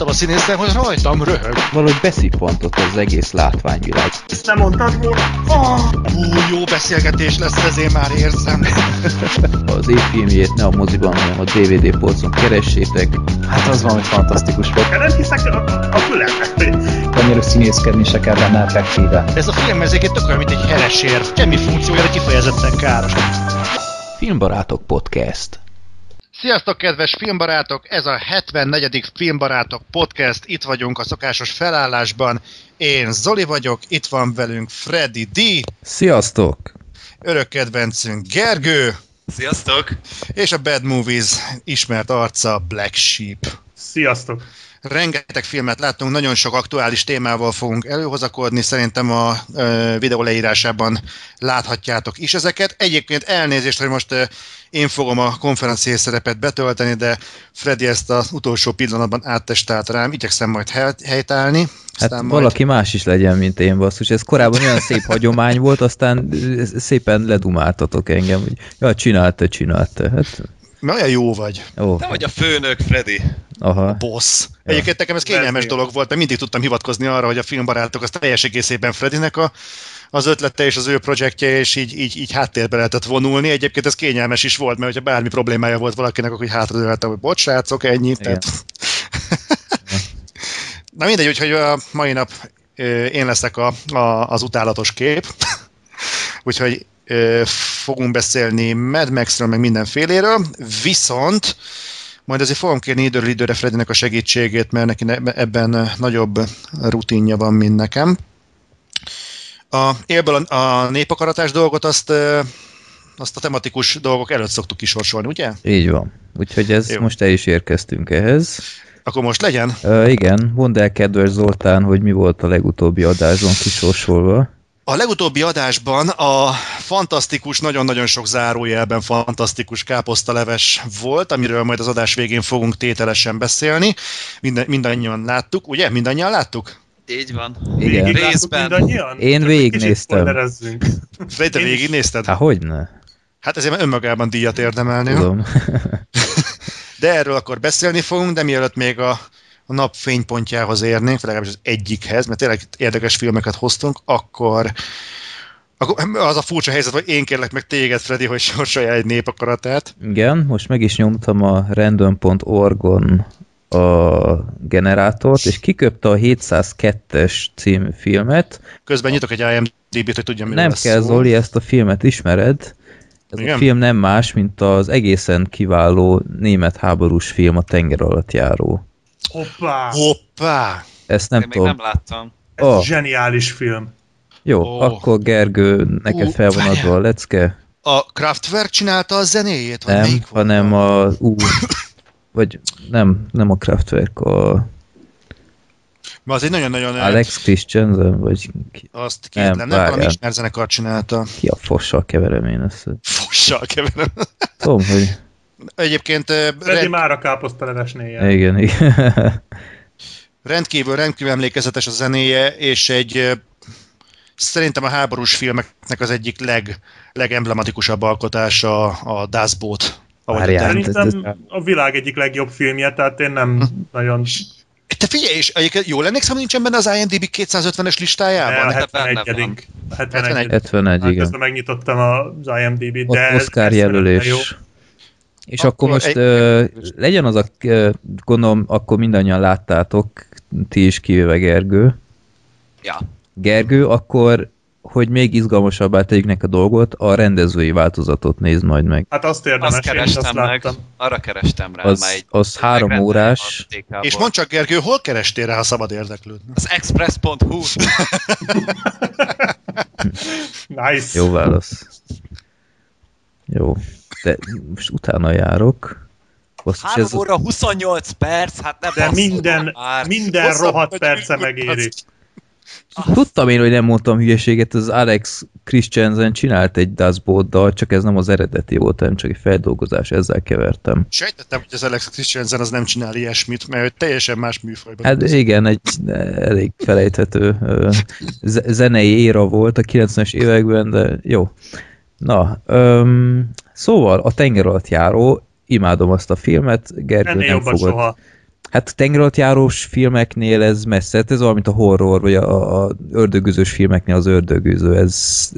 láttam a színészen, hogy rajtam röhög. Valahogy beszippantott az egész látványvilág. Ezt nem mondtad volna? Oh! Ú, jó beszélgetés lesz, ez én már érzem. Az évfilmjét ne a moziban, hanem a DVD polcon keressétek. Hát az valami fantasztikus volt. Nem hiszek a, a fülemnek. Annyira színészkedni se kell benne effektíve. Ez a film ez egyébként tök olyan, mint egy heresér. Semmi funkciója, de kifejezetten káros. Filmbarátok Podcast. Sziasztok, kedves filmbarátok! Ez a 74. Filmbarátok podcast. Itt vagyunk a szokásos felállásban. Én Zoli vagyok, itt van velünk Freddy D. Sziasztok! Örök kedvencünk Gergő. Sziasztok! És a Bad Movies ismert arca Black Sheep. Sziasztok! Rengeteg filmet láttunk, nagyon sok aktuális témával fogunk előhozakodni, szerintem a ö, videó leírásában láthatjátok is ezeket. Egyébként elnézést, hogy most ö, én fogom a konferenciás szerepet betölteni, de Freddy ezt az utolsó pillanatban áttestált rám, igyekszem majd helytállni. Hát majd... valaki más is legyen, mint én, basszus. Ez korábban olyan szép hagyomány volt, aztán szépen ledumáltatok engem, hogy ja, csinálta, csinálta. Hát... Olyan jó vagy. Ó. Te vagy a főnök, Freddy. Aha. A boss. Ja. Egyébként nekem ez kényelmes dolog volt, mert mindig tudtam hivatkozni arra, hogy a filmbarátok az teljes egészében Freddynek a, az ötlete és az ő projektje, és így, így, így háttérbe lehetett vonulni. Egyébként ez kényelmes is volt, mert hogyha bármi problémája volt valakinek, akkor hátradőltem, hogy bocs, srácok, ennyi. Tehát... Na mindegy, úgyhogy a mai nap én leszek a, a, az utálatos kép. úgyhogy fogunk beszélni Mad Max-ről, meg mindenféléről, viszont majd azért fogom kérni időről időre Fredinek a segítségét, mert neki ebben nagyobb rutinja van, mint nekem. A, élből a, a népakaratás dolgot azt, azt a tematikus dolgok előtt szoktuk kisorsolni, ugye? Így van. Úgyhogy ez Jó. most el is érkeztünk ehhez. Akkor most legyen? Uh, igen, mondd el kedves Zoltán, hogy mi volt a legutóbbi adáson kisorsolva. A legutóbbi adásban a fantasztikus, nagyon-nagyon sok zárójelben fantasztikus káposztaleves volt, amiről majd az adás végén fogunk tételesen beszélni. Minden, mindannyian láttuk, ugye? Mindannyian láttuk? Így van. Igen. Végig Részben. Én végignéztem. Freddy, te végignézted? Hát hogyne? Hát ezért önmagában díjat érdemelni. Tudom. de erről akkor beszélni fogunk, de mielőtt még a a nap fénypontjához érnénk, legalábbis az egyikhez, mert tényleg érdekes filmeket hoztunk, akkor, akkor az a furcsa helyzet, hogy én kérlek meg téged, Freddy, hogy sorsolja egy népakaratát. Igen, most meg is nyomtam a random.org-on a generátort, és kiköpte a 702-es című filmet. Közben nyitok egy IMDb-t, hogy tudjam, Nem kell, szó. Zoli, ezt a filmet ismered. Ez Igen? a film nem más, mint az egészen kiváló német háborús film a tenger alatt járó. Hoppá! Hoppá! Ezt nem Én tudom. még nem láttam. Ez oh. zseniális film. Jó, oh. akkor Gergő, neked uh, fel van adva a lecke. A Kraftwerk csinálta a zenéjét? Vagy nem, hanem a... Uh, vagy nem, nem a Kraftwerk, a... Ma az egy nagyon-nagyon... Alex Christensen, vagy... Ki? Azt kétlem, nem, nem valami ismer zenekar csinálta. Ki a fossal keverem én ezt? Fossal keverem. Tudom, hogy... Egyébként... Freddy rend... már a káposztalevesnél. Igen, igen. rendkívül, rendkívül emlékezetes a zenéje, és egy szerintem a háborús filmeknek az egyik leg, legemblematikusabb alkotása a Das Boot. Szerintem a világ egyik legjobb filmje, tehát én nem hm. nagyon... Te figyelj, és egyébként jól emlékszem, nincsen benne az IMDb 250-es listájában? Ne, 71 71. 71, igen. Hát megnyitottam az IMDb-t, de... Oscar jelölés. És akkor, akkor most egy... ö, legyen az a, gondolom, akkor mindannyian láttátok, ti is kivéve Gergő. Ja. Gergő, akkor hogy még izgalmasabbá tegyük neki a dolgot, a rendezői változatot nézd majd meg. Hát azt érdemes, azt kerestem azt meg, láttam. arra kerestem rá. Az, egy, az három órás. És mondd csak, Gergő, hol kerestél rá, ha szabad érdeklődni? Az express.hu Nice. Jó válasz. Jó de most utána járok. Basszus, 3 ez... óra 28 perc, hát nem De minden, már. minden rohadt perce megéri. Tudtam én, hogy nem mondtam hülyeséget, az Alex Christensen csinált egy dashboarddal, csak ez nem az eredeti volt, hanem csak egy feldolgozás, ezzel kevertem. Sejtettem, hogy az Alex Christensen az nem csinál ilyesmit, mert teljesen más műfajban. Hát az. igen, egy elég felejthető zenei éra volt a 90-es években, de jó. Na, öm, szóval a tenger alatt járó, imádom azt a filmet, Gergő Ennél nem fogod, soha. Hát tengeralattjárós filmeknél ez messze, hát ez olyan, mint a horror, vagy a, a ördögűzős filmeknél az ördögűző, ez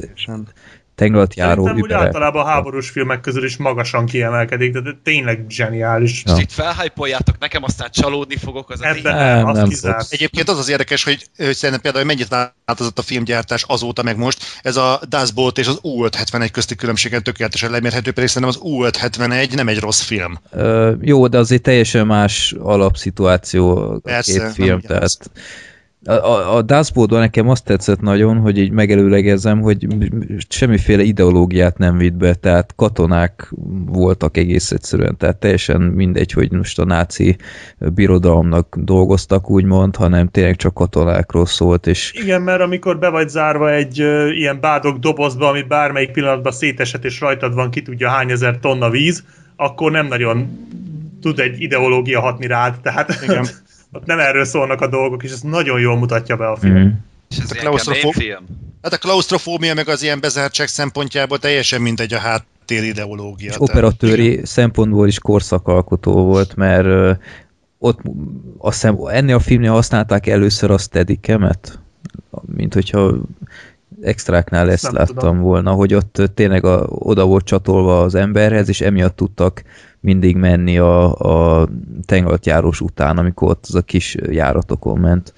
tengeralattjáró Szerintem úgy általában a háborús filmek közül is magasan kiemelkedik, de tényleg zseniális. Ja. Most itt felhájpoljátok nekem, aztán csalódni fogok az Ebben nem, Nem, azt nem fogsz. Egyébként az az érdekes, hogy, hogy szerintem például hogy mennyit változott a filmgyártás azóta meg most. Ez a Das Boot és az U571 közti különbségen tökéletesen lemérhető, pedig szerintem az U571 nem egy rossz film. Ö, jó, de azért teljesen más alapszituáció a Persze, két nem film, ugyanaz. tehát a, a, a Dashboardban nekem azt tetszett nagyon, hogy így megelőlegezem, hogy semmiféle ideológiát nem vitt be, tehát katonák voltak egész egyszerűen, tehát teljesen mindegy, hogy most a náci birodalomnak dolgoztak úgymond, hanem tényleg csak katonákról szólt, és Igen, mert amikor be vagy zárva egy ö, ilyen bádog dobozba, ami bármelyik pillanatban szétesett, és rajtad van ki tudja hány ezer tonna víz, akkor nem nagyon tud egy ideológia hatni rád, tehát Igen. ott nem erről szólnak a dolgok, és ez nagyon jól mutatja be a film. mm, És ez A ilyen kemény klaustrofób- film. Hát a klaustrofóbia meg az ilyen bezártság szempontjából teljesen mindegy a háttér ideológia. és operatőri szempontból is korszakalkotó volt, mert ott azt hiszem, ennél a filmnél használták először a Steadicamet, mint hogyha extráknál ezt Nem láttam tudom. volna, hogy ott tényleg a, oda volt csatolva az emberhez, és emiatt tudtak mindig menni a, a tengeralattjárós után, amikor ott az a kis járatokon ment.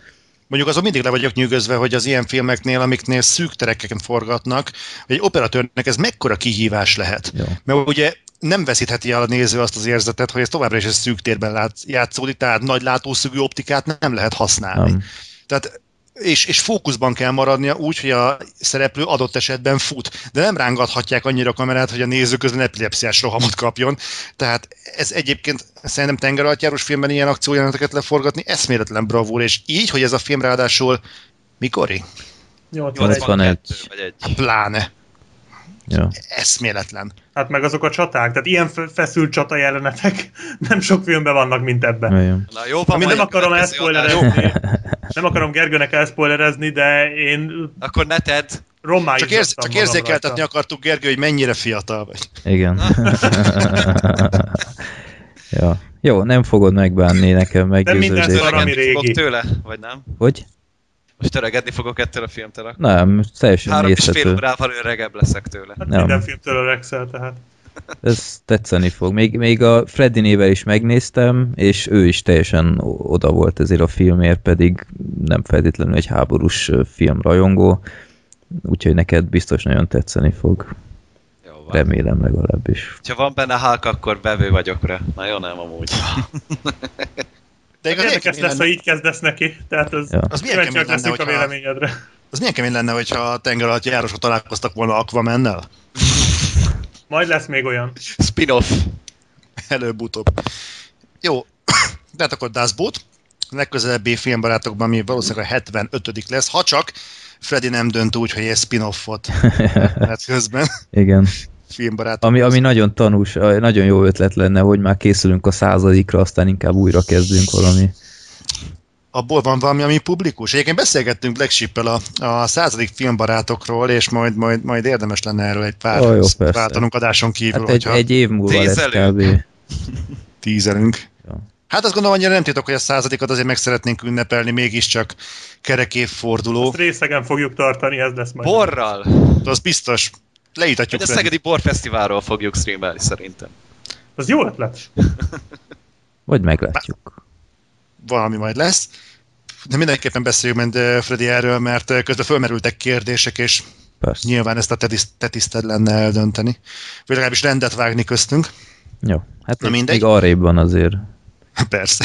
Mondjuk azon mindig le vagyok nyűgözve, hogy az ilyen filmeknél, amiknél szűk tereken forgatnak, egy operatőrnek ez mekkora kihívás lehet. Jó. Mert ugye nem veszítheti el a néző azt az érzetet, hogy ez továbbra is egy szűk térben játszódik, tehát nagy látószögű optikát nem lehet használni. Nem. Tehát és, és fókuszban kell maradnia úgy, hogy a szereplő adott esetben fut. De nem rángathatják annyira a kamerát, hogy a néző közben epilepsziás rohamot kapjon. Tehát ez egyébként szerintem tengeralattjárós filmben ilyen akciójeleneteket leforgatni eszméletlen bravúr, és így, hogy ez a film ráadásul mikori? 81. 82 vagy egy. Pláne. Ja. Eszméletlen. Hát meg azok a csaták, tehát ilyen fe- feszült csata jelenetek nem sok filmben vannak, mint ebben. Na jó, Ami nem akarom elszpoilerezni, nem akarom Gergőnek elszpoilerezni, de én Akkor ne tedd. rommá Csak, érz, csak érzékeltetni akartuk, Gergő, hogy mennyire fiatal vagy. Igen. ja. Jó, nem fogod megbánni nekem minden meggyőződés. szar, ami Töregedni fogok régi. tőle, vagy nem? Hogy? Most töregedni fogok ettől a filmtől. Nem, teljesen Három és fél nézhető. órával öregebb leszek tőle. Hát Nem. minden filmtől öregszel, tehát. Ez tetszeni fog. Még, még a Freddy nével is megnéztem, és ő is teljesen oda volt ezért a filmért, pedig nem feltétlenül egy háborús filmrajongó, úgyhogy neked biztos nagyon tetszeni fog. Jó van. Remélem legalábbis. Ha van benne Hulk, akkor bevő vagyok rá. Na jó, nem amúgy. De igaz, milyen Érdekes lesz, ha lenne, így kezdesz neki, tehát az, Ja. az milyen kemény lenne, a véleményedre. az milyen kemény lenne, hogyha a tenger alatt járosok találkoztak volna Aquamannel? Majd lesz még olyan. Spin-off. Előbb-utóbb. Jó, tehát akkor Das Boot. A legközelebbi filmbarátokban, ami valószínűleg a 75 lesz, ha csak Freddy nem dönt úgy, hogy egy spin-offot mert közben Igen. Filmbarátok. Ami, ami nagyon tanús, nagyon jó ötlet lenne, hogy már készülünk a századikra, aztán inkább újra kezdünk valami. Abból van valami, ami publikus. Egyébként beszélgettünk Black Sheep-el a, a századik filmbarátokról, és majd, majd, majd érdemes lenne erről egy pár Ó, jó, váltanunk adáson kívül, Hát egy, egy év múlva lesz Tízelünk. kb. tízelünk. Hát azt gondolom, annyira nem titok, hogy a századikat azért meg szeretnénk ünnepelni, mégiscsak kerek évforduló. Ezt részegen fogjuk tartani, ez lesz majd. Borral. Az biztos. Leítatjuk a Freddy. Szegedi Borfesztiválról fogjuk streamelni szerintem. Az jó ötlet. Vagy meglátjuk. valami majd lesz. De mindenképpen beszéljünk majd eh, Freddy erről, mert eh, közben fölmerültek kérdések, és Persze. nyilván ezt a te, tiszt- te tiszted lenne eldönteni. Vagy legalábbis rendet vágni köztünk. Jó. Hát Na mindegy. még arrébb van azért. Persze.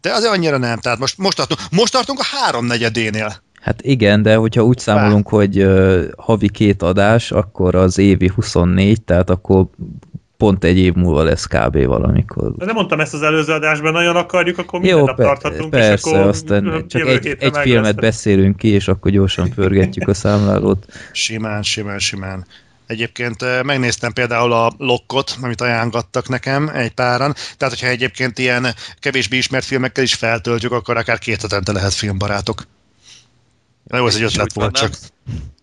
De azért annyira nem. Tehát most, most, tartunk, most tartunk a háromnegyedénél. Hát igen, de hogyha úgy számolunk, hogy uh, havi két adás, akkor az évi 24, tehát akkor pont egy év múlva lesz kb. valamikor. De nem mondtam ezt az előző adásban, nagyon akarjuk, akkor minden Jó, nap per- tarthatunk, persze, és akkor aztán csak egy, egy filmet lesz. beszélünk ki, és akkor gyorsan pörgetjük a számlálót. Simán, simán, simán. Egyébként eh, megnéztem például a Lokkot, amit ajánlottak nekem egy páran. Tehát, hogyha egyébként ilyen kevésbé ismert filmekkel is feltöltjük, akkor akár két hetente lehet filmbarátok. Na jó, ez egy ötlet volt csak.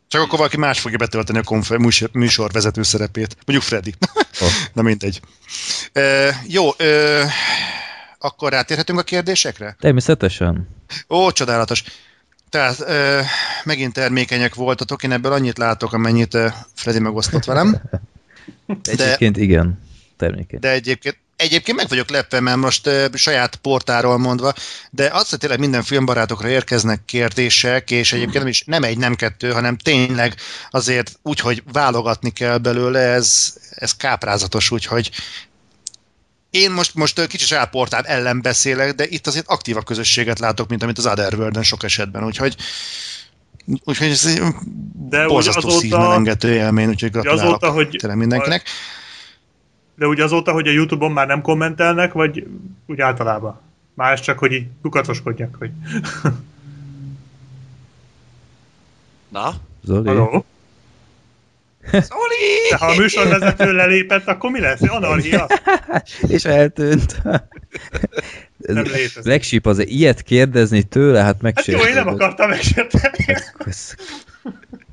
Csak akkor valaki más fogja betölteni a konfer- műsor, műsorvezető szerepét. Mondjuk Freddy. Oh. Na mindegy. E, jó, e, akkor rátérhetünk a kérdésekre? Természetesen. Ó, csodálatos. Tehát ö, megint termékenyek voltatok, én ebből annyit látok, amennyit Freddy megosztott velem. De egyébként igen, termékeny. De egyébként, egyébként meg vagyok lepve, mert most ö, saját portáról mondva, de az, hogy tényleg minden filmbarátokra érkeznek kérdések, és egyébként nem is nem egy, nem kettő, hanem tényleg azért úgy, hogy válogatni kell belőle, ez, ez káprázatos, úgyhogy én most, most kicsit saját portál ellen beszélek, de itt azért aktívabb közösséget látok, mint amit az Otherworld-en sok esetben, úgyhogy úgyhogy ez egy De borzasztó azóta, szívmelengető élmény, úgyhogy gratulálok azóta, hogy- tényleg mindenkinek. De úgy azóta, hogy a Youtube-on már nem kommentelnek, vagy úgy általában? Más csak, hogy így kukacoskodjak, hogy... Na? Zoli? Haló? Zoli! De ha a műsorvezető lelépett, akkor mi lesz? Anarchia? És eltűnt. Nem létezik. Black Sheep azért ilyet kérdezni tőle, hát Hát jó, én megsértődött. nem akartam megsérteni. Kösz.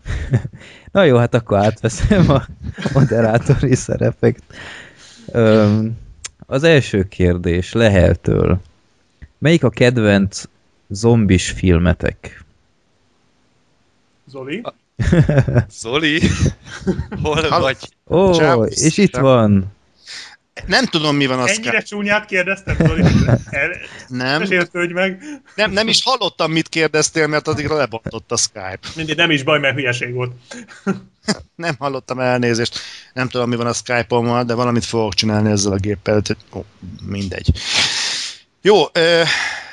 Na jó, hát akkor átveszem a moderátori szerepet. Az első kérdés Leheltől. Melyik a kedvenc zombis filmetek? Zoli? Zoli? Hol vagy? Ó, Ciao. és itt van. Nem tudom, mi van a Ennyire Skype. csúnyát kérdeztem, Zoli? El- Nem, Meséltődj meg. nem, nem is hallottam, mit kérdeztél, mert addigra lebontott a Skype. Mindig nem is baj, mert hülyeség volt. Nem hallottam elnézést. Nem tudom, mi van a Skype-ommal, de valamit fogok csinálni ezzel a géppel. úgyhogy- Ó, mindegy. Jó, ö,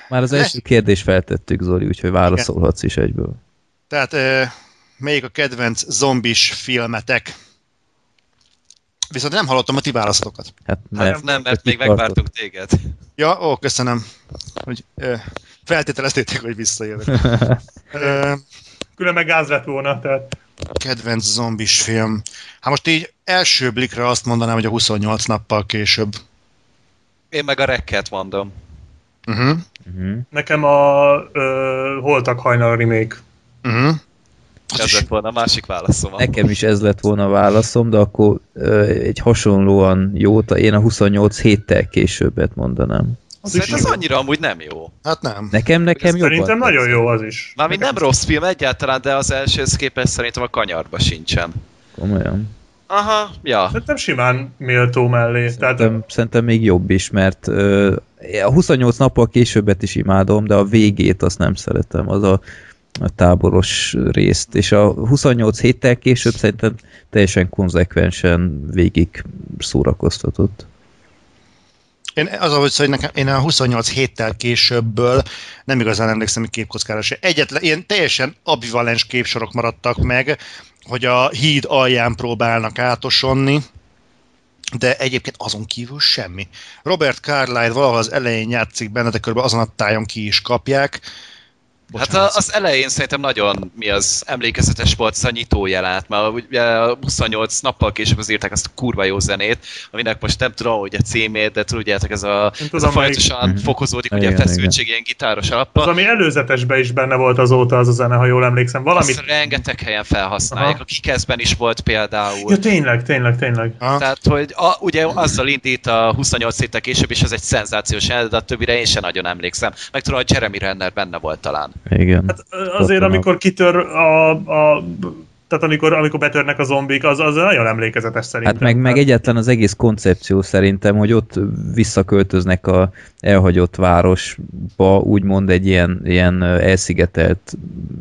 Már az első kérdést feltettük, Zoli, úgyhogy válaszolhatsz is egyből. tehát ö, melyik a kedvenc zombis filmetek? Viszont nem hallottam a ti választokat. Hát nem, mert, Nem, mert még kitartott. megvártunk téged. Ja, ó, köszönöm, hogy ö, feltételeztétek, hogy visszajövök. Ö, Különben gáz lett volna, tehát kedvenc zombis film. Hát most így első blikre azt mondanám, hogy a 28 nappal később. Én meg a rekket mondom. Uh-huh. Uh-huh. nekem a ö, Holtak hajnal remake. Uh-huh. Ez lett volna a másik válaszom. Nekem is ez lett volna a válaszom, de akkor ö, egy hasonlóan jót, én a 28 héttel későbbet mondanám. Az Szerintem jó. ez annyira amúgy nem jó. Hát nem. Nekem, nekem jobban Szerintem nagyon jó az is. Mármint nem rossz film egyáltalán, de az elsőhöz képest szerintem a kanyarba sincsen. Komolyan. Aha, ja. Szerintem simán méltó mellé. Tehát Szerintem, szerintem még jobb is, mert ö, a 28 nappal későbbet is imádom, de a végét azt nem szeretem, az a, a táboros részt, és a 28 héttel később szerintem teljesen konzekvensen végig szórakoztatott. Én az, ahogy szóval nekem, én a 28 héttel későbbből nem igazán emlékszem, hogy képkockára se. Egyetlen, ilyen teljesen ambivalens képsorok maradtak meg, hogy a híd alján próbálnak átosonni, de egyébként azon kívül semmi. Robert Carlyle valahol az elején játszik benne, de körülbelül azon a tájon ki is kapják. Hát Bocsánat. a, az elején szerintem nagyon mi az emlékezetes volt az a nyitójelát, mert ugye a 28 nappal később az írták azt a kurva jó zenét, aminek most nem tudom, hogy a címét, de tudjátok, ez a, Én ez tudom, a folyamatosan melyik. fokozódik, ugye a feszültség ilyen gitáros az, alappal. ami előzetesben is benne volt azóta az a zene, ha jól emlékszem. Valamit... Azt rengeteg helyen felhasználják, Aha. a kikeszben is volt például. Ja, tényleg, tényleg, tényleg. Aha. Tehát, hogy a, ugye azzal indít a 28 héttel később, és ez egy szenzációs jelenet, de a többire én sem nagyon emlékszem. Meg tudom, hogy Jeremy Renner benne volt talán. Igen. Hát azért, Ott van a- amikor kitör a, a tehát amikor, amikor betörnek a zombik, az, az nagyon emlékezetes szerintem. Hát meg, meg egyáltalán az egész koncepció szerintem, hogy ott visszaköltöznek a elhagyott városba, úgymond egy ilyen, ilyen elszigetelt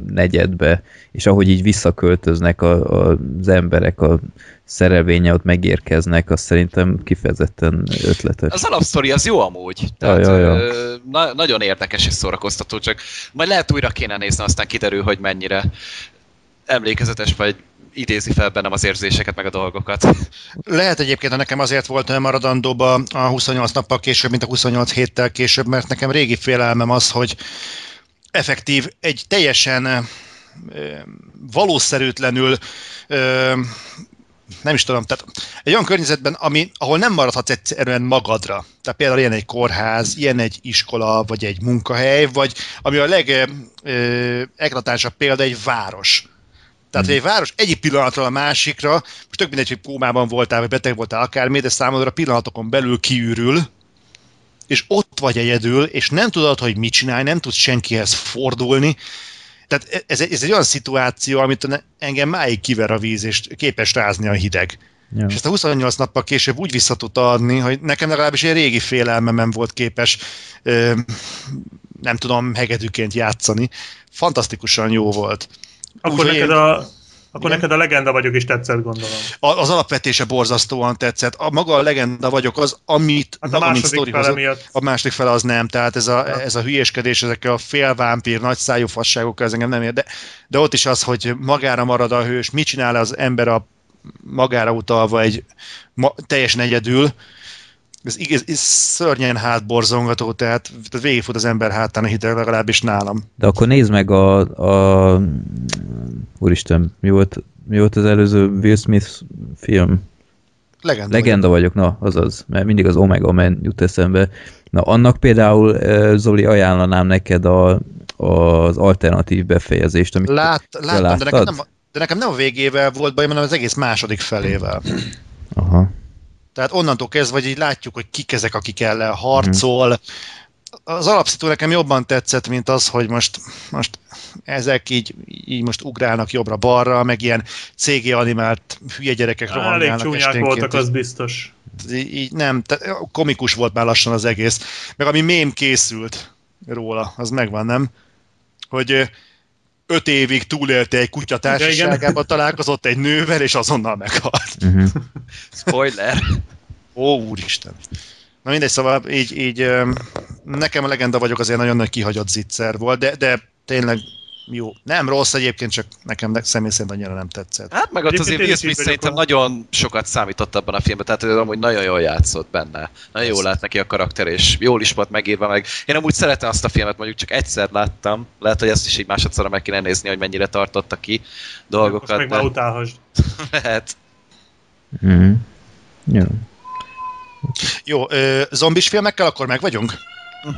negyedbe, és ahogy így visszaköltöznek a, a, az emberek, a szerelvénye ott megérkeznek, az szerintem kifejezetten ötletes. Az alapsztori az jó amúgy. Tehát, ja, ja. ö, Na, nagyon érdekes és szórakoztató, csak majd lehet újra kéne nézni, aztán kiderül, hogy mennyire emlékezetes vagy idézi fel bennem az érzéseket, meg a dolgokat. Lehet egyébként, hogy nekem azért volt olyan maradandóba a 28 nappal később, mint a 28 héttel később, mert nekem régi félelmem az, hogy effektív egy teljesen valószerűtlenül nem is tudom, tehát egy olyan környezetben, ami, ahol nem maradhatsz egyszerűen magadra. Tehát például ilyen egy kórház, ilyen egy iskola, vagy egy munkahely, vagy ami a legeklatánsabb példa, egy város. Tehát, hogy egy város egyik pillanatról a másikra, most tök mindegy, hogy kómában voltál, vagy beteg voltál akármi, de számodra pillanatokon belül kiürül, és ott vagy egyedül, és nem tudod, hogy mit csinálj, nem tudsz senkihez fordulni. Tehát ez, egy- ez egy olyan szituáció, amit engem máig kiver a víz, és képes rázni a hideg. Ja. És ezt a 28 nappal később úgy vissza tudta adni, hogy nekem legalábbis egy régi félelmemem volt képes, ö, nem tudom, hegedűként játszani. Fantasztikusan jó volt. Akkor Úgyhogy neked a, akkor Igen? neked a legenda vagyok is tetszett, gondolom. A- Az alapvetése borzasztóan tetszett. A maga a legenda vagyok az, amit, Hát a amit második sztorihoz- fele miatt. a második fele az nem, tehát ez a, Ja. ez a hülyéskedés, ezekkel a félvámpír, nagy szájú fasságokkal, ez engem nem ér, de, de ott is az, hogy magára marad a hős, mit csinál az ember a magára utalva egy ma, teljesen egyedül, ez, igaz, ez szörnyen hátborzongató, tehát, tehát végigfut az ember hátán a hideg, legalábbis nálam. De akkor nézd meg a, a úristen, mi volt, mi volt az előző Will Smith film? Legenda. Legenda vagyok, na, azaz, mert mindig az Omega Man jut eszembe. Na, annak például, eh, Zoli, ajánlanám neked a, az alternatív befejezést, amit Lát, láttam, de nekem, nem, de nekem nem a végével volt baj, hanem az egész második felével. Aha. Tehát onnantól kezdve, hogy így látjuk, hogy kik ezek, akik ellen harcol. Az alapszító nekem jobban tetszett, mint az, hogy most, most ezek így, így most ugrálnak jobbra-balra, meg ilyen CG animált hülye gyerekek Elég rohangálnak csúnyák esténként. voltak, az biztos. Így, így nem, tehát komikus volt már lassan az egész. Meg ami mém készült róla, az megvan, nem? Hogy öt évig túlélte egy kutya társaságában, találkozott egy nővel, és azonnal meghalt. Uh-huh. Spoiler. Ó, úristen. Na mindegy, szóval így, így nekem a legenda vagyok azért nagyon nagy kihagyott zicser volt, de, de tényleg jó. Nem rossz egyébként, csak nekem személy szerint annyira nem tetszett. Hát meg ott azért én Will Smith szerintem nagyon sokat számított abban a filmben, tehát ő amúgy nagyon jól játszott benne. Nagyon jól lát neki a karakter, és jól is volt megírva meg. Én amúgy szeretem azt a filmet, mondjuk csak egyszer láttam. Lehet, hogy ezt is így másodszorra meg kéne nézni, hogy mennyire tartotta ki Most dolgokat. meg már De utálhasd. lehet. Uh-huh. Jó. Jó, ö, zombis filmekkel akkor meg vagyunk?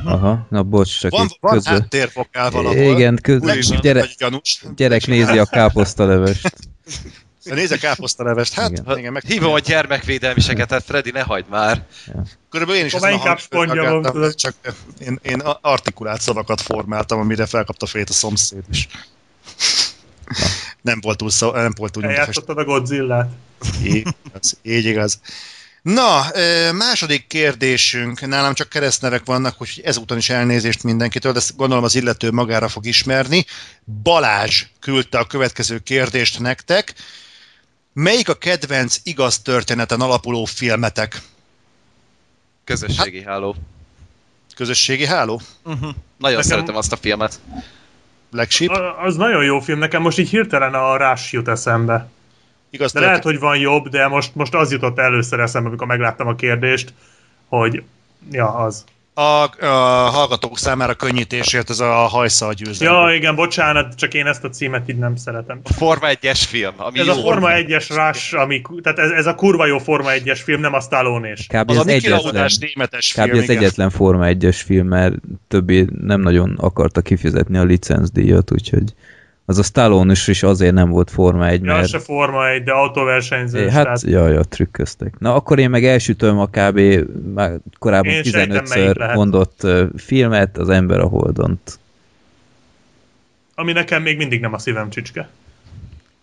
Aha, na bocs, csak Van, van közben. háttérvokál valahol. Igen, köz... Úristen, gyere, gyerek nézi a káposztalevest. De nézze káposztalevest, hát Igen. igen, meg Hívom a gyermekvédelmiseket, hát Freddy, ne hagyd már. Körülbelül én is Akkor ezen a inkább tudod. csak én, én artikulált szavakat formáltam, amire felkapta fejét a szomszéd is. Nem volt túl, szó, nem volt túl. Eljátszottad a Godzillát. Így igaz. Így igaz. Na, második kérdésünk. Nálam csak keresztnevek vannak, úgyhogy ezúton is elnézést mindenkitől, de ezt gondolom az illető magára fog ismerni. Balázs küldte a következő kérdést nektek. Melyik a kedvenc igaz történeten alapuló filmetek? Közösségi háló. Közösségi háló? Uh-huh. Nagyon Nekem- szeretem azt a filmet. Legship? A- Az nagyon jó film, nekem most így hirtelen a Rush jut eszembe. Igaz De lehet, hogy van jobb, de most, most az jutott először eszembe, amikor megláttam a kérdést, hogy ja, az. A, a hallgatók számára könnyítésért ez a hajsza a győzelem. Ja, igen, bocsánat, csak én ezt a címet így nem szeretem. A Forma 1-es film, ami Ez jó. a Forma 1-es Rush, ami, tehát ez, ez a kurva jó Forma 1-es film, nem a stallone -és. Kb. Az az egyetlen, németes kb. film, az igen. egyetlen Forma 1-es film, mert többé nem nagyon akarta kifizetni a licencdíjat, úgyhogy az a Stallone is, is azért nem volt Forma 1, Ja, az mert se Forma 1, de autóversenyző. Hát, jaj, ja, trükköztek. Na, akkor én meg elsütöm a kb. már korábban Én sejtem, melyik 15-ször lehet. mondott filmet, az Ember a Holdont. Ami nekem még mindig nem a szívem csücske.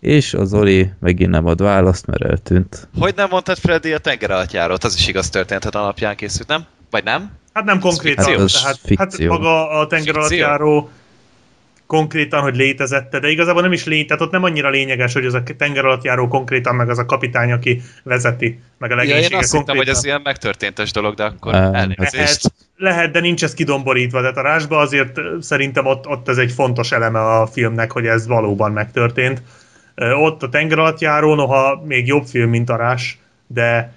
És az Oli megint nem ad választ, mert eltűnt. Hogy nem mondtad Freddy a tenger alattjárót? Az is igaz történetet alapján készült, nem? Vagy nem? Hát nem konkrétan. Hát az tehát fikció. hát maga a tenger alatt Fikció? járó konkrétan, hogy létezette, de igazából nem is lény, tehát ott nem annyira lényeges, hogy az a tenger alatt járó konkrétan, meg az a kapitány, aki vezeti, meg a Ja, legénysége én azt hittem, hogy ez ilyen megtörténtes dolog, de akkor elnézést. Lehet, lehet, de nincs ez kidomborítva, tehát a rásba azért szerintem ott, ott ez egy fontos eleme a filmnek, hogy ez valóban megtörtént. Ott a tenger alatt járó, noha még jobb film, mint a rás, de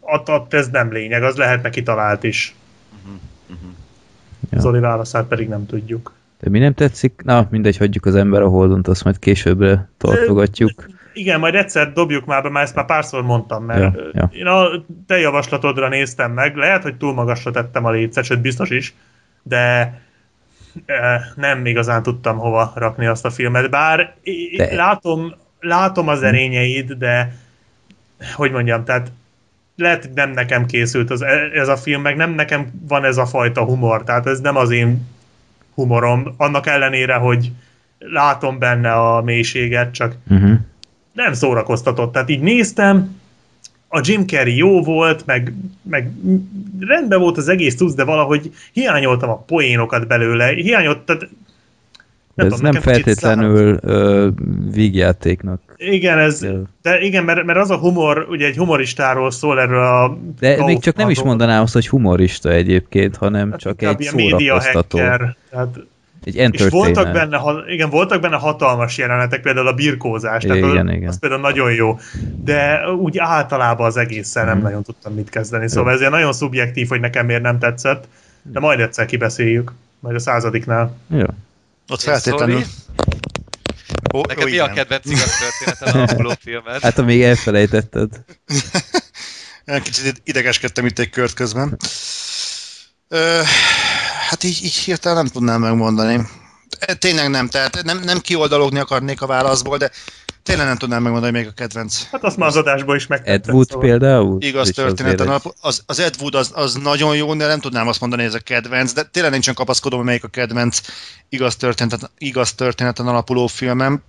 ott, ott ez nem lényeg, az lehet neki talált is. Ja. Zoli válaszát pedig nem tudjuk. De mi nem tetszik? Na, mindegy, hagyjuk az Ember a Holdont, azt majd későbbre tartogatjuk. Igen, majd egyszer dobjuk már be, mert ezt már párszor mondtam, mert Ja, ja, én a te javaslatodra néztem meg, lehet, hogy túl magasra tettem a létszet, sőt biztos is, de nem igazán tudtam hova rakni azt a filmet, bár De- de... látom, látom az erényeid, de hogy mondjam, tehát lehet, hogy nem nekem készült az, ez a film, meg nem nekem van ez a fajta humor, tehát ez nem az én humorom, annak ellenére, hogy látom benne a mélységet, csak Uh-huh. nem szórakoztatott. Tehát így néztem, a Jim Carrey jó volt, meg, meg rendben volt az egész tudsz, de valahogy hiányoltam a poénokat belőle. Hiányolt, tehát Nem tudom, ez nem nekem kicsit feltétlenül ö, vígjátéknak. Igen, ez, de igen, mert, mert az a humor, ugye egy humoristáról szól erről a... De még csak nem is mondanám azt, hogy humorista egyébként, hanem Hát csak egy ilyen média szórakoztató. hacker, tehát Egy És voltak benne, igen, voltak benne hatalmas jelenetek, például a birkózás, tehát Igen, az, igen. az például nagyon jó, de úgy általában az egészen nem Mhm. nagyon tudtam mit kezdeni, szóval ezért nagyon szubjektív, hogy nekem miért nem tetszett, de majd egyszer kibeszéljük, majd a századiknál. Jó. Ott feltétlenül. Ó, Neked ó, mi a kedvenc igaz alapuló filmed? Hát amíg elfelejtetted. Én Kicsit idegeskedtem itt egy kört közben. Ö, hát így, így hirtelen nem tudnám megmondani. E, Tényleg nem, tehát nem, nem kioldalogni akarnék a válaszból, de tényleg nem tudnám megmondani még a kedvenc. Hát azt már az adásból is megtettem. Ed Wood szóval. például? Igaz És az. Az, az Ed Wood az, az nagyon jó, de nem tudnám azt mondani, hogy ez a kedvenc, de tényleg nincsen kapaszkodom, hogy melyik a kedvenc igaz történeten, igaz történeten alapuló filmem.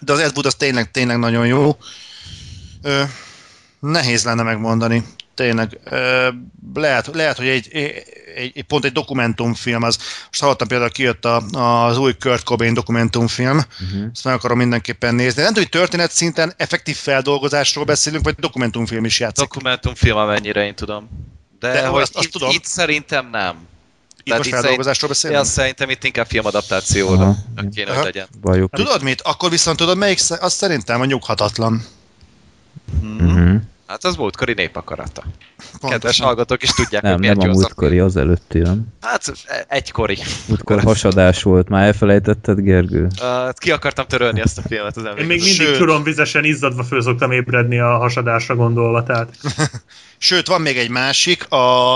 De az Ed Wood az tényleg, tényleg nagyon jó. Nehéz lenne megmondani. Tényleg. Lehet, lehet hogy egy, egy, egy, pont egy dokumentumfilm, az, most hallottam például kijött a, az új Kurt Cobain dokumentumfilm, Mhm. ezt meg akarom mindenképpen nézni. Nem tudom, hogy történet szinten effektív feldolgozásról beszélünk, vagy dokumentumfilm is játszik. Dokumentumfilm, amennyire én tudom. De, De hogy azt- azt itt, tudom. itt szerintem nem. Itt most feldolgozásról Én beszélünk? azt szerintem itt inkább filmadaptációra Aha. kéne, Aha. hogy legyen. Bajuk. Tudod mit? Akkor viszont tudod, melyik, azt szerintem a nyughatatlan. Mhm. Hát az múltkori népakarata. Pontosan. Kedves hallgatók is tudják, Nem, hogy miért nem a múltkori, az előtti, nem? Hát egykori. Múltkor hasadás volt, már elfelejtetted, Gergő? Uh, ki akartam törölni ezt a filmet az Én emléket. még mindig Sőt. csuron vizesen izzadva föl szoktam ébredni a hasadásra gondolva, tehát Sőt, van még egy másik, a,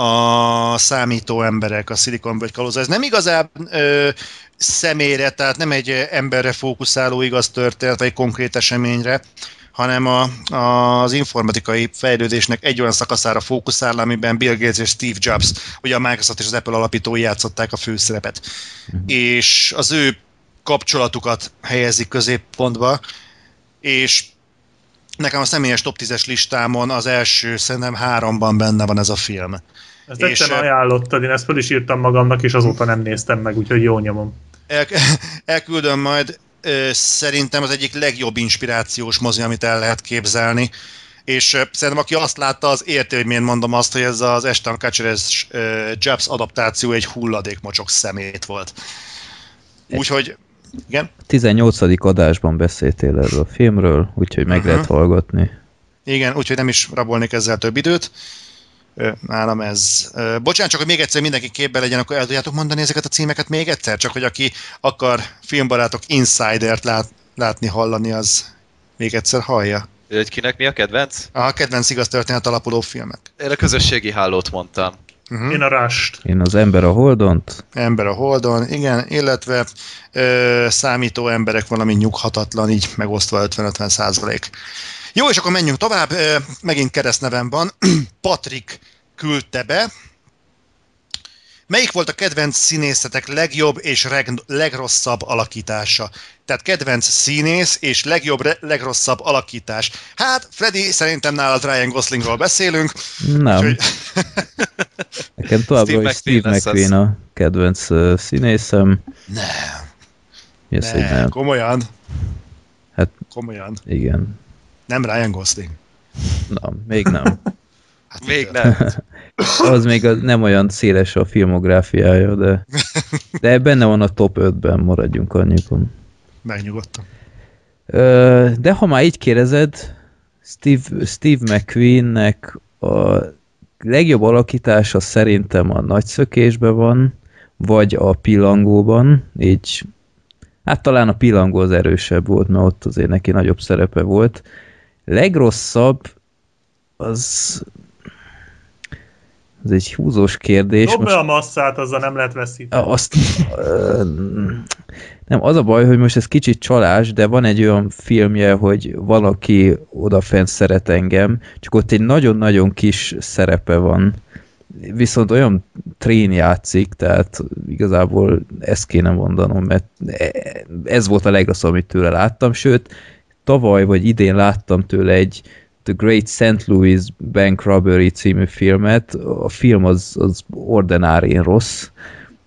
a számító emberek, a Silicon Valley kalóza. Ez nem igazán ö, személyre, tehát nem egy emberre fókuszáló igaz történet, vagy egy konkrét eseményre, hanem a, a, az informatikai fejlődésnek egy olyan szakaszára fókuszál, amiben Bill Gates és Steve Jobs, ugye a Microsoft és az Apple alapítói játszották a főszerepet. És az ő kapcsolatukat helyezik középpontba, és nekem a személyes top 10-es listámon az első, szerintem háromban benne van ez a film. ezt És, egyszer ö, ajánlottad, én ezt fel is írtam magamnak, és azóta nem néztem meg, úgyhogy jó nyomom. El, elküldöm majd, szerintem az egyik legjobb inspirációs mozi, amit el lehet képzelni. És szerintem aki azt látta, az érti, hogy miért mondom azt, hogy ez az Ashton Kutcher-es adaptáció egy hulladékmocsok szemét volt. Úgyhogy, igen, 18. adásban beszéltél erről a filmről, úgyhogy meg Aha. lehet hallgatni. igen, úgyhogy nem is rabolnék ezzel több időt. Nálam ez. Bocsánat, csak hogy még egyszer mindenki képbe legyen, akkor el tudjátok mondani ezeket a címeket még egyszer? Csak hogy aki akar filmbarátok Insidert lát, látni, hallani, az még egyszer hallja. Hogy kinek mi a kedvenc? A kedvenc igaz történet alapuló filmek. Én a közösségi hálót mondtam. Uh-huh. Én a Rust. Én az ember a Holdont, Ember a Holdon, igen, illetve ö, számító emberek valami nyughatatlan, így megosztva 50-50 százalék. Jó, és akkor menjünk tovább. Megint keresztnevem van. Patrik küldte be. Melyik volt a kedvenc színészetek legjobb és reg- legrosszabb alakítása? Tehát kedvenc színész és legjobb, re- legrosszabb alakítás. Hát, Freddy, szerintem nálad Ryan Goslingról beszélünk. nem. úgyhogy- Nekem továbbra Steve is Steve McQueen a kedvenc uh, színészem. Nem, hogy nem, nem? komolyan. Hát- komolyan. Igen. Nem Ryan Gosling. Na, még nem. Hát Még nem. Az még a, nem olyan széles a filmográfiája, de, de benne van a top 5-ben, maradjunk annyikon. Megnyugodtam. De ha már így kérdezed, Steve, Steve McQueennek a legjobb alakítása szerintem a nagyszökésben van, vagy a pillangóban, így hát talán a pillangó az erősebb volt, mert ott azért neki nagyobb szerepe volt. Legrosszabb az Ez egy húzós kérdés. Dob be a masszát, azzal nem lehet veszíteni. Azt, ö, nem, az a baj, hogy most ez kicsit csalás, de van egy olyan filmje, hogy valaki odafent szeret engem, csak ott egy nagyon-nagyon kis szerepe van. Viszont olyan trén játszik, tehát igazából ezt kéne mondanom, mert ez volt a legrosszabb, amit tőle láttam, sőt, tavaly vagy idén láttam tőle egy The Great St. Louis Bank Robbery című filmet. A film az, az ordinárin rossz,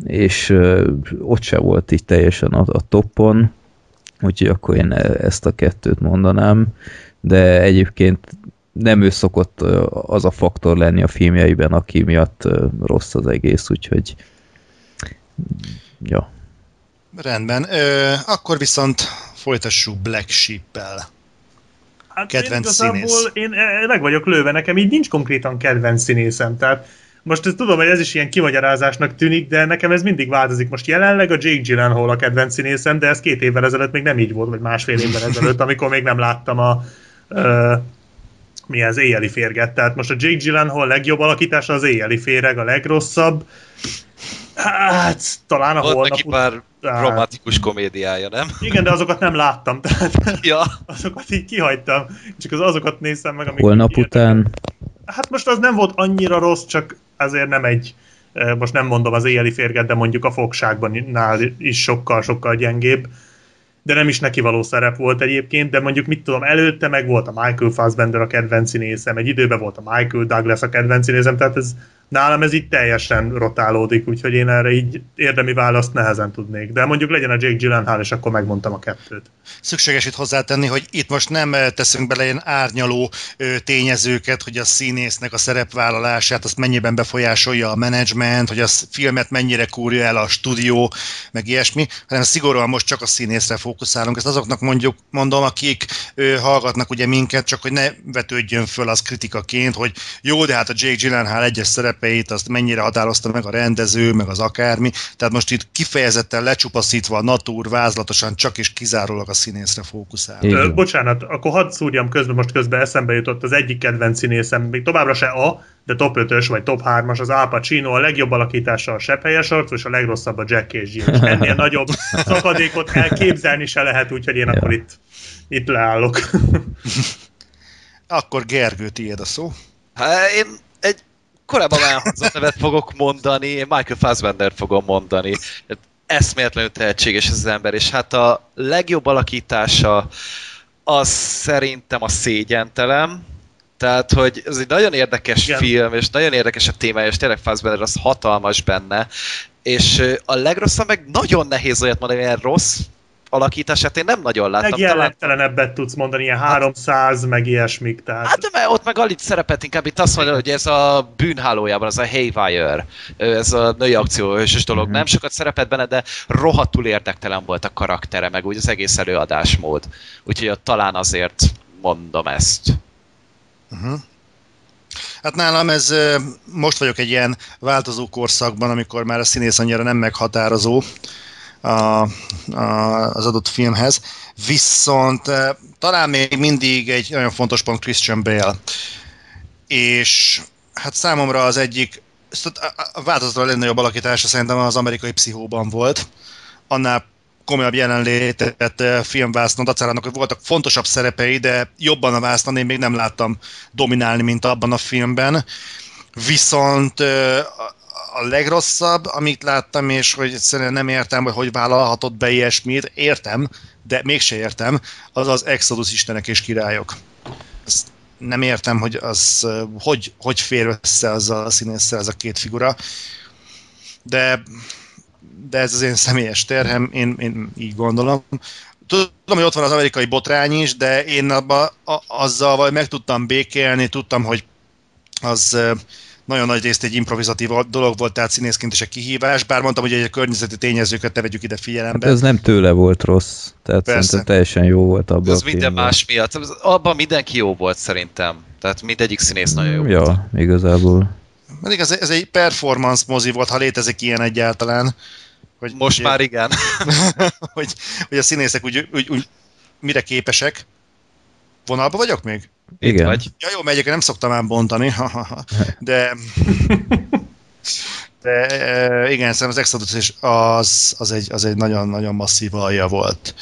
és uh, ott se volt így teljesen a, a toppon, úgyhogy akkor én ezt a kettőt mondanám, de egyébként nem ő szokott az a faktor lenni a filmjeiben, aki miatt rossz az egész, úgyhogy ja. Rendben. Ö, akkor viszont folytassuk Black Sheep-el. Hát Kedvenc én igazából színész. én eh, meg vagyok lőve, nekem így nincs konkrétan kedvenc színészem, tehát most ezt tudom, hogy ez is ilyen kimagyarázásnak tűnik, de nekem ez mindig változik. Most jelenleg a Jake Gyllenhaal a kedvenc színészem, de ez két évvel ezelőtt még nem így volt, vagy másfél évvel ezelőtt, amikor még nem láttam a uh, mi az éjjeli férget. Tehát most a Jake Gyllenhaal legjobb alakítása az éjjeli féreg, a legrosszabb. Hát, talán a Volt holnap neki pár után- romantikus komédiája, nem? Igen, de azokat nem láttam, tehát Ja, azokat így kihagytam. Csak az azokat néztem meg, amik Holnap után Hát most az nem volt annyira rossz, csak azért nem egy, most nem mondom az éjjeli férget, de mondjuk a fogságban nál is sokkal-sokkal gyengébb. De nem is neki való szerep volt egyébként, de mondjuk mit tudom, előtte meg volt a Michael Fassbender a kedvenc színészem, egy időben volt a Michael Douglas a kedvenc színészem, tehát ez, nálam ez így teljesen rotálódik, úgyhogy én erre így érdemi választ nehezen tudnék. De mondjuk legyen a Jake Gyllenhaal, és akkor megmondtam a kettőt. Szükséges itt hozzátenni, hogy itt most nem eh, teszünk bele ilyen árnyaló ö, tényezőket, hogy a színésznek a szerepvállalását, azt mennyiben befolyásolja a menedzsment, hogy a filmet mennyire kúrja el a stúdió, meg ilyesmi, hanem szigorúan most csak a színészre fókuszálunk. Ezt azoknak mondjuk, mondom, akik ö, hallgatnak ugye minket, csak hogy ne vetődjön föl az kritikaként, hogy jó, de hát a Jake Gyllenhaal egyes szerepeit, azt mennyire határozta meg a rendező, meg az akármi. Tehát most itt kifejezetten lecsupaszítva a natúr, vázlatosan csak és kizárólag a színészre fókuszál. Ö, bocsánat, akkor hadd szúrjam közben, most közben eszembe jutott az egyik kedvenc színészem, még továbbra se A, de top 5-ös vagy top 3-as, az Al Pacino, a legjobb alakítása a sepphelyes arc, és a legrosszabb a Jack és Jill. Ennél nagyobb szakadékot elképzelni se lehet, úgyhogy én Ja. akkor itt, itt leállok. Akkor Gergő, tiéd a szó. hát én korábban elhangzott nevet fogok mondani, én Michael Fassbender fogom mondani. Eszméletlenül tehetséges ez az ember, és hát a legjobb alakítása az szerintem a szégyentelem, tehát, hogy ez egy nagyon érdekes Igen. Film, és nagyon érdekes a témája, és tényleg Fassbender az hatalmas benne, és a legrosszabb meg nagyon nehéz olyat mondani, ilyen rossz alakítását én nem nagyon láttam. Meg Talán jellegtelenebbet tudsz mondani, ilyen 300, meg ilyesmik, tehát... Hát de mert ott meg alig szerepelt, inkább itt azt mondja, hogy ez a bűnhálójában, az a Haywire, ez a női akcióhősös dolog, Mhm. nem sokat szerepelt benne, de rohadtul érdektelen volt a karaktere, meg úgy az egész előadásmód. Úgyhogy ott talán azért mondom ezt. Uh-huh. Hát nálam ez, most vagyok egy ilyen változó korszakban, amikor már a színész annyira nem meghatározó a, a, az adott filmhez, viszont ö, talán még mindig egy nagyon fontos pont Christian Bale. És hát számomra az egyik, a változatlan legnagyobb alakítása szerintem az amerikai pszichóban volt. Annál komolyabb jelenlétet eh, filmvásznon dacárának, hogy voltak fontosabb szerepei, de jobban a vásznon én még nem láttam dominálni, mint abban a filmben. Viszont eh, a- legrosszabb, amit láttam, és hogy egyszerűen nem értem, hogy hogy vállalhatott be ilyesmit, értem, de mégse értem, az az Exodus Istenek és Királyok. Ezt nem értem, hogy az hogy, hogy fér össze azzal a színésszel ez a két figura, de de ez az én személyes terhem, én, én így gondolom. Tudom, hogy ott van az amerikai botrány is, de én abba, a, azzal vagy meg tudtam békélni, tudtam, hogy az nagyon nagy részt egy improvizatív dolog volt, tehát színészként is egy kihívás, bár mondtam, hogy egy környezeti tényezőket ne vegyük ide Hát figyelembe. ez nem tőle volt rossz, tehát Persze. szerintem teljesen jó volt abban a minden más miatt. Abban mindenki jó volt szerintem. Tehát mindegyik színész nagyon jó volt. Ja, igazából. Pedig ez, ez egy performance mozi volt, ha létezik ilyen egyáltalán. Hogy, Most hogy, már igen. hogy, hogy a színészek úgy, úgy, úgy mire képesek Vonalba vagyok még? Igen. Vagy? Ja jó, megyek, nem szoktam ám bontani, de... De e, igen, szerintem az Exodus is az, az egy, az egy nagyon-nagyon masszív alja volt.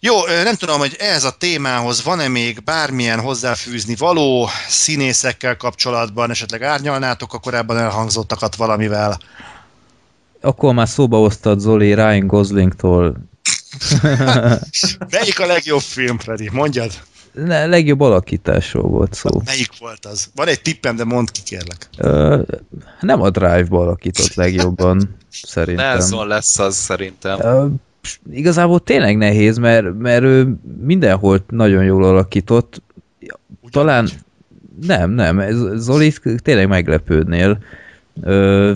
Jó, ö, nem tudom, hogy ehhez a témához van-e még bármilyen hozzáfűzni való színészekkel kapcsolatban, esetleg árnyalnátok a korábban elhangzottakat valamivel. Akkor már szóba hoztad Zoli Ryan Goslingtól. Melyik a legjobb film, Freddy? Mondjad. Ne, legjobb alakításról volt szó. Melyik volt az? Van egy tippem, de mondd ki, kérlek. Ö, nem a Drive-ba alakított legjobban, szerintem. Nelson lesz az szerintem. Ö, igazából tényleg nehéz, mert, mert ő mindenhol nagyon jól alakított. Talán nem, nem, ez, Zoli tényleg meglepődnél. Ö,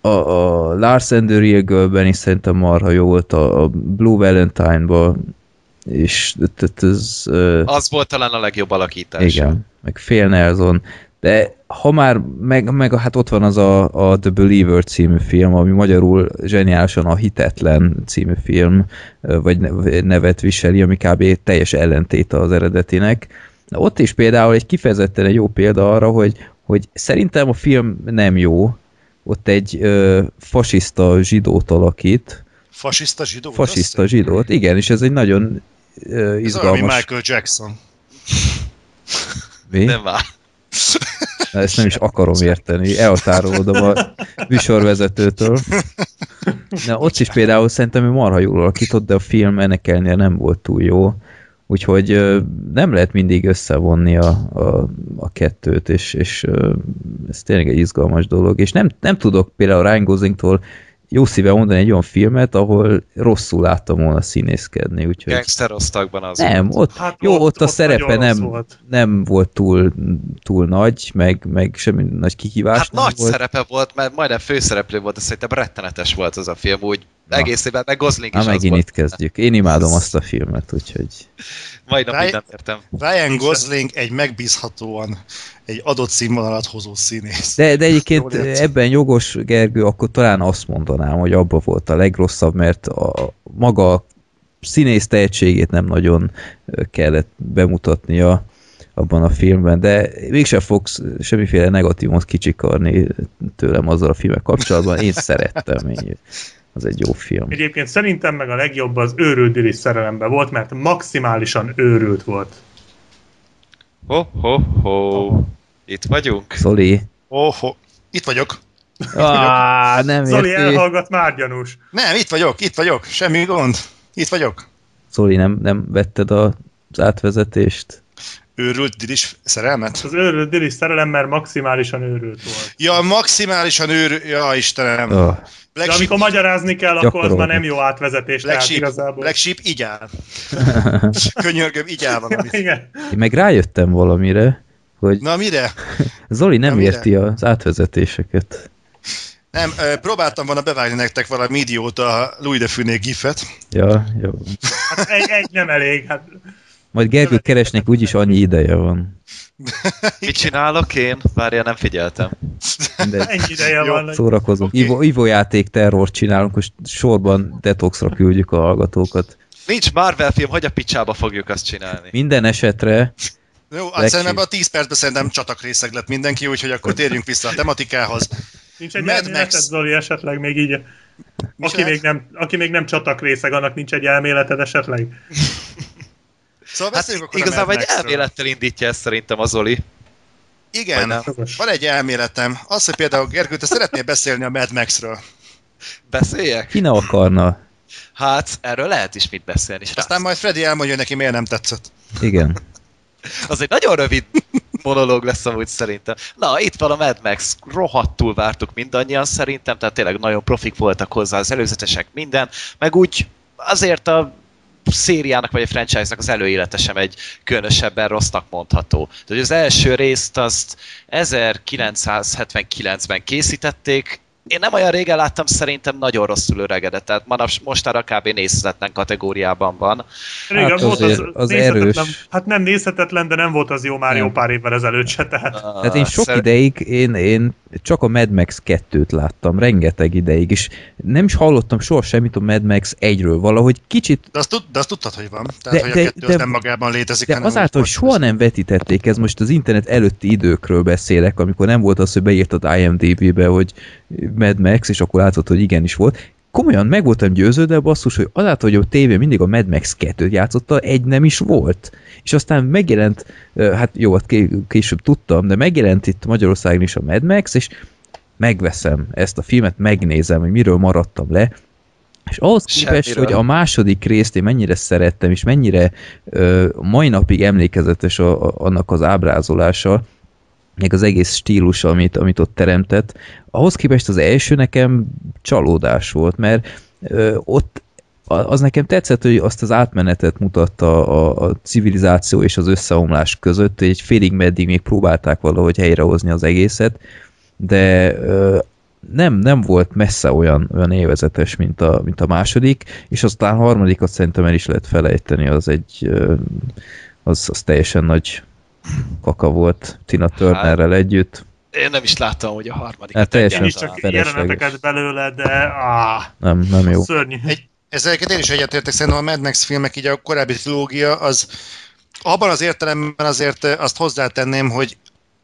a, a Lars and the Real Girl-ben is szerintem marha jó volt, a, a Blue Valentine-ban és tehát ez... Az volt talán a legjobb alakítás. igen, meg Phil Nelson, de ha már, meg, meg hát ott van az a, a The Believer című film, ami magyarul zseniálisan a Hitetlen című film, vagy ne- nevet viseli, ami kb. teljes ellentéte az eredetinek. Na, ott is például egy kifejezetten egy jó példa arra, hogy, hogy szerintem a film nem jó, ott egy ö, fasiszta zsidót alakít, Fasiszta zsidó? fasiszta zsidót, igen, és ez egy nagyon ö, Ez izgalmas... Michael Jackson. Mi? Nem már. Na, ezt nem is akarom érteni, elhatárolódom a műsorvezetőtől. Na, ott is például szerintem ő marha jól alakított, de a film ennek ellenére nem volt túl jó. Úgyhogy nem lehet mindig összevonni a, a, a kettőt, és, és ez tényleg egy izgalmas dolog. És nem, nem tudok például Ryan Goslingtól jó szíve mondani egy olyan filmet, ahol rosszul láttam volna színészkedni, úgyhogy... Gangster osztagban az Nem, volt. ott, Hát jó, ott- ott, a ott szerepe nem, volt. nem volt túl, túl nagy, meg, meg semmi nagy kihívás Hát nem nagy volt. szerepe volt, mert majdnem főszereplő volt, de szerintem rettenetes volt az a film, úgy Na. egész évben, meg Gosling is az megint volt. itt kezdjük. Én imádom azt a filmet, úgyhogy... Majdnem Ráj- mindent értem. Ryan Gosling egy megbízhatóan egy adott színvonalat hozó színész. De, de egyébként ebben jogos, Gergő, akkor talán azt mondanám, hogy abba volt a legrosszabb, mert a maga színész tehetségét nem nagyon kellett bemutatnia abban a filmben, de mégsem fogsz semmiféle negatívumot kicsikarni tőlem azzal a filmek kapcsolatban. Én szerettem, én, az egy jó film. Egyébként szerintem meg a legjobb az őrült Dilis szerelemben volt, mert maximálisan őrült volt. Ho, ho, ho. Itt vagyunk. Zoli? Oho, itt vagyok. Á, nem Zoli érti. elhallgat már gyanús. Nem, itt vagyok, itt vagyok, semmi gond. Itt vagyok. Zoli, nem, nem vetted a, az átvezetést? Őrült dilis szerelmet? Az őrült Dilis szerelem, mert maximálisan őrült volt. Ja, maximálisan őr... Ja, Istenem. Oh, Black De Sheep, amikor magyarázni kell, akkor az már nem jó átvezetés. Black Sheep, igazából. Black Sheep, így áll. Könyörgöm, így áll Ja, valamit. igen. én meg rájöttem valamire, hogy Na mire? Zoli nem Na, mire? érti az átvezetéseket. Nem, próbáltam volna bevágni nektek valami idióta Louis de Funé gifet. Ja, jó. Hát egy, egy nem elég. Hát Majd Gergő keresnek, úgyis annyi ideje van. Mit csinálok én? Várja, nem figyeltem. De ennyi ideje Jó, van. szórakozunk. Oké. Ivo, Ivo játék terrort csinálunk, és sorban detoxra küldjük a hallgatókat. Nincs Marvel film, hogy a picsába fogjuk azt csinálni? Minden esetre Jó, hát szerintem a 10 percben szerintem csatakrészeg lett mindenki, úgyhogy akkor térjünk vissza a tematikához. Nincs egy Mad Max. Zoli, esetleg még így. Aki még, nem, aki még nem csatak részeg, annak nincs egy elméleted esetleg? Szóval Hát akkor igazából egy elmélettel indítja ezt szerintem az Oli. Igen, van egy elméletem. Az, hogy például Gergő, te szeretnél beszélni a Mad Max-ről. Beszéljek? ki ne akarna? Hát, erről lehet is mit beszélni, srác. Aztán majd Freddy elmondja, hogy neki miért nem tetszett. Igen. Az egy nagyon rövid monológ lesz amúgy szerintem. Na, itt van a Mad Max, rohadtul vártuk mindannyian szerintem, tehát tényleg nagyon profik voltak hozzá az előzetesek, minden, meg úgy azért a szériának vagy a franchise-nak az előélete sem egy különösebben rossznak mondható. Tehát az első részt azt 1979-ben készítették, én nem olyan régen láttam, szerintem nagyon rosszul öregedett, tehát manaps, mostanra kb. nézhetetlen kategóriában van. Régen Hát volt azért az nézhetetlen, erős. Hát nem nézhetetlen, de nem volt az jó már Nem. jó pár évvel ezelőtt se, tehát. Hát én sok Szer- ideig én, én csak a Mad Max 2-t láttam rengeteg ideig, és nem is hallottam soha semmit a Mad Max 1-ről. Valahogy kicsit De azt, tud, de azt tudtad, hogy van. Tehát, De- hogy de- a kettő de- az nem magában létezik. de hanem azáltal, hogy soha nem vetítették, ez most az internet előtti időkről beszélek, amikor nem volt az, hogy beírtad IMDB-be, hogy Mad Max, és akkor látod, hogy igenis volt. Komolyan meg voltam győződve, basszus, hogy azáltal, hogy a tévé mindig a Mad Max 2-t játszotta, egy nem is volt. És aztán megjelent, hát jó, hát ké- később tudtam, de megjelent itt Magyarországon is a Mad Max, és megveszem ezt a filmet, megnézem, hogy miről maradtam le, és ahhoz képest, Semmiről. hogy a második részt én mennyire szerettem, és mennyire ö, mai napig emlékezetes a, a, annak az ábrázolása, meg az egész stílus, amit, amit ott teremtett, ahhoz képest az első nekem csalódás volt, mert ö, ott az nekem tetszett, hogy azt az átmenetet mutatta a, a civilizáció és az összeomlás között, egy félig meddig még próbálták valahogy helyrehozni az egészet, de ö, nem, nem volt messze olyan, olyan élvezetes, mint a, mint a második, és aztán a harmadikat szerintem el is lehet felejteni, az egy ö, az, az teljesen nagy kaka volt Tina Turnerrel együtt. Én nem is láttam, hogy a harmadik. Hát teljesen is csak felesleges. jeleneteket belőle, de áh, Nem, nem jó. szörnyű. Egy- Ezeket én is egyetértek, szerintem a Mad Max filmek, így a korábbi trilógia, az abban az értelemben azért azt hozzátenném, hogy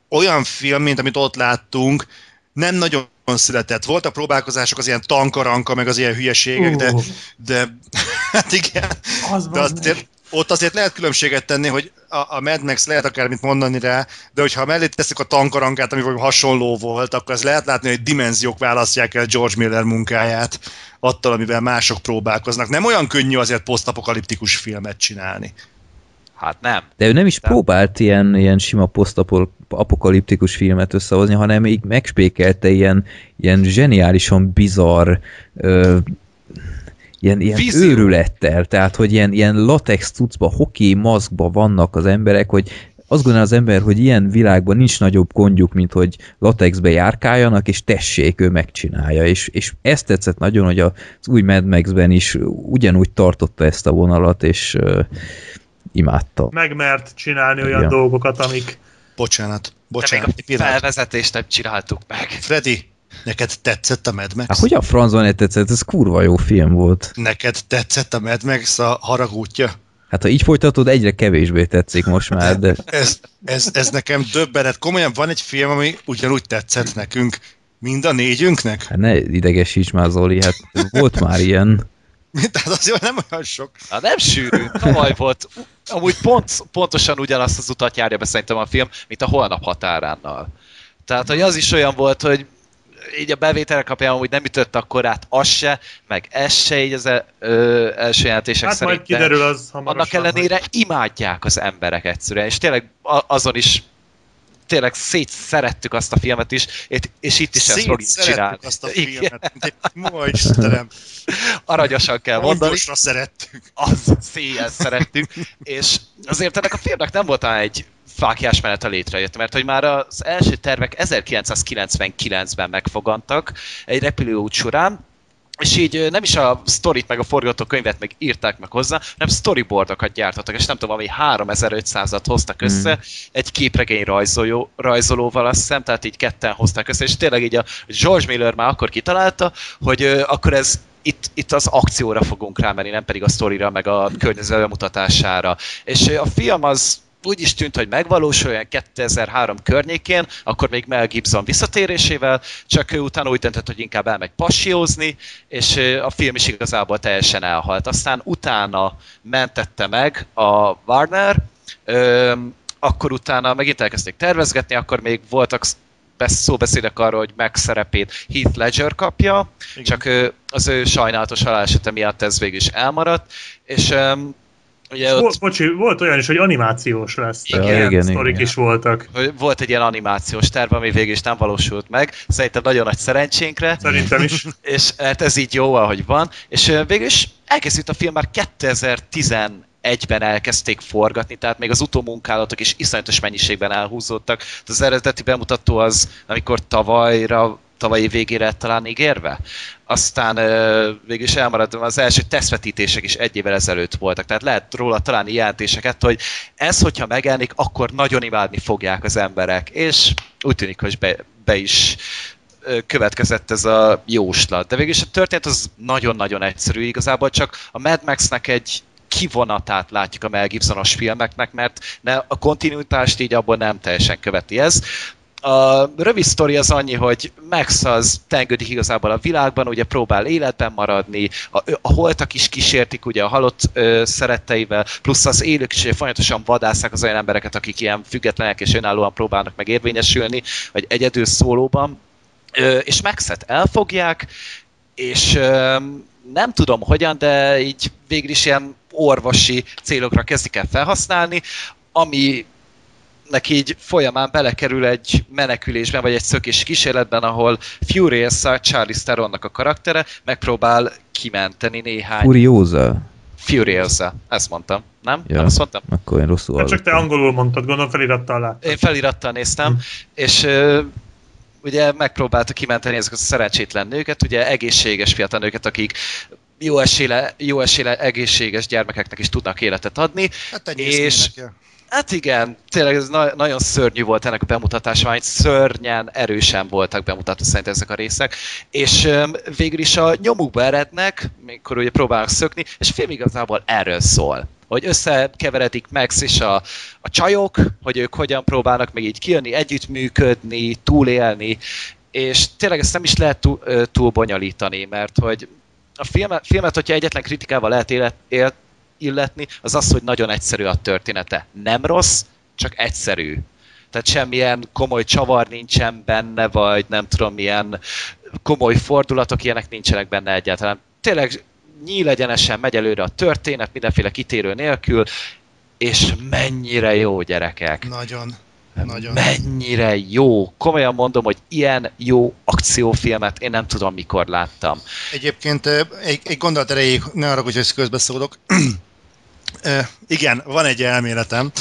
olyan film, mint amit ott láttunk, nem nagyon született. Voltak próbálkozások az ilyen tankaranka, meg az ilyen hülyeségek, de, Ú, de hát igen, az de azért, ott azért lehet különbséget tenni, hogy a, a Mad Max lehet akármit mondani rá, de hogyha mellé teszik a tankarankát, ami valami hasonló volt, akkor az lehet látni, hogy dimenziók választják el George Miller munkáját attól, amivel mások próbálkoznak. Nem olyan könnyű azért posztapokaliptikus filmet csinálni. Hát nem. De ő nem is Nem. próbált ilyen, ilyen sima posztapokaliptikus filmet összehozni, hanem még megspékelte ilyen, ilyen zseniálisan bizarr ö, ilyen, ilyen Vízió. őrülettel, tehát hogy ilyen, ilyen latex cuccba, hoki maszkba vannak az emberek, hogy azt gondolja az ember, hogy ilyen világban nincs nagyobb gondjuk, mint hogy latexbe járkáljanak, és tessék, ő megcsinálja. És, és ezt tetszett nagyon, hogy az új Mad Max-ben is ugyanúgy tartotta ezt a vonalat, és uh, imádta. Megmert csinálni olyan Ja. dolgokat, amik... Bocsánat, De bocsánat. még egy a felvezetést nem csináltuk meg. Freddy, neked tetszett a Mad Max? Hát hogy a francban ne tetszett? Ez kurva jó film volt. Neked tetszett a Mad Max a haragútja? Hát ha így folytatod, egyre kevésbé tetszik most már, de Ez, ez, ez nekem döbbenet. Komolyan van egy film, ami ugyanúgy tetszett nekünk, mind a négyünknek? hát ne idegesíts már Zoli, hát volt már ilyen. Tehát azért nem olyan sok. Hát nem sűrű. Tavaly volt. Amúgy pont, pontosan ugyanazt az utat járja be szerintem a film, mint a Holnap határánnal. Tehát, hogy az is olyan volt, hogy így a bevételek alapján amúgy nem ütött akkor át az se, meg ez se így az ö, első jelentések Hát szerint. majd kiderül az hamarosan. Annak ellenére imádják az emberek egyszerűen, és tényleg azon is tényleg szét szerettük azt a filmet is, és- és itt is ezt fogjuk csinálni. azt a filmet. Ma Istenem, aranyosan kell mondani. mondosra szerettük. az széjjel szerettünk, és azért ennek a filmnek nem volt egy fákjás menete létrejött, mert hogy már az első tervek 1999-ben megfogantak egy repülőút során, és így nem is a sztorit meg a forgatókönyvet meg írták meg hozzá, hanem storyboardokat gyártottak, és nem tudom, ami 3500-at hoztak össze, mm. egy képregény rajzoló, rajzolóval azt hiszem, tehát így ketten hozták össze, és tényleg így a George Miller már akkor kitalálta, hogy ö, akkor ez itt, itt az akcióra fogunk rámenni, nem pedig a sztorira, meg a környezet bemutatására. És a film az úgy is tűnt, hogy megvalósul olyan 2003 környékén, akkor még Mel Gibson visszatérésével, csak ő utána úgy döntött, hogy inkább elmegy passiózni, és a film is igazából teljesen elhalt. Aztán utána mentette meg a Warner, akkor utána megint elkezdték tervezgetni, akkor még voltak sz- besz- szóbeszédek arról, hogy megszerepét Heath Ledger kapja, Igen. csak az ő sajnálatos halálesete miatt ez végül is elmaradt, és ugye ott Volt, bocsi, volt olyan is, hogy animációs lesz. Igen, ilyen igen, sztorik igen. is voltak. volt egy ilyen animációs terv, ami végül is nem valósult meg, szerintem nagyon nagy szerencsénkre, Szerintem is. és hát ez így jó, ahogy van, és végül is elkészült a film már 2011-ben elkezdték forgatni, tehát még az utómunkálatok is iszonyatos mennyiségben elhúzódtak. Az eredeti bemutató az, amikor tavalyra tavalyi végére talán ígérve. Aztán végül is elmaradt, az első tesztvetítések is egy évvel ezelőtt voltak, tehát lehet róla találni jelentéseket, hogy ez, hogyha megjelenik, akkor nagyon imádni fogják az emberek, és úgy tűnik, hogy be, be is következett ez a jóslat. De végül is a történet az nagyon-nagyon egyszerű igazából, csak a Mad Max-nek egy kivonatát látjuk a Mel Gibsonos filmeknek, mert ne, a kontinuitást így abból nem teljesen követi ez. A rövid sztori az annyi, hogy Max az tengődik igazából a világban, ugye próbál életben maradni, a, a holtak is kísértik ugye a halott ö, szeretteivel, plusz az élők is ugye folyamatosan vadászák az olyan embereket, akik ilyen függetlenek és önállóan próbálnak meg érvényesülni, vagy egyedül szólóban. Ö, és Maxet elfogják, és ö, nem tudom hogyan, de így végül is ilyen orvosi célokra kezdik el felhasználni, ami neki így folyamán belekerül egy menekülésben, vagy egy szökés kísérletben, ahol Furiosa, Charlie Theronnak a karaktere megpróbál kimenteni néhány... Furiosa. Furiosa, ezt mondtam, nem? Ja. Nem azt mondtam? Akkor én rosszul Hát csak te hallottam. angolul mondtad, gondolom felirattal lát. Én felirattal néztem, Hm. és ugye megpróbálta kimenteni ezeket a szerencsétlen nőket, ugye egészséges fiatal nőket, akik jó esélye, jó esélye egészséges gyermekeknek is tudnak életet adni. Hát És-. Hát igen, tényleg ez na- nagyon szörnyű volt ennek a bemutatása, mert szörnyen erősen voltak bemutatva szerintem ezek a részek, és öm, végül is a nyomukba erednek, mikor ugye próbálnak szökni, és film igazából erről szól. Hogy összekeveredik Max és a, a csajok, hogy ők hogyan próbálnak még így kijönni, együttműködni, túlélni, és tényleg ezt nem is lehet túl, túl bonyolítani, mert hogy a filmet, filmet hogyha egyetlen kritikával lehet élet, élt, illetni, az az, hogy nagyon egyszerű a története. Nem rossz, csak egyszerű. Tehát semmilyen komoly csavar nincsen benne, vagy nem tudom, milyen komoly fordulatok, ilyenek nincsenek benne egyáltalán. Tényleg nyíl egyenesen megy előre a történet, mindenféle kitérő nélkül, és mennyire jó gyerekek. Nagyon. Nagyon. Mennyire jó. Komolyan mondom, hogy ilyen jó akciófilmet én nem tudom mikor láttam. Egyébként egy, egy gondolat erejéig, ne arra, hogy közbeszólok. Igen, van egy elméletem.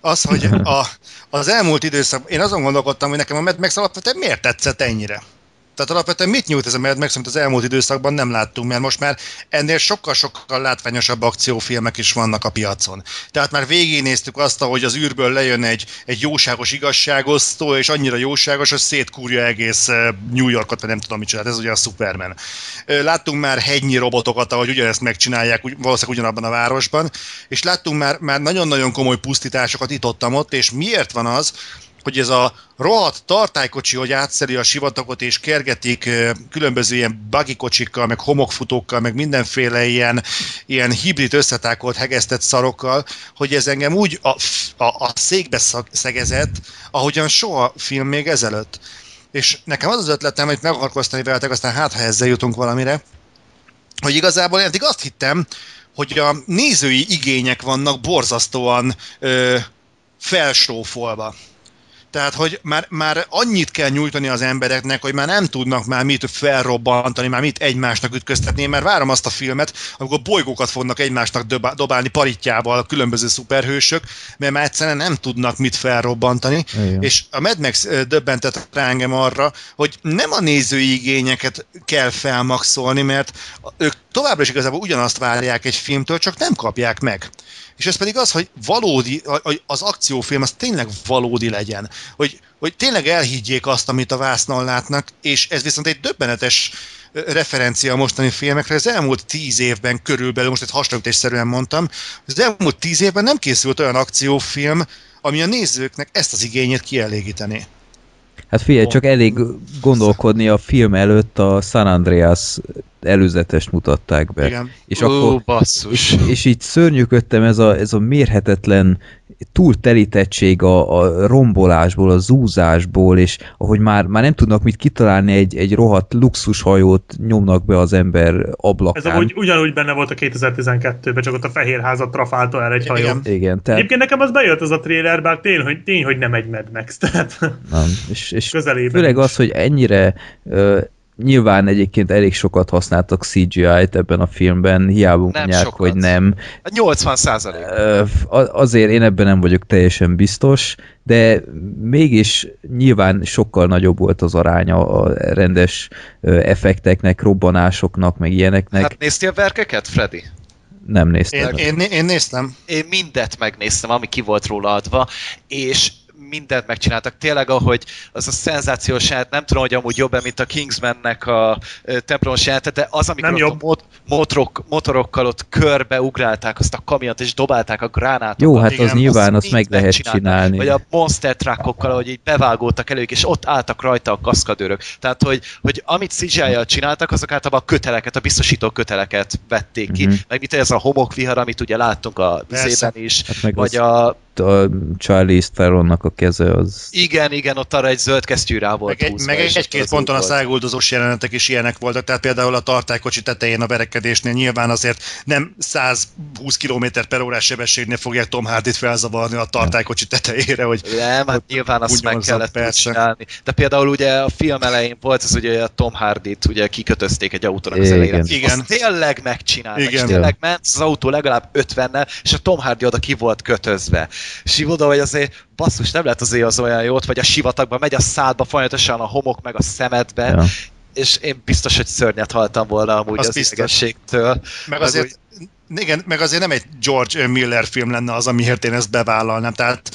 Az, hogy a, az elmúlt időszakban, én azon gondolkodtam, hogy nekem a Mad Max alapvetően miért tetszett ennyire? Tehát alapvetően mit nyújt ez a Mad Max, amit az elmúlt időszakban nem láttunk, mert most már ennél sokkal-sokkal látványosabb akciófilmek is vannak a piacon. Tehát már végignéztük azt, hogy az űrből lejön egy, egy jóságos igazságosztó, és annyira jóságos, hogy szétkúrja egész New Yorkot, vagy nem tudom mit csinált, ez ugye a Superman. Láttunk már hegynyi robotokat, ahogy ugyanezt megcsinálják, valószínűleg ugyanabban a városban, és láttunk már, már nagyon-nagyon komoly pusztításokat itt ott, ott és miért van az, hogy ez a rohadt tartálykocsi, hogy átszeli a sivatagot és kergetik különböző ilyen buggy kocsikkal, meg homokfutókkal, meg mindenféle ilyen, ilyen hibrid összetákolt, hegesztett szarokkal, hogy ez engem úgy a, a, a székbe szegezett, ahogyan soha film még ezelőtt. És nekem az az ötletem, hogy meg akarok osztani veletek, aztán hát, ha ezzel jutunk valamire, hogy igazából eddig azt hittem, hogy a nézői igények vannak borzasztóan ö, felsrófolva. Tehát, hogy már, már annyit kell nyújtani az embereknek, hogy már nem tudnak már mit felrobbantani, már mit egymásnak ütköztetni. Én már várom azt a filmet, amikor bolygókat fognak egymásnak dobá- dobálni paritjával a különböző szuperhősök, mert már egyszerűen nem tudnak mit felrobbantani. Igen. És a Mad Max döbbentett rá engem arra, hogy nem a nézői igényeket kell felmaxolni, mert ők továbbra is igazából ugyanazt várják egy filmtől, csak nem kapják meg. És ez pedig az, hogy valódi, hogy az akciófilm az tényleg valódi legyen. Hogy, hogy tényleg elhiggyék azt, amit a vásznal látnak, és ez viszont egy döbbenetes referencia a mostani filmekre. Az elmúlt tíz évben körülbelül, most egy hasonlítésszerűen mondtam, az elmúlt tíz évben nem készült olyan akciófilm, ami a nézőknek ezt az igényét kielégíteni. Hát figyelj, csak elég gondolkodni a film előtt a San Andreas előzetest mutatták be. Igen. És Ó, akkor basszus. és így szörnyűködtem ez a, ez a mérhetetlen túltelítettség a, a rombolásból, a zúzásból, és ahogy már, már nem tudnak mit kitalálni, egy, egy rohadt luxushajót nyomnak be az ember ablakán. Ez amúgy ugyanúgy benne volt a 2012-ben, csak ott a fehér házat trafálta el egy hajó. Igen. Igen, tehát Egyébként nekem az bejött az a trailer, bár tény, hogy, tény, hogy nem egy Mad Max, tehát nem. És, és közelében. főleg is. az, hogy ennyire ö, nyilván egyébként elég sokat használtak CGI-t ebben a filmben, hiába Nem mondják, hogy nem. 80 százalék. Ö, a- Azért én ebben nem vagyok teljesen biztos, de mégis nyilván sokkal nagyobb volt az aránya a rendes effekteknek, robbanásoknak, meg ilyeneknek. Hát néztél a verkeket, Freddy? nem néztem. Én, én, én néztem. Én mindet megnéztem, ami ki volt róla adva, és mindent megcsináltak. Tényleg, ahogy az a szenzációs jelent, nem tudom, hogy amúgy jobb mint a Kingsmannek a templomos jelente, de az, amikor Nem ott jobb. a mot- motorok, motorokkal ott körbe ugrálták azt a kamiont, és dobálták a gránátokat. Jó, hát Igen, az nyilván azt mind meg lehet csinálni. Vagy a monster truckokkal, hogy így bevágódtak elők, és ott álltak rajta a kaszkadőrök. Tehát, hogy, hogy amit CGI-jal csináltak, azok általában a köteleket, a biztosító köteleket vették ki. Mhm. Meg mit ez a homokvihar, amit ugye láttunk a vizében is, Hát vagy az- a A Charlie Theronnak a keze az... igen, igen, ott arra egy zöld kesztyű rá volt Meg, egy, meg egy-két ponton a száguldozós jelenetek is ilyenek voltak, tehát például a tartálykocsi tetején a verekedésnél nyilván azért nem 120 km per órás sebességnél fogják Tom Hardy-t felzavarni a tartálykocsi tetejére, hogy Nem, hát nyilván azt meg kellett persze. csinálni. De például ugye a film elején volt az ugye a Tom Hardy-t ugye kikötözték egy autónak az Igen. elejére. Igen. Azt tényleg megcsinálták, Igen. és tényleg ment az autó legalább 50-nel, és a Tom Hardy oda ki volt kötözve. És így oda, hogy azért basszus, nem lehet azért az olyan jót, vagy a sivatagban megy a szádba folyamatosan a homok meg a szemedbe, Ja. és én biztos, hogy szörnyet haltam volna amúgy Az az, biztos. idegességtől. meg azért, igen, meg azért nem egy George Miller film lenne az, amiért én ezt bevállalnám, tehát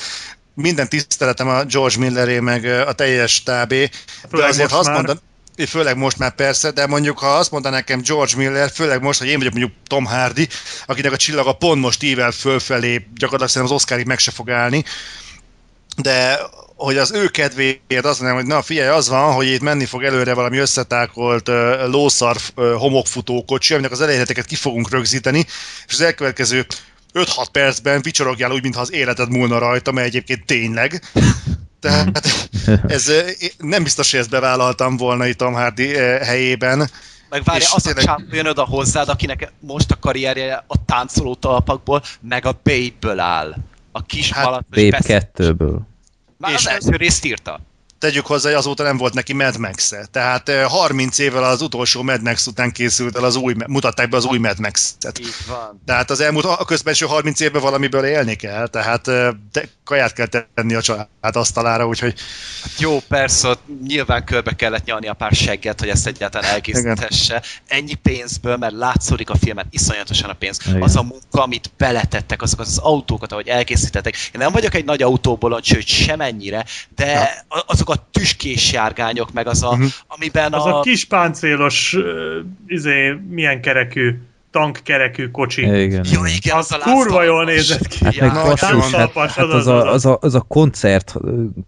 minden tiszteletem a George Milleré, meg a teljes stábé, de azért azt már. Főleg most már persze, de mondjuk ha azt mondaná nekem George Miller, főleg most, hogy én vagyok mondjuk Tom Hardy, akinek a csillaga pont most ível fölfelé, gyakorlatilag szerintem az Oscarig meg se fog állni, de hogy az ő kedvéért azt mondom, hogy na figyelj, az van, hogy itt menni fog előre valami összetákolt uh, lószar uh, homokfutó kocsi, aminek az elejéteket ki fogunk rögzíteni, és az elkövetkező 5-6 percben vicsorogjál úgy, mintha az életed múlna rajta, mert egyébként tényleg. Tehát ez ö, nem biztos, hogy ezt bevállaltam volna itt Tom Hardy ö, helyében. Meg várj, És az a tényleg- csávó jön oda hozzád, akinek most a karrierje a táncoló talpakból, meg a Babe-ből áll. A kis Hát, malatos Babe beszéd- 2-ből. Már És az- első részt írta. Tegyük hozzá, hogy azóta nem volt neki Mad max -e. Tehát ö, 30 évvel az utolsó Mad Max után készült el az új, mutatták be az új Mad Max-et. Így van. Tehát az elmúlt, a közbenső 30 évben valamiből élni kell, tehát de kaját kell tenni a család asztalára, úgyhogy Jó, persze, nyilván körbe kellett nyalni a pár segget, hogy ezt egyáltalán elkészíthesse. Ennyi pénzből, mert látszódik a filmen iszonyatosan a pénz. Igen. Az a munka, amit beletettek, azokat az autókat, ahogy elkészítettek. Én nem vagyok egy nagy autóbolond, sőt semennyire, de a- azok a tüskés járgányok, meg az a, Mhm. amiben Az a... a kis páncélos, ö, izé, milyen kerekű, tankkerekű kocsi. Igen, Jó, igen. igen, Az az a kurva láztalpas. jól nézett ki. Hát meg Ja, basszus, hát, hát az az, az, a, az. az, a, az a koncert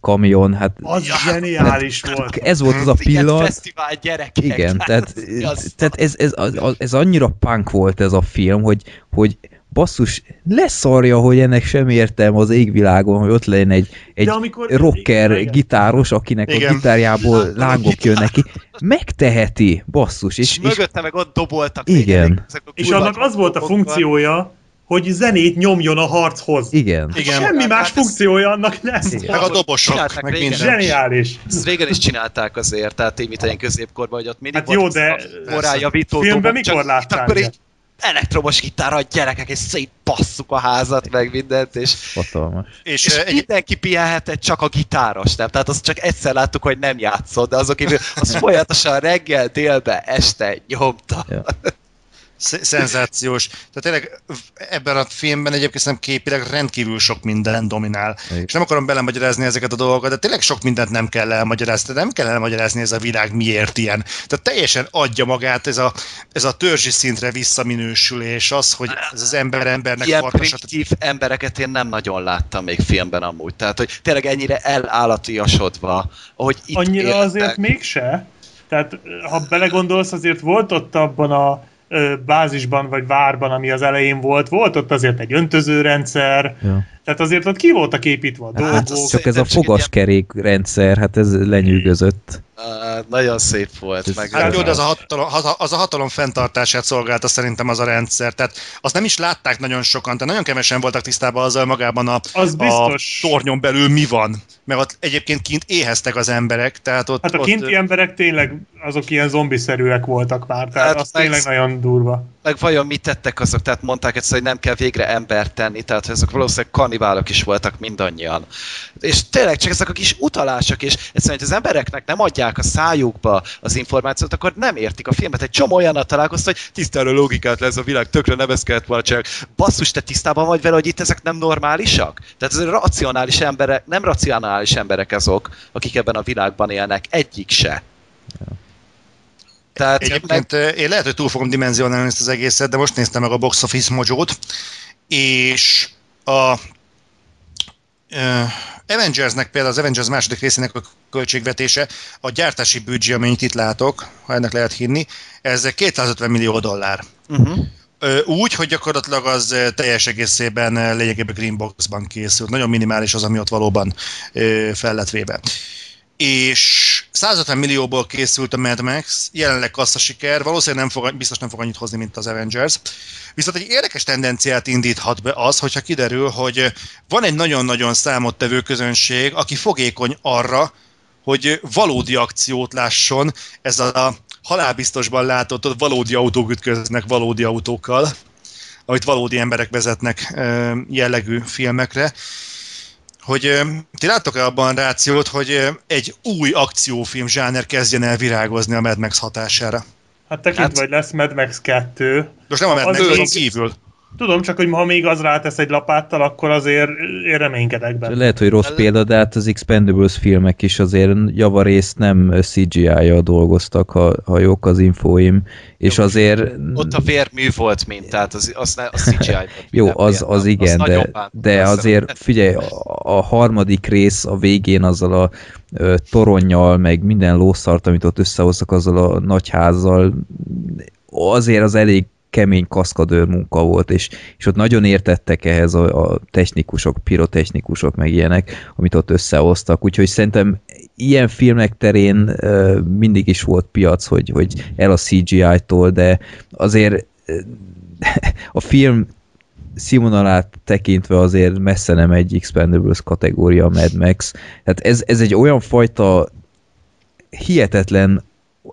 kamion, hát Az Ja, zseniális volt. ez volt az a Ilyen pillanat, fesztivál gyerekek. igen, tehát, az- tehát ez, ez, az- ez annyira punk volt ez a film, hogy, hogy basszus, leszarja, hogy ennek sem értelme az égvilágon, hogy ott legyen egy, egy De amikor- rocker igen. gitáros, akinek Igen. a gitárjából lángok jönnek ki, megteheti, basszus, És, és, és mögötte meg ott doboltak. Igen. ezek És annak az volt a funkciója, hogy zenét nyomjon a harchoz. igen, igen, Semmi más funkciója annak nem Igen. meg a dobosok, meg régen. minden. Zseniális. Ezt régen is csinálták azért, tehát ilyen középkorban, hogy ott mindig Hát jó, volt de- morálljavító Filmben dobok, mikor csak itt láttál Akkor így elektromos gitárra a gyerekek, és szétpasszuk a házat, meg mindent, és, hatalmas. És, és egy, mindenki pihenhetett, csak a gitáros, nem? Tehát azt csak egyszer láttuk, hogy nem játszott, de azok kívül, az folyamatosan reggel, délbe, este nyomta. Ja. Sz- szenzációs. Tehát tényleg ebben a filmben egyébként szerintem képileg rendkívül sok minden dominál. Igen. És nem akarom belemagyarázni ezeket a dolgokat, de tényleg sok mindent nem kell elmagyarázni. De nem kell elmagyarázni ez a világ miért ilyen. Tehát teljesen adja magát ez a, ez a törzsi szintre visszaminősülés, az, hogy ez az ember embernek Ilyen farkasat. primitív embereket én nem nagyon láttam még filmben amúgy. Tehát, hogy tényleg ennyire elállatiasodva, ahogy itt Annyira éltek. azért mégse. Tehát ha belegondolsz, azért volt ott abban a bázisban vagy várban, ami az elején volt, volt ott azért egy öntözőrendszer, Ja. Tehát azért ott ki voltak építve a Hát dolgok. az- csak ez a fogaskerék rendszer, hát ez lenyűgözött. Uh, nagyon szép volt. Meg Hát jó, de az az- a, hatalom, az a hatalom fenntartását szolgálta szerintem az a rendszer. Tehát azt nem is látták nagyon sokan, tehát nagyon kevesen voltak tisztában azzal magában a, Az a biztos. tornyon belül mi van. Mert ott egyébként kint éheztek az emberek, tehát ott... Hát a ott, kinti emberek tényleg azok ilyen zombiszerűek voltak már, tehát Hát az meg- tényleg nagyon durva. Meg vajon mit tettek azok, tehát mondták egyszer, hogy nem kell végre embert tenni, tehát azok valószínűleg kannibálok is voltak mindannyian. És tényleg csak ezek a kis utalások, és egyszerűen, hogy az embereknek nem adják a szájukba az információt, akkor nem értik a filmet. Egy csomó olyannal találkozta, hogy tisztelő logikát lesz a világ, tökre nem ezt kellett volna csinálni. Basszus, te tisztában vagy vele, hogy itt ezek nem normálisak? Tehát ez racionális emberek, nem racionális emberek azok, akik ebben a világban élnek, egyik se. Tehát Egyébként meg... én lehet, hogy túl fogom dimenzionálni ezt az egészet, de most néztem meg a Box Office Mojo-t, és a uh, Avengersnek például az Avengers második részének a költségvetése, a gyártási büdzsé, amennyit itt látok, ha ennek lehet hinni, ez 250 millió dollár. Uh-huh. Úgy, hogy gyakorlatilag az teljes egészében lényegében Greenboxban készült. Nagyon minimális az, ami ott valóban fel lett véve és 150 millióból készült a Mad Max, jelenleg kassza siker, valószínűleg nem fog, biztos nem fog annyit hozni, mint az Avengers. Viszont egy érdekes tendenciát indíthat be az, hogyha kiderül, hogy van egy nagyon-nagyon számottevő közönség, aki fogékony arra, hogy valódi akciót lásson, ez a halálbiztosban látott, hogy valódi autók ütköznek valódi autókkal, amit valódi emberek vezetnek jellegű filmekre hogy ti láttok-e abban rációt, hogy egy új akciófilm zsáner kezdjen el virágozni a Mad Max hatására? Hát tekintve, hát... vagy lesz Mad Max 2. Most nem a Mad Max, azon kívül. Tudom, csak hogy ha még az rátesz egy lapáttal, akkor azért én reménykedek benne. Lehet, hogy rossz példa, de hát az Expendables filmek is azért javarészt nem CGI-jal dolgoztak, ha, ha jók az infóim, és Jó, azért... Ott a vérmű volt, mint, tehát az, az, az CGI volt. Jó, az, az, az igen, az de, de azért figyelj, a, a harmadik rész a végén azzal a ö, toronnyal, meg minden lószart, amit ott összehoztak azzal a nagyházzal, azért az elég kemény kaszkadőr munka volt, és, és ott nagyon értettek ehhez a, a technikusok, pirotechnikusok, meg ilyenek, amit ott összehoztak, úgyhogy szerintem ilyen filmek terén uh, mindig is volt piac, hogy, hogy el a CGI-tól, de azért uh, a film színvonalát tekintve azért messze nem egy Expendables kategória Mad Max. Tehát ez, ez egy olyan fajta hihetetlen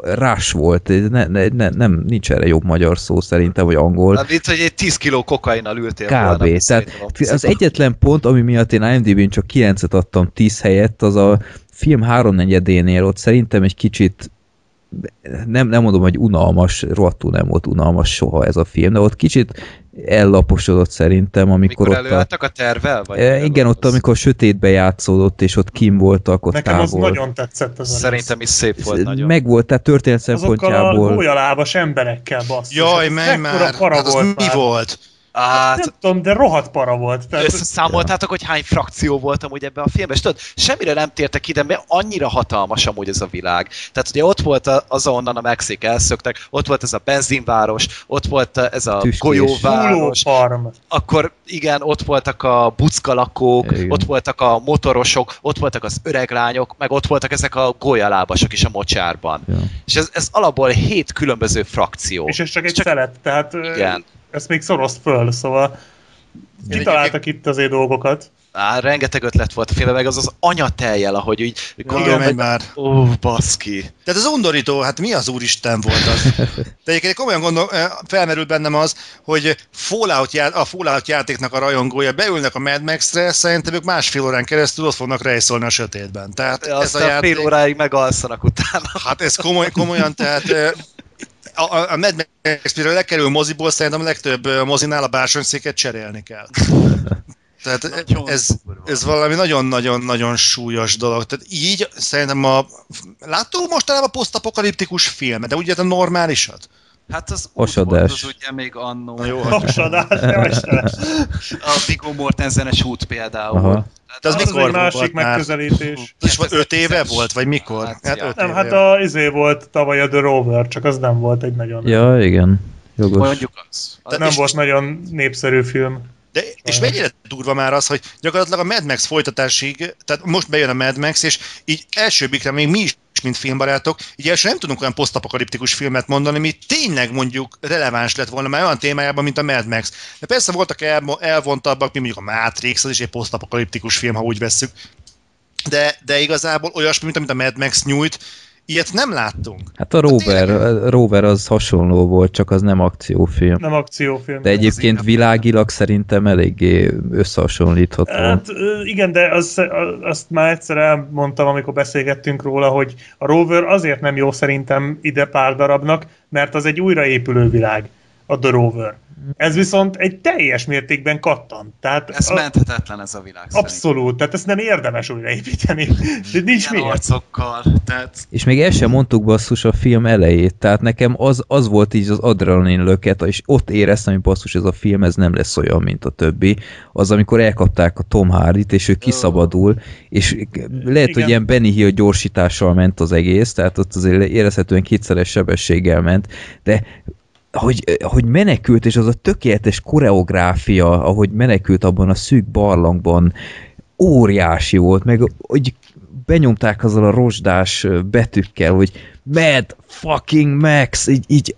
rás volt, ne, ne, ne, nem, nincs erre jobb magyar szó szerintem, vagy angol. Hát mint, hogy egy 10 kiló kokainnal ültél Kb. volna. Tehát az egyetlen pont, ami miatt én IMDb-n csak 9-et adtam 10 helyett, az a film háromnegyedénél ott szerintem egy kicsit nem, nem mondom, hogy unalmas, rohadtul nem volt unalmas soha ez a film, de ott kicsit ellaposodott szerintem, amikor, amikor ott előálltak a, a tervel? Vagy e, igen, ott amikor sötétbe játszódott, és ott kim voltak ott Nekem távol. az nagyon tetszett ez Szerintem is szép volt nagyon. Meg volt, tehát történet szempontjából. Azokkal a gólyalábas emberekkel basszus. Jaj, menj már! Hát az mi volt? Hát, nem tudom, de rohadt para volt. Tehát... Összeszámoltátok, hogy hány frakció volt amúgy ebben a filmben, és tudod, semmire nem tértek ide, mert annyira hatalmas amúgy ez a világ. Tehát ugye ott volt az, ahonnan a Mexik elszöktek, ott volt ez a benzinváros, ott volt ez a Tüskés. golyóváros. Akkor igen, ott voltak a buckalakók, igen. ott voltak a motorosok, ott voltak az öreg lányok, meg ott voltak ezek a golyalábasok is a mocsárban. Ja. És ez, ez alapból hét különböző frakció. És ez csak egy csak, szelet, tehát igen ezt még szoroszt föl, szóval kitaláltak itt azért dolgokat. Á, rengeteg ötlet volt a filmben, meg az az anyateljel, ahogy úgy gondolom, hogy már. Ó, baszki. Tehát az undorító, hát mi az úristen volt az? De egyébként komolyan gondol, eh, felmerült bennem az, hogy Fallout ját, a Fallout játéknak a rajongója beülnek a Mad Max-re, szerintem ők másfél órán keresztül ott fognak rejszolni a sötétben. Tehát ja, ez a játék... fél óráig megalszanak utána. Hát ez komoly, komolyan, tehát eh, a, a Mad max lekerül moziból, szerintem a legtöbb mozinál a bársonyszéket cserélni kell. Tehát ez, ez valami nagyon-nagyon-nagyon súlyos dolog. Tehát így szerintem a... Láttuk mostanában posztapokaliptikus filmet, de ugye a normálisat? Hát az Osadás. az ugye még annó. Na jó, Osadás, A Viggo Mortensenes út például. Aha. Hát az, az mikor egy másik volt megközelítés. És vagy öt éve volt, vagy mikor? Hát, hát öt nem, éve. hát a izé volt tavaly a The Rover, csak az nem volt egy nagyon... Ja, igen. Jogos. Mondjuk az. az nem volt nagyon népszerű film. De, és mennyire durva már az, hogy gyakorlatilag a Mad Max folytatásig, tehát most bejön a Mad Max, és így első bikre még mi is mint filmbarátok, így első nem tudunk olyan posztapokaliptikus filmet mondani, ami tényleg mondjuk releváns lett volna már olyan témájában, mint a Mad Max. De persze voltak el, elvontabbak, mint mondjuk a Matrix, az is egy posztapokaliptikus film, ha úgy vesszük. De, de igazából olyasmi, mint amit a Mad Max nyújt, Ilyet nem láttunk. Hát a Rover, a Rover az hasonló volt, csak az nem akciófilm. Nem akciófilm. De egyébként az világilag szerintem eléggé összehasonlítható. Hát igen, de az, azt már egyszer elmondtam, amikor beszélgettünk róla, hogy a Rover azért nem jó szerintem ide pár darabnak, mert az egy újraépülő világ, a The Rover. Ez viszont egy teljes mértékben kattant. Tehát Ez a, menthetetlen ez a világ abszolút, tehát ezt nem érdemes újraépíteni. De nincs Ilyen miért. arcokkal, tehát És még el sem mondtuk basszus a film elejét, tehát nekem az, az volt így az adrenalin löket, és ott éreztem, hogy basszus ez a film, ez nem lesz olyan, mint a többi. Az, amikor elkapták a Tom Hardy-t, és ő kiszabadul, és lehet, Igen. hogy ilyen Benny Hill gyorsítással ment az egész, tehát ott azért érezhetően kétszeres sebességgel ment, de hogy, hogy menekült, és az a tökéletes koreográfia, ahogy menekült abban a szűk barlangban, óriási volt, meg hogy benyomták azzal a rozsdás betűkkel, hogy Mad fucking Max, így, így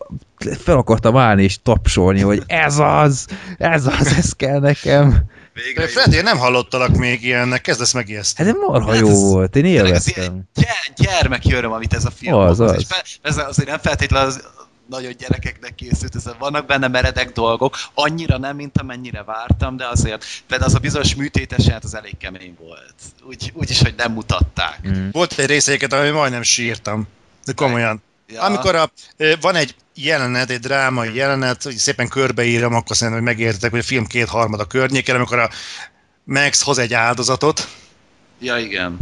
fel akartam állni és tapsolni, hogy ez az, ez az, ez kell nekem. végre Freddy, én nem hallottalak még ilyennek, kezdesz megijeszteni. Hát de marha Hát jó ez- volt, én Tényleg ez élveztem. ilyen gy- gyermeki öröm, amit ez a film Az, az. És ez azért nem feltétlenül az nagyon gyerekeknek készült, ez vannak benne meredek dolgok, annyira nem, mint amennyire vártam, de azért például az a bizonyos műtétes hát az elég kemény volt. Úgy, úgy is, hogy nem mutatták. Mm. Volt egy részeiket, ami majdnem sírtam. De komolyan. Ja. Amikor a, van egy jelenet, egy drámai jelenet, hogy szépen körbeírom, akkor szerintem, hogy megértitek, hogy a film kétharmada környéken, amikor a Max hoz egy áldozatot, Ja, igen.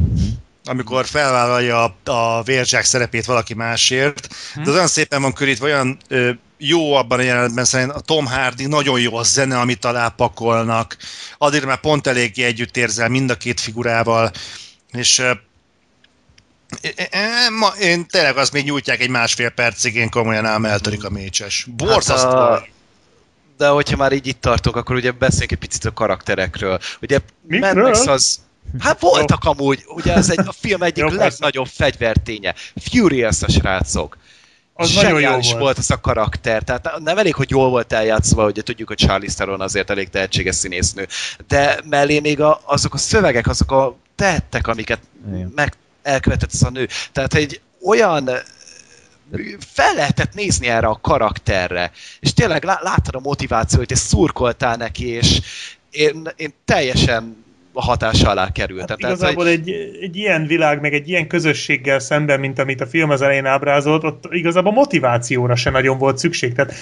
Amikor felvállalja a, a vérzsák szerepét valaki másért, de az olyan szépen van körítve, olyan ö, jó abban a jelenetben szerintem a Tom Hardy, nagyon jó a zene, amit alápakolnak, addig már pont eléggé együtt érzel mind a két figurával, és ö, e- e- ma, én tényleg azt még nyújtják egy másfél percig, én komolyan ám eltörik a mécses. Borzasztó. Hát a- De hogyha már így itt tartok, akkor ugye beszéljünk egy picit a karakterekről. Ugye Mad Mikről? Max az... Hát voltak amúgy, ugye ez egy, a film egyik Jó, persze. legnagyobb fegyverténye. Furious a srácok. Az nagyon jó Zseniális volt. volt az a karakter, tehát nem elég, hogy jól volt eljátszva, ugye tudjuk, hogy Charlize Theron azért elég tehetséges színésznő, de mellé még a, azok a szövegek, azok a tettek, amiket Igen. meg elkövetett ez a nő. Tehát egy olyan fel lehetett nézni erre a karakterre, és tényleg lá- láttad a motivációt, és szurkoltál neki, és én, én teljesen hatása alá kerültem. Hát Tehát, igazából egy, egy ilyen világ, meg egy ilyen közösséggel szemben, mint amit a film az elején ábrázolt, ott igazából motivációra se nagyon volt szükség. Tehát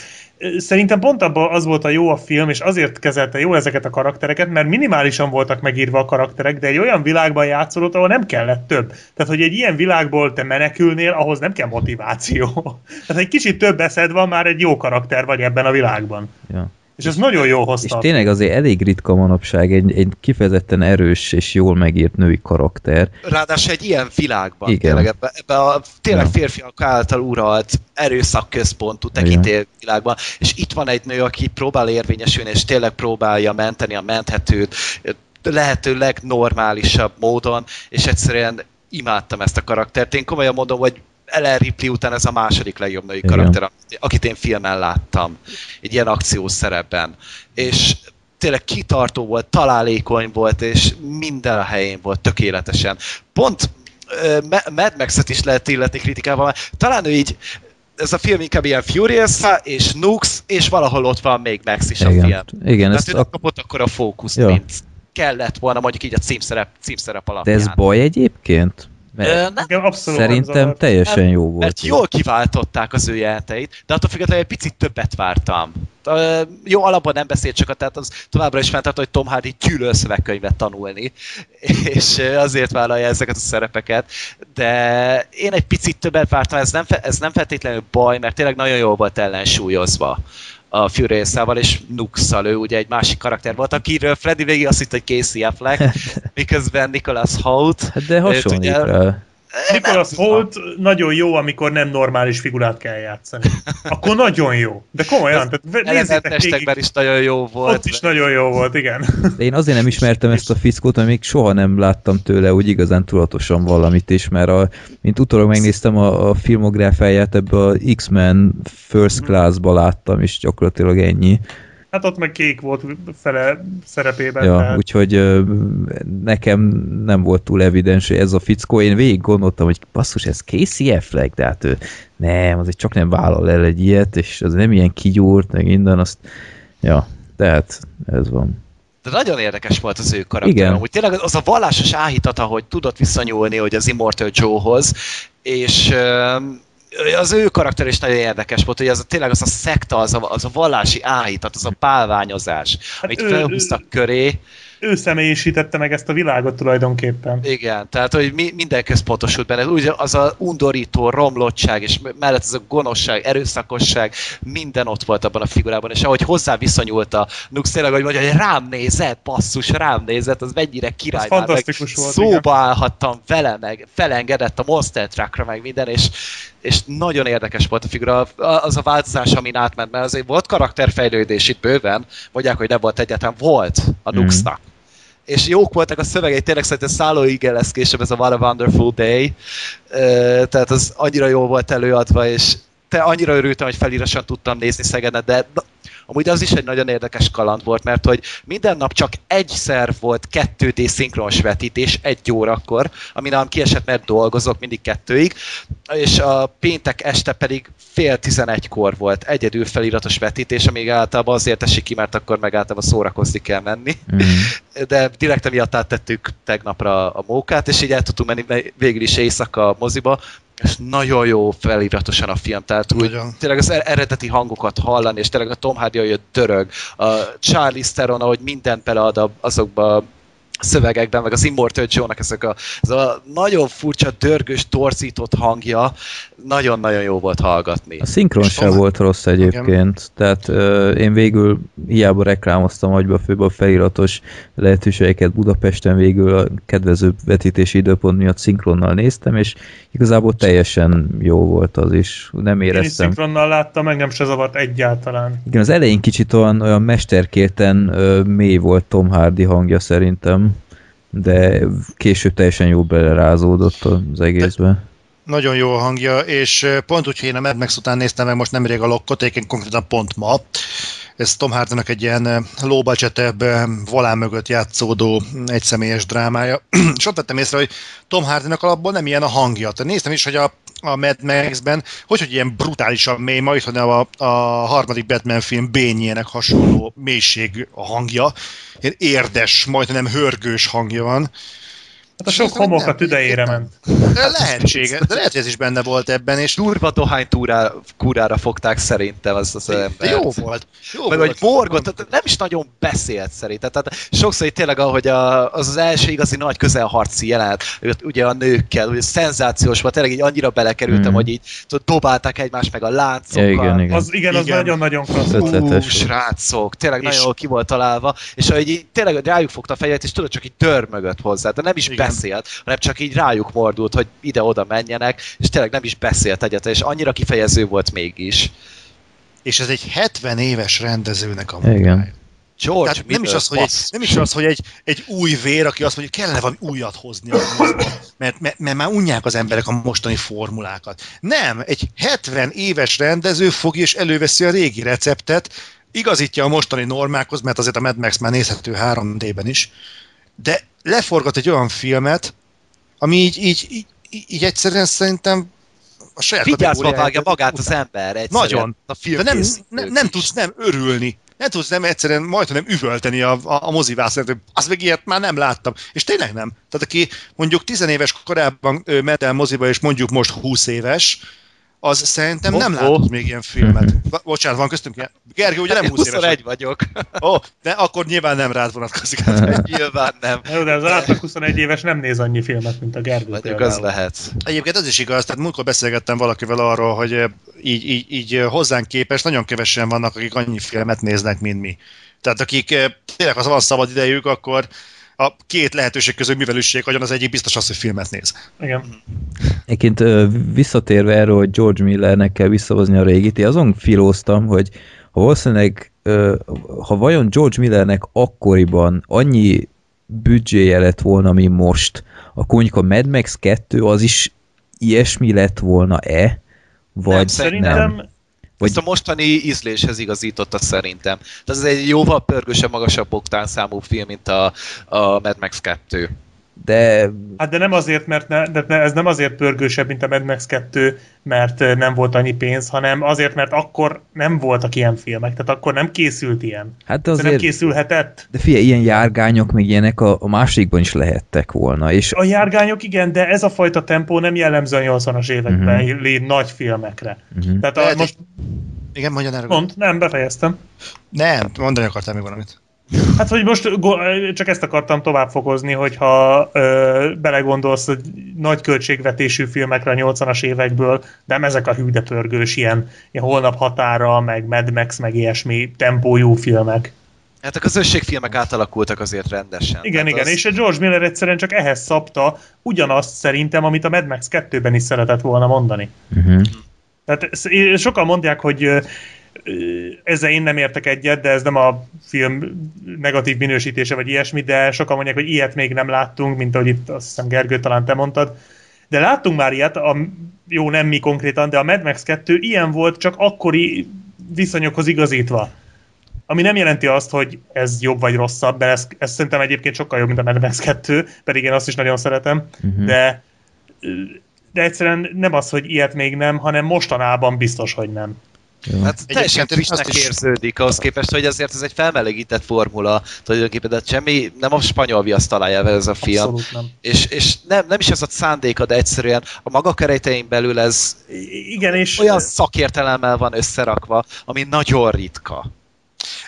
szerintem pont abban az volt a jó a film, és azért kezelte jó ezeket a karaktereket, mert minimálisan voltak megírva a karakterek, de egy olyan világban játszolott, ahol nem kellett több. Tehát, hogy egy ilyen világból te menekülnél, ahhoz nem kell motiváció. Tehát egy kicsit több eszed van, már egy jó karakter vagy ebben a világban. Ja. És ez nagyon jó És hozta. tényleg azért elég ritka manapság egy, egy kifejezetten erős és jól megírt női karakter. Ráadásul egy ilyen világban, Igen. tényleg ebbe, ebbe a tényleg Ja. férfiak által uralt erőszakközpontú tekintélvilágban, és itt van egy nő, aki próbál érvényesülni, és tényleg próbálja menteni a menthetőt, lehető legnormálisabb módon, és egyszerűen imádtam ezt a karaktert. Én komolyan mondom, hogy Ellen Ripley után ez a második legjobb női Igen. karakter, akit én filmen láttam, egy ilyen akciós szerepben. És tényleg kitartó volt, találékony volt, és minden a helyén volt tökéletesen. Pont Ma- Mad Max-et is lehet illetni kritikával, mert talán ő így ez a film inkább ilyen Furious és Nux, és valahol ott van még Max is a film. Igen, igen Tehát ezt ő a, kapott akkor a fókuszt, Ja. mint kellett volna, mondjuk így a címszerep, címszerep de alapján. ez baj egyébként? Ö, Mert nem, abszolút nem szerintem zavart. teljesen jó volt. mert jól kiváltották az ő jelenteit, de attól függetlenül egy picit többet vártam. Ö, Jó, alapban nem beszélt sokat, tehát az továbbra is fenntartó, hogy Tom Hardy gyűlöl szövegkönyvet tanulni, és azért vállalja ezeket a szerepeket, de én egy picit többet vártam, ez nem, fe- ez nem feltétlenül baj, mert tényleg nagyon jól volt ellensúlyozva a Furious-szával és Nuxal, ő ugye egy másik karakter volt, akiről Freddy végig azt hitt, hogy Casey Affleck, miközben Nicholas Holt. Hát de hasonlít ugye- rá. Nicholas Holt nagyon jó, amikor nem normális figurát kell játszani. Akkor nagyon jó. De komolyan, tehát nézzétek is nagyon jó volt. Ott is nagyon jó volt, igen. De én azért nem ismertem ezt a fickót, mert még soha nem láttam tőle úgy igazán tudatosan valamit is, mert a, mint utólag megnéztem a, a filmográfiáját, ebbe a X-Men First Class-ba láttam, és gyakorlatilag ennyi. Hát ott meg kék volt fele szerepében. Ja, tehát... úgyhogy nekem nem volt túl evidens, hogy ez a fickó. Én végig gondoltam, hogy basszus, ez Casey Affleck, de hát ő nem, azért csak nem vállal el egy ilyet, és az nem ilyen kigyúrt, meg minden, azt, ja, tehát ez van. De nagyon érdekes volt az ő karakter. Igen. Amúgy tényleg az a vallásos áhítata, hogy tudott visszanyúlni hogy az Immortal Joe-hoz, és az ő karakter is nagyon érdekes volt, hogy az a, tényleg az a szekta, az a, az a vallási áhítat, az a pálványozás, hát amit ő- felhúztak köré. Ő személyisítette meg ezt a világot tulajdonképpen. Igen, tehát hogy mi, minden központosult benne. Úgy az a undorító romlottság, és mellett az a gonoszság, erőszakosság, minden ott volt abban a figurában, és ahogy hozzá viszonyult a Nux, tényleg, hogy mondja, hogy rám nézett, basszus, rám nézett, az mennyire király. Az már, meg fantasztikus volt, Szóba állhattam vele, meg felengedett a Monster Truckra, meg minden, és, és nagyon érdekes volt a figura, az a változás, amin átment, mert azért volt karakterfejlődés itt bőven, mondják, hogy nem volt egyáltalán, volt a Mhm. Nuxnak és jók voltak a szövegei, tényleg szerintem Szálló Igen lesz később ez a What a Wonderful Day, tehát az annyira jól volt előadva, és te annyira örültem, hogy felírásan tudtam nézni Szegedet, de amúgy az is egy nagyon érdekes kaland volt, mert hogy minden nap csak egyszer volt 2D szinkronos vetítés, egy órakor, ami nálam kiesett, mert dolgozok mindig kettőig, és a péntek este pedig fél tizenegykor volt egyedül feliratos vetítés, amíg általában azért esik ki, mert akkor meg általában szórakozni kell menni Mm. de direkt emiatt áttettük tegnapra a mókát, és így el tudtunk menni végül is éjszaka a moziba, és nagyon jó feliratosan a film, tehát úgy Nagyon. tényleg az er- eredeti hangokat hallani, és tényleg a Tom Hardy, ahogy dörög, a Charlie Theron, ahogy mindent belead azokba szövegekben, meg az Immortal Joe-nak ezek a, ez a nagyon furcsa, dörgős, torzított hangja, nagyon-nagyon jó volt hallgatni. A szinkron És sem volt rossz egyébként, tehát ö, én végül hiába reklámoztam agyba főbb a feliratos lehetőségeket Budapesten végül a kedvező vetítési időpont miatt szinkronnal néztem, és igazából teljesen jó volt az is, nem Én is éreztem. szinkronnal láttam, engem se zavart egyáltalán. Igen, az elején kicsit olyan, olyan mesterkérten ö, mély volt Tom Hardy hangja szerintem, de később teljesen jó belerázódott az egészbe. Nagyon jó a hangja, és pont úgy, hogy én a Mad Max után néztem meg most nemrég a lokkot, egyébként konkrétan pont ma. Ez Tom Hardynak egy ilyen low budgetebb, volán mögött játszódó egyszemélyes drámája. és ott vettem észre, hogy Tom Hardynak alapból nem ilyen a hangja. Tehát néztem is, hogy a, a Mad Max-ben, hogy, hogy ilyen brutálisan mély, majd hogy a, a harmadik Batman film bényének hasonló mélység a hangja. Ilyen érdes, majdnem hörgős hangja van. Hát a sok homok a tüdejére ment. De lehetséges, de lehet, hogy ez is benne volt ebben, és Durva dohány túrá, kúrára fogták szerintem az az de embert. jó volt. Jó meg volt. hogy morgot, tehát nem is nagyon beszélt szerintem. Tehát sokszor itt tényleg, ahogy a, az az első igazi nagy közelharci jelenet, ugye a nőkkel, ugye szenzációs volt, tényleg így annyira belekerültem, Mhm. hogy így tudod, dobálták egymást meg a láncokkal. Ja, igen, igen. Az, igen, az Igen. nagyon-nagyon klassz. Srácok, tényleg És- nagyon jól ki volt találva, és ahogy így tényleg rájuk fogta a fegyvert, és tudod, csak így dörmögött hozzá, de nem is Igen. Igen. beszélt, hanem csak így rájuk mordult, hogy ide-oda menjenek, és tényleg nem is beszélt egyet, és annyira kifejező volt mégis. És ez egy 70 éves rendezőnek a Igen. munkája. George Tehát nem is, az, hogy egy, nem is az, hogy egy, egy új vér, aki azt mondja, hogy kellene valami újat hozni, mert, mert, mert már unják az emberek a mostani formulákat. Nem, egy 70 éves rendező fogja és előveszi a régi receptet, igazítja a mostani normákhoz, mert azért a Mad Max már nézhető 3D-ben is, de leforgat egy olyan filmet, ami így, így, így, így, egyszerűen szerintem a saját Vigyázva vágja magát az után. ember egyszerűen. Nagyon. A film De nem, nem, nem tudsz nem örülni. Nem tudsz nem egyszerűen majdnem üvölteni a, a, a mozivászért, hogy azt meg ilyet már nem láttam. És tényleg nem. Tehát aki mondjuk tizenéves korában ment el moziba, és mondjuk most 20 éves, az szerintem nem oh. látott még ilyen filmet. Bocsánat, van köztünk ilyen. Gergő, ugye nem 20 éves? 21 vagyok. Ó, oh, de akkor nyilván nem rád vonatkozik. Hát, Nyilván nem. Jó, de az átlag 21 éves nem néz annyi filmet, mint a Gergő Mondjuk az lehet. Egyébként az is igaz, tehát múltkor beszélgettem valakivel arról, hogy ö, így, így, így ö, hozzánk képest nagyon kevesen vannak, akik annyi filmet néznek, mint mi. Tehát akik ö, tényleg, ha van szabad idejük, akkor a két lehetőség közül mivel üssék agyon, az egyik biztos az, hogy filmet néz. Igen. Egyébként visszatérve erről, hogy George Millernek kell visszahozni a régit, én azon filóztam, hogy ha valószínűleg, ha vajon George Millernek akkoriban annyi büdzséje lett volna, mi most, akkor mondjuk a Mad Max 2 az is ilyesmi lett volna-e? Vagy Nem, Szerintem, nem? Vagy- Ezt a mostani ízléshez igazította szerintem. Tehát ez egy jóval pörgősebb, magasabb oktán számú film, mint a, a Mad Max 2. De Hát de nem azért, mert ne, de ez nem azért pörgősebb, mint a Mad Max 2, mert nem volt annyi pénz, hanem azért, mert akkor nem voltak ilyen filmek, tehát akkor nem készült ilyen. hát Azért... nem készülhetett. de figyelj, ilyen járgányok még ilyenek a, a másikban is lehettek volna, és A járgányok igen, de ez a fajta tempó nem jellemző a 80-as években uh-huh. nagy filmekre. uh-huh. Tehát a, Lehet, most Igen, mondja erről. mond, nem, befejeztem. Nem, mondani akartál még valamit. Hát, hogy most csak ezt akartam tovább fokozni, hogyha ö, belegondolsz, hogy nagy költségvetésű filmekre a 80-as évekből, nem ezek a hű de pörgős, ilyen, ilyen holnap határa, meg Mad Max, meg ilyesmi tempójú filmek. Hát a közösségfilmek átalakultak azért rendesen. Igen, Tehát igen, az... és a George Miller egyszerűen csak ehhez szabta ugyanazt szerintem, amit a Mad Max 2-ben is szeretett volna mondani. Uh-huh. Tehát sokan mondják, hogy ezzel én nem értek egyet, de ez nem a film negatív minősítése vagy ilyesmi, de sokan mondják, hogy ilyet még nem láttunk, mint ahogy itt azt hiszem Gergő talán te mondtad. De láttunk már ilyet, a, jó nem mi konkrétan, de a Mad Max 2 ilyen volt, csak akkori viszonyokhoz igazítva. Ami nem jelenti azt, hogy ez jobb vagy rosszabb, mert ez, ez szerintem egyébként sokkal jobb, mint a Mad Max 2, pedig én azt is nagyon szeretem, Mhm. de de egyszerűen nem az, hogy ilyet még nem, hanem mostanában biztos, hogy nem. Jó. Hát teljesen frissnek is- érződik ahhoz képest, hogy azért ez egy felmelegített formula tulajdonképpen, de semmi, nem a spanyol viasz találja el ez a film. Abszolút nem. És, és nem, nem is ez a szándéka, de egyszerűen a maga keretein belül ez Igen, és olyan szakértelemmel van összerakva, ami nagyon ritka.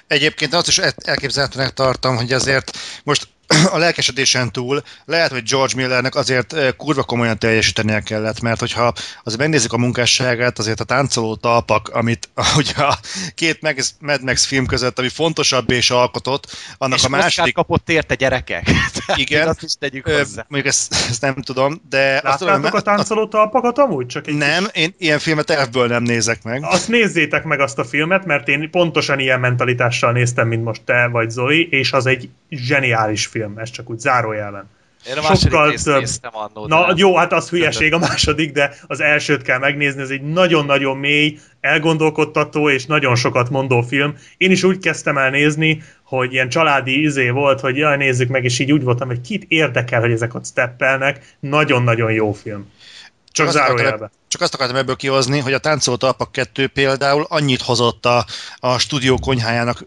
Egyébként azt is el- elképzelhetőnek tartom, hogy azért most a lelkesedésen túl lehet, hogy George Millernek azért eh, kurva komolyan teljesítenie kellett, mert hogyha azért megnézzük a munkásságát, azért a táncoló talpak, amit ahogy a két Mad Max film között, ami fontosabb és alkotott, annak és a második... kapott érte gyerekek. Igen. Azt is tegyük hozzá. mondjuk ezt, ezt nem tudom, de azt Láttátok a táncoló talpakat amúgy? Csak egy nem, én ilyen filmet elfből nem nézek meg. Azt nézzétek meg azt a filmet, mert én pontosan ilyen mentalitással néztem, mint most te vagy Zoli, és az egy zseniális film, ez csak úgy zárójelben. Én a második sokkal részt több. néztem annó. Na nem. jó, hát az hülyeség a második, de az elsőt kell megnézni, ez egy nagyon-nagyon mély, elgondolkodtató és nagyon sokat mondó film. Én is úgy kezdtem el nézni, hogy ilyen családi izé volt, hogy jaj, nézzük meg, és így úgy voltam, hogy kit érdekel, hogy ezek ott steppelnek. Nagyon-nagyon jó film. Csak azt akartam, zárójelben. csak azt akartam ebből kihozni, hogy a Táncoló Talpak 2 például annyit hozott a, a stúdió konyhájának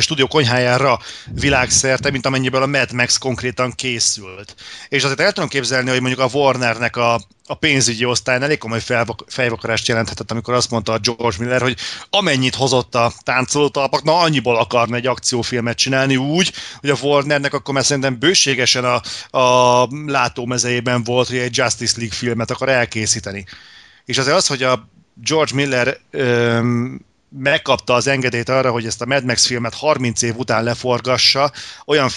stúdió konyhájára világszerte, mint amennyiből a Mad Max konkrétan készült. És azért el tudom képzelni, hogy mondjuk a Warnernek a, a pénzügyi osztályon elég komoly fejvakarást jelenthetett, amikor azt mondta a George Miller, hogy amennyit hozott a táncolótalpak, na annyiból akarna egy akciófilmet csinálni úgy, hogy a Warnernek akkor már szerintem bőségesen a, a látómezejében volt, hogy egy Justice League filmet akar elkészíteni. És azért az, hogy a George Miller öm, megkapta az engedélyt arra, hogy ezt a Mad Max filmet 30 év után leforgassa, olyan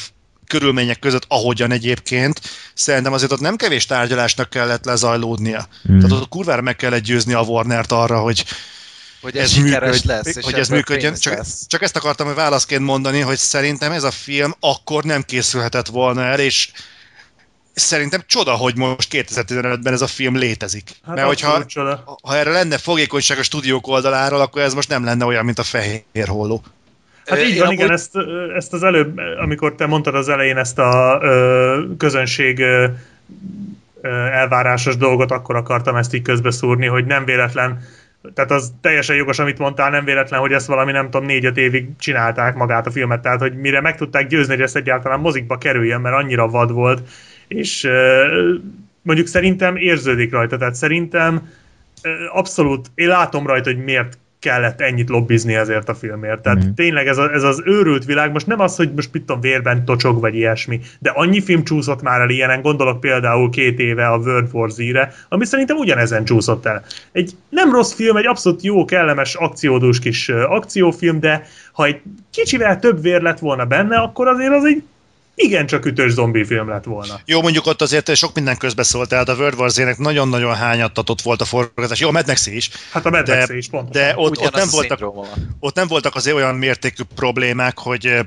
körülmények között, ahogyan egyébként, szerintem azért ott nem kevés tárgyalásnak kellett lezajlódnia. Hmm. Tehát ott kurvára meg kellett győzni a Warnert arra, hogy hogy ez, ez működj, lesz. és hogy ez működjön. Csak, lesz. csak ezt akartam hogy válaszként mondani, hogy szerintem ez a film akkor nem készülhetett volna el, és szerintem csoda, hogy most 2015-ben ez a film létezik. Hát Mert hogyha csoda. ha erre lenne fogékonyság a stúdiók oldaláról, akkor ez most nem lenne olyan, mint a fehér holló. Hát így van, amúgy- igen, ezt, ezt az előbb, amikor te mondtad az elején ezt a ö, közönség ö, ö, elvárásos dolgot, akkor akartam ezt így közbeszúrni, hogy nem véletlen, tehát az teljesen jogos, amit mondtál, nem véletlen, hogy ezt valami nem tudom, négy-öt évig csinálták magát a filmet, tehát hogy mire meg tudták győzni, hogy ezt egyáltalán mozikba kerüljön, mert annyira vad volt, és mondjuk szerintem érződik rajta, tehát szerintem abszolút, én látom rajta, hogy miért kellett ennyit lobbizni ezért a filmért. Tehát mm. tényleg ez, a, ez az őrült világ, most nem az, hogy most mit tudom, vérben tocsog vagy ilyesmi, de annyi film csúszott már el ilyenen, gondolok például két éve a World War Z-re, ami szerintem ugyanezen csúszott el. Egy nem rossz film, egy abszolút jó, kellemes, akciódús kis akciófilm, de ha egy kicsivel több vér lett volna benne, akkor azért az egy igencsak ütős zombi film lett volna. Jó, mondjuk ott azért sok minden közbeszólt, tehát a World War Z-nek nagyon-nagyon hányattatott volt a forgatás. Jó, a Mad Max is, Hát a Mad De- Max is pont. de ott, ott, nem a voltak, ott nem voltak azért olyan mértékű problémák, hogy ö,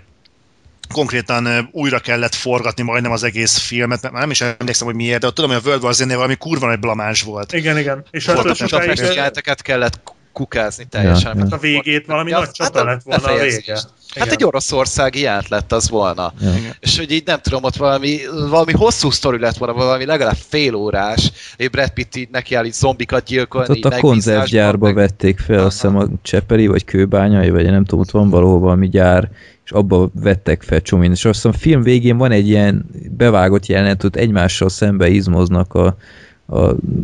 konkrétan ö, újra kellett forgatni majdnem az egész filmet, mert már nem is emlékszem, hogy miért, de ott tudom, hogy a World War Z-nél valami kurva nagy blamás volt. Igen, igen. És hát csak sokáig, kellett kukázni teljesen. Ja. Hát a végét valami Ja, nagy csata a lett volna a vége. Hát Igen. egy oroszországi jelent lett az volna. Ja. És hogy így nem tudom, ott valami, valami hosszú sztori lett volna, valami legalább fél órás, hogy Brad Pitt így nekiáll így zombikat gyilkolni. Hát ott a konzervgyárba meg- vették fel, Aha. azt hiszem a Csepeli, vagy Kőbányai, vagy nem tudom, ott van valahol valami gyár, és abba vettek fel csomó mindent. És azt hiszem a film végén van egy ilyen bevágott jelenet, ott egymással szembe izmoznak a, a,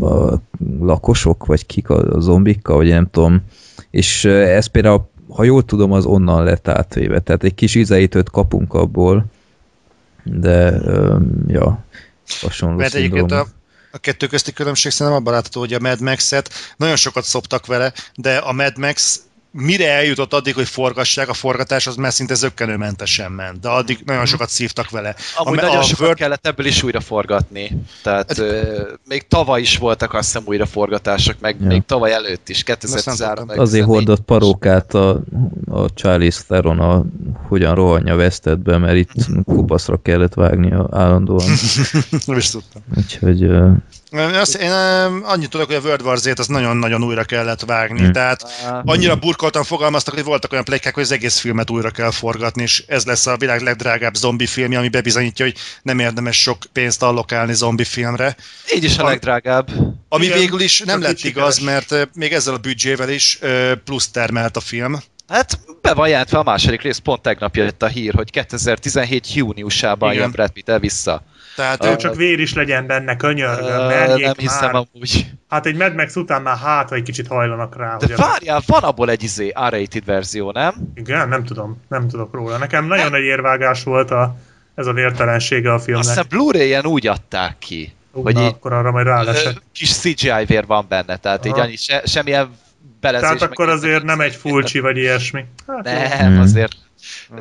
a lakosok, vagy kik a, a zombikkal, vagy én nem tudom. És eh, ez például, ha jól tudom, az onnan lett átvéve. Tehát egy kis ízeítőt kapunk abból, de öm, ja, hasonló Mert egyébként a, a kettő közti különbség szerintem abban látható, hogy a Mad Max-et nagyon sokat szoptak vele, de a Mad Max mire eljutott addig, hogy forgassák, a forgatás az már szinte zöggenőmentesen ment, de addig nagyon sokat szívtak vele. Amúgy a, nagyon a sokat Word- kellett ebből is újra forgatni. Tehát ö, még tavaly is voltak azt hiszem újra forgatások, meg Ja. még tavaly előtt is, Azt nem 2013 tudtam. meg Azért 14 hordott parókát a, a Charlize Theron a hogyan rohanja vesztetbe, mert itt kupaszra kellett vágnia állandóan. Nem is tudtam. Úgyhogy Azt, én annyit tudok, hogy a World War Z-t azt nagyon-nagyon újra kellett vágni, Hmm. tehát annyira burkoltan fogalmaztak, hogy voltak olyan plegykák, hogy az egész filmet újra kell forgatni, és ez lesz a világ legdrágább zombi filmje, ami bebizonyítja, hogy nem érdemes sok pénzt allokálni zombi filmre. Így is a legdrágább. Ami Igen, végül is nem lett igaz, mert még ezzel a büdzsével is plusz termelt a film. Hát be van jelentve a második rész, pont tegnap jött a hír, hogy 2017 júniusában Igen. jön Brad Pitt el vissza. Tehát Jó, ő csak vér is legyen benne, könyörgöm, merjék nem hiszem már. amúgy. Hát egy Mad Max után már hát, hogy kicsit hajlanak rá. De várjál, van abból egy izé R-rated verzió, nem? Igen, nem tudom, nem tudok róla. Nekem nagyon nagy érvágás volt a, ez a vértelensége a Azt filmnek. hiszem Blu-ray-en úgy adták ki, Ú, hogy na, így akkor arra majd rálesek. kis CGI vér van benne, tehát így Aha. annyi se, semmilyen belezés. Tehát akkor azért nem egy nincs. fulcsi vagy ilyesmi. Hát, jó. Nem, Hmm. azért.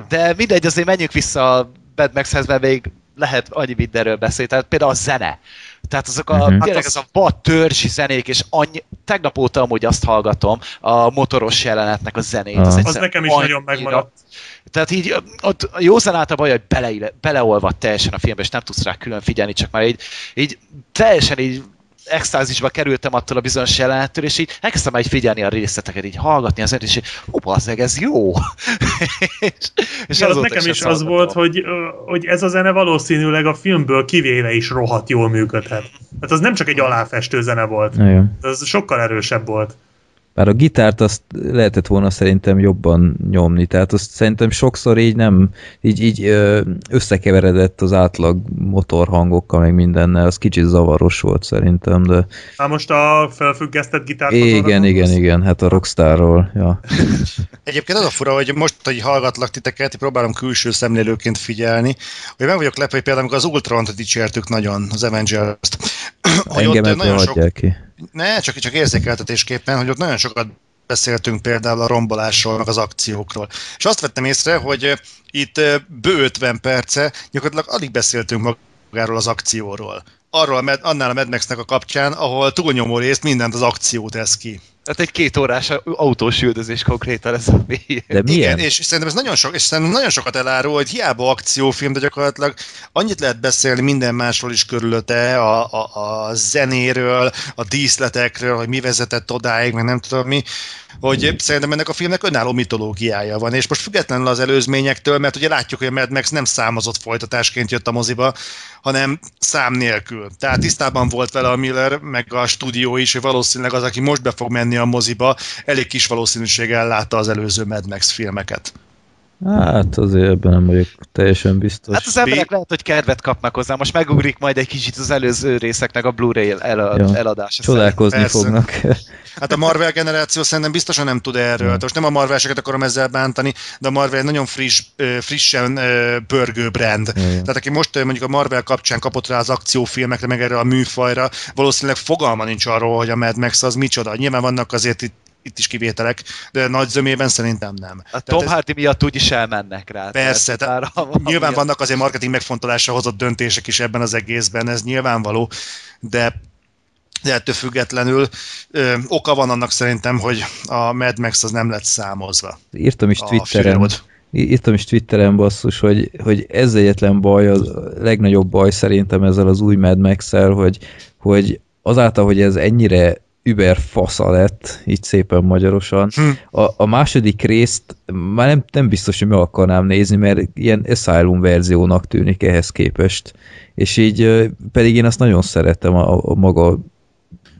De mindegy, azért menjünk vissza a Bad Max-hez, mert még lehet annyi mindenről beszélni. Tehát például a zene. Tehát azok a, uh-huh. tényleg Hát ez az- a vad törzsi zenék, és annyi, tegnap óta amúgy azt hallgatom, a motoros jelenetnek a zenét. Ah. Az, Az nekem is annyira- nagyon megmaradt. Tehát így ott a józan által baj, hogy bele, beleolvad teljesen a filmbe, és nem tudsz rá külön figyelni, csak már így, így teljesen így extázisba kerültem attól a bizonyos jelenettől, és így elkezdtem egy figyelni a részleteket, így hallgatni az és így, hú, bazzeg, ez jó. és, és És az nekem is az volt, hogy, hogy ez a zene valószínűleg a filmből kivéve is rohadt jól működhet. Tehát az nem csak egy aláfestő zene volt, nagyon. az sokkal erősebb volt. Bár a gitárt azt lehetett volna szerintem jobban nyomni, tehát azt szerintem sokszor így nem, így, így összekeveredett az átlag motorhangokkal, meg mindennel, az kicsit zavaros volt szerintem, de Már most a felfüggesztett gitárt igen, igen, igen, hát a Rockstarról, ja. Egyébként az a fura, hogy most, hogy hallgatlak titeket, próbálom külső szemlélőként figyelni, hogy meg vagyok lepve, hogy például amikor az Ultron-t dicsértük nagyon, az Avengers-t, hogy ott Engemet nagyon sok, ki. Ne, csak, csak érzékeltetésképpen, hogy ott nagyon sokat beszéltünk például a rombolásról, meg az akciókról. És azt vettem észre, hogy itt bő 50 perce gyakorlatilag alig beszéltünk magáról az akcióról. Arról annál a Mad Max-nek a kapcsán, ahol túlnyomó részt mindent az akció tesz ki. Tehát egy két órás autós üldözés konkrétan ez a végén. De milyen? Igen, és szerintem ez nagyon, sok, és szerintem nagyon sokat elárul, hogy hiába akciófilm, de gyakorlatilag annyit lehet beszélni minden másról is körülötte, a, a, a zenéről, a díszletekről, hogy mi vezetett odáig, meg nem tudom mi, hogy szerintem ennek a filmnek önálló mitológiája van, és most függetlenül az előzményektől, mert ugye látjuk, hogy a Mad Max nem számozott folytatásként jött a moziba, hanem szám nélkül. Tehát tisztában volt vele a Miller, meg a stúdió is, hogy valószínűleg az, aki most be fog menni a moziba, elég kis valószínűséggel látta az előző Mad Max filmeket. Hát azért ebben nem vagyok teljesen biztos. Hát az emberek lehet, hogy kedvet kapnak hozzá. Most megugrik majd egy kicsit az előző részeknek a Blu-ray el, Ja. eladása. Csodálkozni fognak. Hát a Marvel generáció szerintem biztosan nem tud erről. Most nem a Marvel-seket akarom ezzel bántani, de a Marvel egy nagyon friss, frissen pörgő brand. Tehát aki most mondjuk a Marvel kapcsán kapott rá az akciófilmekre, meg erre a műfajra, valószínűleg fogalma nincs arról, hogy a Mad Max az micsoda. Nyilván vannak azért itt, itt is kivételek, de nagy zömében szerintem nem. A Tom Tehát ez- Hardy miatt úgyis elmennek rá. Persze, tehát tehát a- nyilván ami- vannak azért marketing megfontolásra hozott döntések is ebben az egészben, ez nyilvánvaló, de de ettől függetlenül ö, oka van annak szerintem, hogy a Mad Max az nem lett számozva. Írtam is Twitteren, írtam is Twitteren basszus, hogy, hogy ez egyetlen baj, a legnagyobb baj szerintem ezzel az új Mad max hogy, hogy azáltal, hogy ez ennyire über fasza lett, így szépen magyarosan. Hm. A, a második részt már nem, nem biztos, hogy meg akarnám nézni, mert ilyen Asylum verziónak tűnik ehhez képest. És így pedig én azt nagyon szeretem a, a maga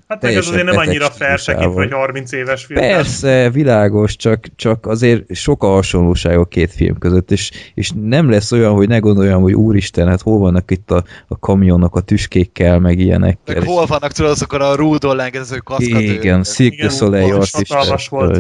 Hát meg ez azért nem annyira stílusával. hogy 30 éves film. Persze, világos, csak, csak azért sok a hasonlóság a két film között, és, és nem lesz olyan, hogy ne gondoljam, hogy úristen, hát hol vannak itt a, a kamionok a tüskékkel, meg ilyenekkel. Meg hol vannak tudod azokon a rúdon lengező kaszkadőrök? Igen, Cirque du Soleil artisták. volt.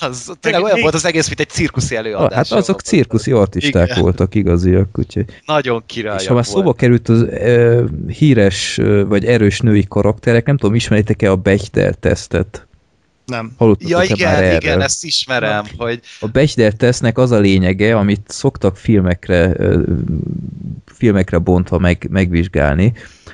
Az tényleg olyan volt az egész, mint egy cirkuszi előadás. Hát azok cirkuszi artisták Igen. voltak igaziak, úgyhogy. Nagyon király. És ha már szóba került az ö, híres vagy erős női karakterek, nem tudom, ismeritek-e a Bechdel tesztet? Nem. Hallottatok Ja már igen, erről? igen, ezt ismerem, hogy A Bechdel tesznek az a lényege, amit szoktak filmekre, filmekre bontva meg, megvizsgálni,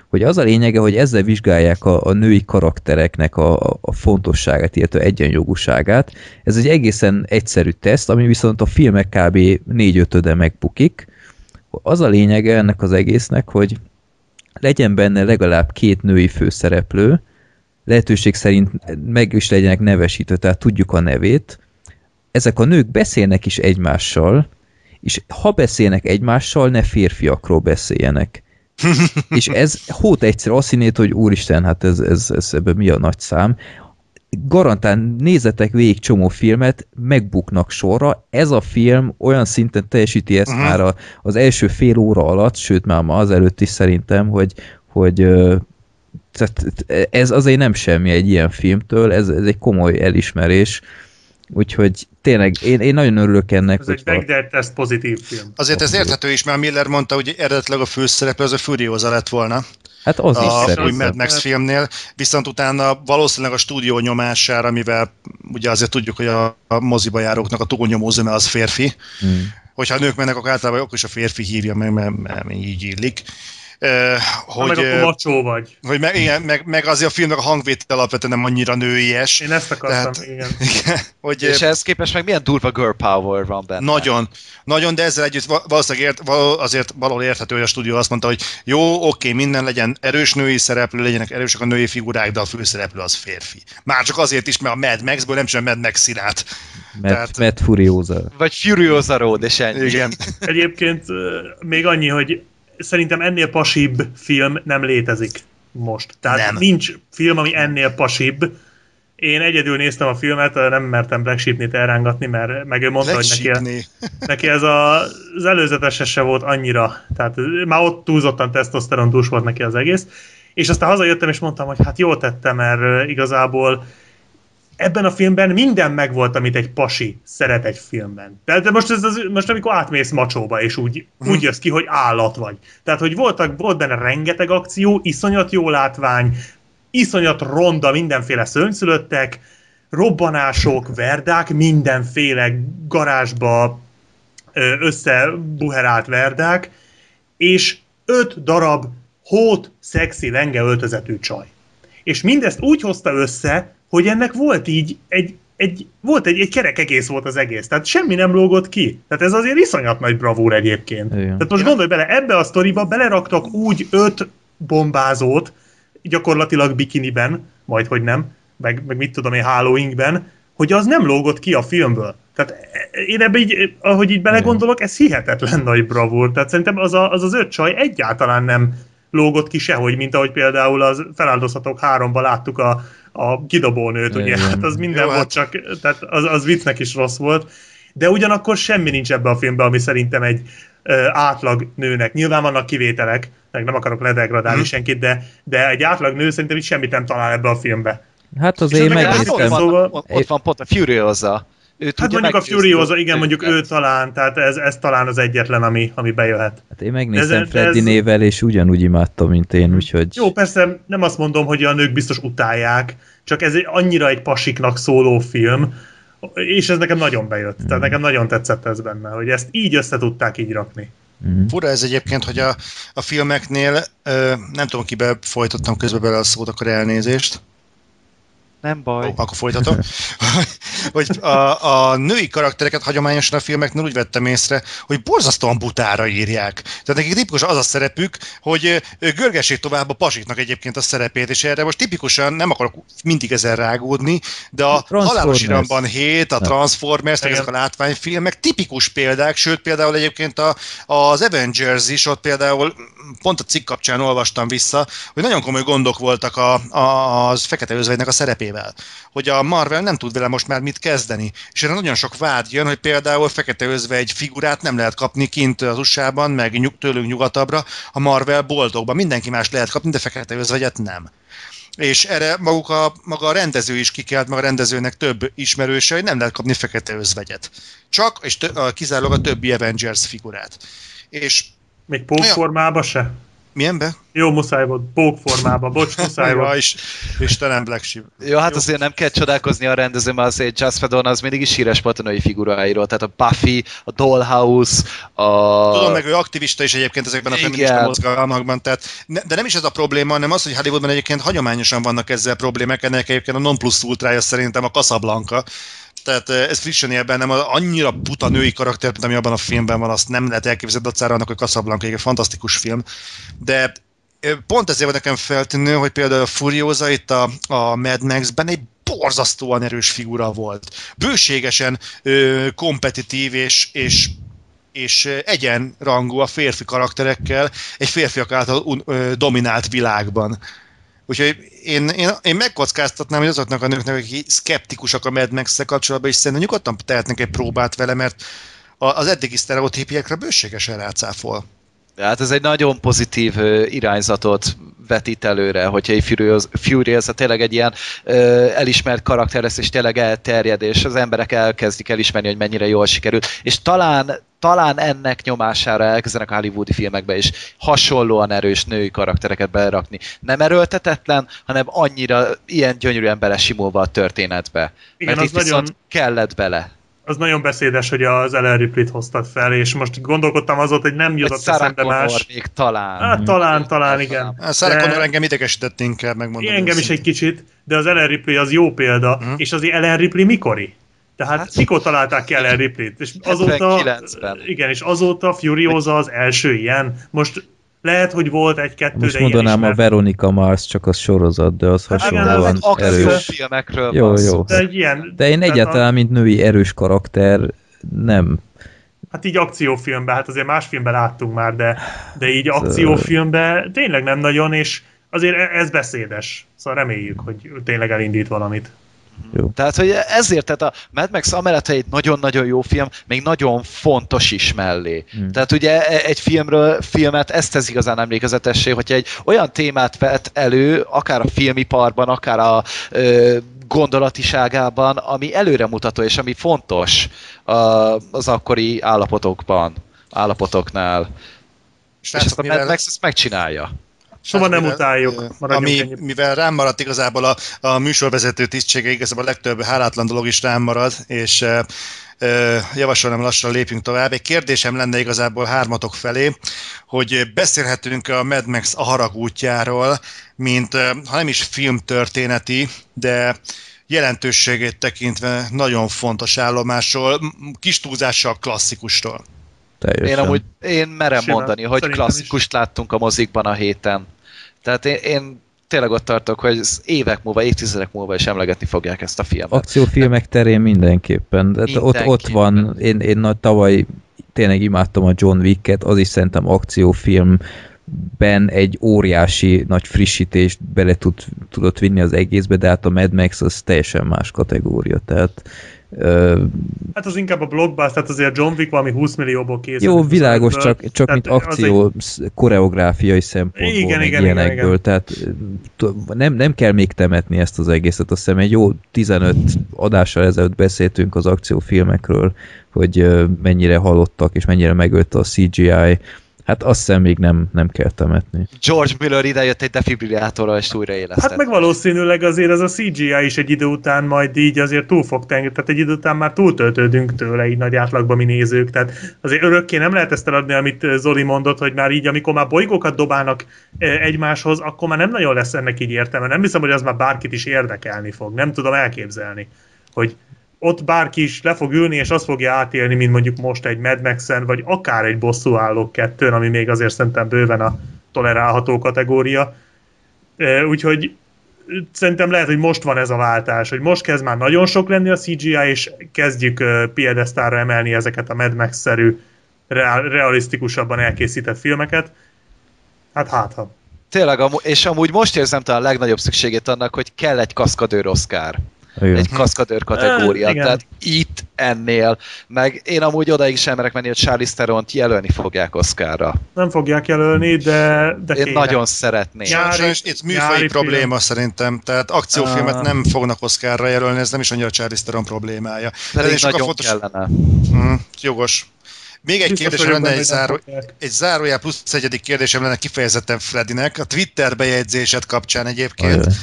hogy az a lényege, hogy ezzel vizsgálják a, a női karaktereknek a, a fontosságát, illetve egyenjogúságát. Ez egy egészen egyszerű teszt, ami viszont a filmek kb. 4-5-öde megbukik. Az a lényege ennek az egésznek, hogy legyen benne legalább két női főszereplő, lehetőség szerint meg is legyenek nevesítve, tehát tudjuk a nevét. Ezek a nők beszélnek is egymással, és ha beszélnek egymással, ne férfiakról beszéljenek. és ez hót egyszer azt hinnéd, hogy úristen, hát ez, ez, ez ebben mi a nagy szám. Garantán nézzetek végig csomó filmet, megbuknak sorra. Ez a film olyan szinten teljesíti ezt uh-huh. már a, az első fél óra alatt, sőt már ma azelőtt is szerintem, hogy, hogy tehát ez azért nem semmi egy ilyen filmtől, ez, ez egy komoly elismerés, úgyhogy tényleg én, én nagyon örülök ennek, Ez egy Bagdad test pozitív film. Azért ez érthető is, mert Miller mondta, hogy eredetileg a főszereplő az a Furiosa lett volna Hát az is a új szerintem. Mad Max filmnél, viszont utána valószínűleg a stúdió nyomására, mivel ugye azért tudjuk, hogy a, a moziba járóknak a túlnyomó zöme az férfi, Hmm. hogyha a nők mennek, akkor általában akkor is a férfi hívja meg, mert, mert így illik. Hogy, meg akkor macsó vagy. hogy meg, igen, meg, meg azért a filmnek a hangvétel alapvetően nem annyira nőies. Én ezt akartam, Tehát- igen. Igen, hogy és ehhez képest meg milyen durva girl power van benne. nagyon, nagyon, de ezzel együtt va- valószínűleg ért, val- azért valahol érthető, hogy a stúdió azt mondta, hogy jó, oké, minden legyen erős női szereplő, legyenek erősek a női figurák, de a főszereplő az férfi. Már csak azért is, mert a Mad Maxből nem sem Mad Max szilát. Matt, Tehát- Matt Furiosa. Vagy Furiosa Road, és ennyi. Igen. Egyébként még annyi, hogy szerintem ennél pasibb film nem létezik most. Tehát Nem. nincs film, ami ennél pasibb. Én egyedül néztem a filmet, nem mertem Black Sheep-nét elrángatni, mert meg ő mondta, hogy neki, neki ez a, az előzetes se volt annyira. Tehát már ott túlzottan tesztoszteron dús volt neki az egész. És aztán hazajöttem, és mondtam, hogy hát jól tettem, mert igazából ebben a filmben minden megvolt, amit egy pasi szeret egy filmben. Tehát most, ez az, most amikor átmész macsóba, és úgy, Mhm. úgy jössz ki, hogy állat vagy. Tehát, hogy voltak, volt benne rengeteg akció, iszonyat jó látvány, iszonyat ronda, mindenféle szörnyszülöttek, robbanások, verdák, mindenféle garázsba összebuherált verdák, és öt darab hót, szexi, lenge öltözetű csaj. És mindezt úgy hozta össze, hogy ennek volt így egy, egy, volt egy, egy kerek egész volt az egész. Tehát semmi nem lógott ki. Tehát ez azért iszonyat nagy bravúr egyébként. Igen. Tehát most gondolj bele, ebbe a sztoriba beleraktak úgy öt bombázót, gyakorlatilag bikiniben, majd hogy nem, meg, meg mit tudom én, hálóinkben, hogy az nem lógott ki a filmből. Tehát én ebbe így, ahogy így belegondolok, ez hihetetlen nagy bravúr. Tehát szerintem az a, az, az öt csaj egyáltalán nem lógott ki sehogy, mint ahogy például az feláldozhatók háromba láttuk a, a kidobónőt, ugye? Hát az minden Jó, volt, hát- csak tehát az, az viccnek is rossz volt. De ugyanakkor semmi nincs ebbe a filmben, ami szerintem egy ö, átlag nőnek. Nyilván vannak kivételek, meg nem akarok ledegradálni Mhm. senkit, de, de egy átlag nő szerintem itt semmit nem talál ebbe a filmbe. Hát És azért ez meg Hát megnéztem. ott, van, Szóval- ott, ott van pont a Furiosa. Ő Hát mondjuk a Furiosa, igen, mondjuk őket. ő talán, tehát ez, ez talán az egyetlen, ami, ami bejöhet. Hát én megnéztem ez- Freddy ez- nével, és ugyanúgy imádta, mint én, úgyhogy... Jó, persze nem azt mondom, hogy a nők biztos utálják, csak ez egy, annyira egy pasiknak szóló film, és ez nekem nagyon bejött. Mhm. Tehát nekem nagyon tetszett ez benne, hogy ezt így össze tudták így rakni. Mhm. Fura ez egyébként, hogy a, a filmeknél, ö, nem tudom, kibe folytottam közben bele a szót, akkor elnézést. Nem baj. Ó, akkor folytatom. hogy a, a női karaktereket hagyományosan a filmeknél úgy vettem észre, hogy borzasztóan butára írják. Tehát nekik tipikus az a szerepük, hogy görgessék tovább a pasiknak egyébként a szerepét, és erre most tipikusan nem akarok mindig ezen rágódni, de a Transformers. Halálos Iramban 7, a. Transformers, meg ezek a látványfilmek tipikus példák, sőt például egyébként a, az Avengers is, ott például pont a cikk kapcsán olvastam vissza, hogy nagyon komoly gondok voltak a, a, az Fekete Özvegynek a szerepével. Hogy a Marvel nem tud vele most már mit kezdeni. És erre nagyon sok vád jön, hogy például Fekete Özvegy figurát nem lehet kapni kint az USA-ban, meg nyug, tőlünk nyugatabbra, a Marvel boldogban. Mindenki más lehet kapni, de Fekete Özvegyet nem. És erre maguk a, maga a rendező is kikelt, maga a rendezőnek több ismerőse, hogy nem lehet kapni fekete özvegyet. Csak, és tö, a, kizárólag a többi Avengers figurát. És Még pók Olyan. formába se? milyenbe? Jó, muszáj volt. Pók formába. Bocs, muszáj volt. és, Istenem, Black Sheep. Jó, hát azért nem kell csodálkozni a rendező, mert azért Joss Whedon az mindig is híres női figuráiról, tehát a Buffy, a Dollhouse, a... Tudom, meg ő aktivista is egyébként ezekben a Igen. feminista mozgalmakban, tehát, ne, de nem is ez a probléma, hanem az, hogy Hollywoodban egyébként hagyományosan vannak ezzel problémák, ennek egyébként a non plus ultrája szerintem a Casablanca, tehát eh, ez frissen él bennem, annyira buta női karakter, ami abban a filmben van, azt nem lehet elképzelni dacára annak, hogy Casablanca egy fantasztikus film. De pont ezért van nekem feltűnő, hogy például a Furiosa itt a, a Mad Max-ben egy borzasztóan erős figura volt. Bőségesen ö, kompetitív és, és és egyenrangú a férfi karakterekkel egy férfiak által un, ö, dominált világban. Úgyhogy én, én, én megkockáztatnám, hogy azoknak a nőknek, akik szkeptikusak a Mad max kapcsolatban, és szerintem nyugodtan tehetnek egy próbát vele, mert a- az eddigi sztereotípiekre bőségesen rácáfol. Hát ez egy nagyon pozitív irányzatot vetít előre, hogyha egy Furious, Furious tényleg egy ilyen ö, elismert karakter lesz, és tényleg elterjed, és az emberek elkezdik elismerni, hogy mennyire jól sikerült, és talán talán ennek nyomására elkezdenek a hollywoodi filmekbe is hasonlóan erős női karaktereket belerakni. Nem erőltetetlen, hanem annyira ilyen gyönyörűen belesimulva a történetbe. Igen, Mert az itt nagyon- kellett bele. Az nagyon beszédes, hogy az Ellen Ripley-t hoztad fel, és most gondolkodtam azon, hogy nem Egy jutott Sarah eszembe Connor más. még talán. Hát talán, talán, igen. A Sarah De- Connor engem idegesített inkább, megmondom. Engem is egy kicsit, de az Ellen Ripley az jó példa, Mhm. és az Ellen Ripley mikori? Tehát Hát- hát, mikor találták ki Ellen Ripley-t? És azóta, 79-ben. igen, és azóta Furiosa az első ilyen. Most lehet, hogy volt egy-kettő, Most de mondanám a ismert. Veronica Mars, csak az sorozat, de az Hát hasonlóan az erős. akciófilmekről Jó, van jó. De ilyen, De én egyáltalán, mint női erős karakter, nem. A, hát így akciófilmben, hát azért más filmben láttunk már, de, de így akciófilmben tényleg nem nagyon, és azért e- ez beszédes. Szóval reméljük, hogy tényleg elindít valamit. Tehát, hogy ezért, tehát a Mad Max amellett, hogy egy nagyon-nagyon jó film, még nagyon fontos is mellé. Hmm. Tehát ugye e- egy filmről, filmet ezt tesz igazán emlékezetessé, hogyha egy olyan témát vet elő, akár a filmiparban, akár a ö, gondolatiságában, ami előremutató és ami fontos a, az akkori állapotokban, állapotoknál. és Srácok, ezt a Mad Max ezt megcsinálja. Szóval nem mivel, utáljuk, Ami, ennyi. mivel rám maradt igazából a, a műsorvezető tisztsége, igazából a legtöbb hálátlan dolog is rám marad, és ö, ö, javasolnám lassan lépjünk tovább. Egy kérdésem lenne igazából hármatok felé, hogy beszélhetünk a Mad Max a harag útjáról, mint, ha nem is filmtörténeti, de jelentőségét tekintve nagyon fontos állomásról, kis túlzással klasszikusról. Teljesen. Én amúgy én merem Simán. mondani, hogy Szerintem klasszikust láttunk a mozikban a héten. Tehát én, én tényleg ott tartok, hogy ez évek múlva, évtizedek múlva is emlegetni fogják ezt a filmet. Akciófilmek terén mindenképpen. De ott, ott van, Mindenképpen. én, én nagy tavaly tényleg imádtam a John Wick-et, az is szerintem akciófilmben egy óriási nagy frissítést bele tud, tudott vinni az egészbe, de hát a Mad Max az teljesen más kategória, tehát Hát az inkább a blockbuster, tehát azért John Wick valami 20 millióból készült. jó, világos, 25-ből. csak, csak mint Tehát az akció sz- koreográfiai szempontból, Igen, meg igen, ilyenekből, igen, tehát t- nem, nem kell még temetni ezt az egészet, azt hiszem egy jó 15 adással ezelőtt beszéltünk az akciófilmekről, hogy mennyire halottak, és mennyire megölte a CGI, hát azt hiszem még nem, nem kell temetni. George Miller idejött egy defibrillátorral, és újraélesztett. Hát meg valószínűleg azért ez a CGI is egy idő után majd így azért túl fog tengni, tehát egy idő után már túltöltődünk tőle így nagy átlagban mi nézők, tehát azért örökké nem lehet ezt eladni, amit eh, Zoli mondott, hogy már így, amikor már bolygókat dobálnak eh, egymáshoz, akkor már nem nagyon lesz ennek így értelme. Nem hiszem, hogy az már bárkit is érdekelni fog, nem tudom elképzelni, hogy ott bárki is le fog ülni, és azt fogja átélni, mint mondjuk most egy Mad Max-en, vagy akár egy bosszúállók kettőn, ami még azért szerintem bőven a tolerálható kategória. Úgyhogy szerintem lehet, hogy most van ez a váltás, hogy most kezd már nagyon sok lenni a CGI, és kezdjük piedesztára emelni ezeket a Mad Max-szerű, real, realisztikusabban elkészített filmeket. Hát hát, ha. Tényleg, és amúgy most érzem talán a legnagyobb szükségét annak, hogy kell egy kaszkadőr Oscar. Igen. Egy kaszkadőr kategória. Ö, igen. Tehát itt ennél, meg én amúgy odaig sem merek menni, hogy Charlize Theron-t jelölni fogják Oscarra. Nem fogják jelölni, de, de Én kéne. nagyon szeretném. Nyári- Sajnos itt műfai nyári probléma szerintem, tehát akciófilmet Ah. nem fognak Oscarra jelölni, ez nem is annyira Charlize Theron problémája. Pedig ez sokkal nagyon fontos- kellene. Mm, jogos. Még egy Biztos kérdés vagyok lenne, egy, záró, egy zárójel plusz egyedik kérdésem lenne kifejezetten Fredinek. A Twitter bejegyzésed kapcsán egyébként, Ajaj.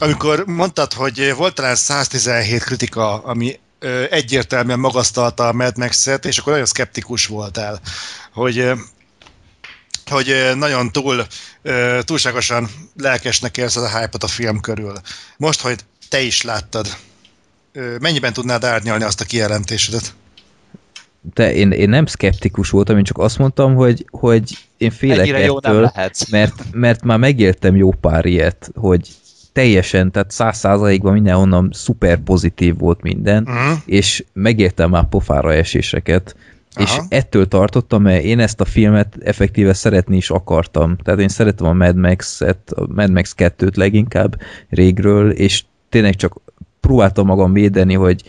Amikor mondtad, hogy volt talán 117 kritika, ami ö, egyértelműen magasztalta a Mad Max-et, és akkor nagyon szkeptikus voltál, hogy ö, hogy nagyon túl, ö, túlságosan lelkesnek érzed a hype a film körül. Most, hogy te is láttad, ö, mennyiben tudnád árnyalni azt a kijelentésedet? De én, én nem szkeptikus voltam, én csak azt mondtam, hogy, hogy én félek Ennyire jó nem ettől, lehetsz. mert, mert már megéltem jó pár ilyet, hogy teljesen, tehát száz százalékban mindenhonnan szuper pozitív volt minden, Uh-huh. és megértem már pofára eséseket, és Aha. ettől tartottam, mert én ezt a filmet effektíve szeretni is akartam. Tehát én szeretem a Mad Max-et, a Mad Max 2-t leginkább régről, és tényleg csak próbáltam magam védeni, hogy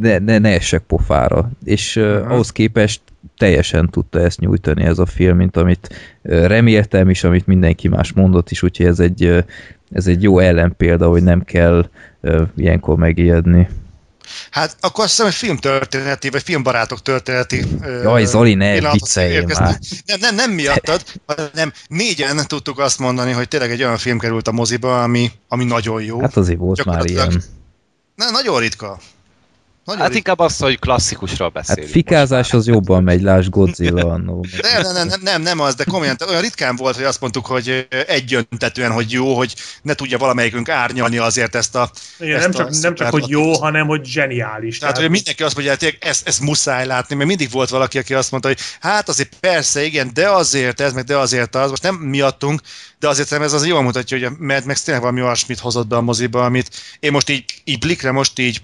ne, ne, ne essek pofára. És uh, ahhoz képest teljesen tudta ezt nyújtani ez a film, mint amit reméltem is, amit mindenki más mondott is, úgyhogy ez egy, ez egy jó ellenpélda, hogy nem kell ö, ilyenkor megijedni. Hát akkor azt hiszem, hogy filmtörténeti, vagy filmbarátok történeti Jaj, Zoli, ne érkeztünk. már. Nem, nem, nem miattad, hanem négyen tudtuk azt mondani, hogy tényleg egy olyan film került a moziba, ami, ami nagyon jó. Hát azért volt már ilyen. Na, nagyon ritka. Nagyon Hát inkább az, hogy klasszikusról Hát beszélünk. fikázás az jobban megy, lásd Godzilla annó. Nem, nem, nem, nem, nem az, de komolyan, olyan ritkán volt, hogy azt mondtuk, hogy egyöntetően, hogy jó, hogy ne tudja valamelyikünk árnyalni azért ezt a... Igen, ezt nem a csak, nem csak, hogy jó, hanem hogy zseniális. Tehát, hogy mindenki azt mondja, hogy ezt, ezt muszáj látni, mert mindig volt valaki, aki azt mondta, hogy hát azért persze, igen, de azért ez, meg de azért az, most nem miattunk, de azért szerintem ez az jól mutatja, hogy a Mad Max tényleg valami olyasmit hozott be a moziba, amit én most így, így blikre, most így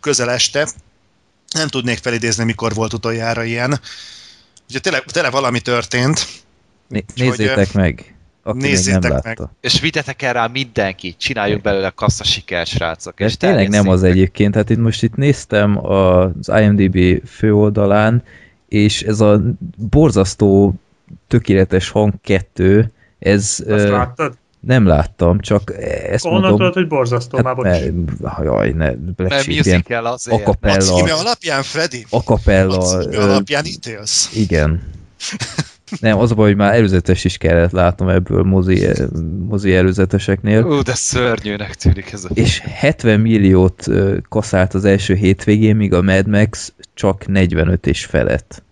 közel este nem tudnék felidézni, mikor volt utoljára ilyen. Ugye tényleg, tényleg valami történt. Né- Úgyhogy, nézzétek meg, aki még nézzétek nem meg. látta. És vigyetek el rá mindenkit, csináljunk belőle kassza siker, srácok. És tényleg nem az terjesszétek. egyébként, hát itt most itt néztem az IMDB főoldalán, és ez a borzasztó tökéletes hang kettő, ez Azt ö, láttad? Nem láttam, csak ezt Honnan mondom, tudod, hogy borzasztó? Már bocs. mert, jaj, ne, Black Sheep, ilyen azért. A akapella, címe alapján, Freddy? A akapella, címe ö, alapján ítélsz? igen. Nem, az a baj, hogy már előzetes is kellett látnom ebből mozi, mozi előzeteseknél. Ú, de szörnyűnek tűnik ez a... És 70 milliót kaszált az első hétvégén, míg a Mad Max csak 45 és felett.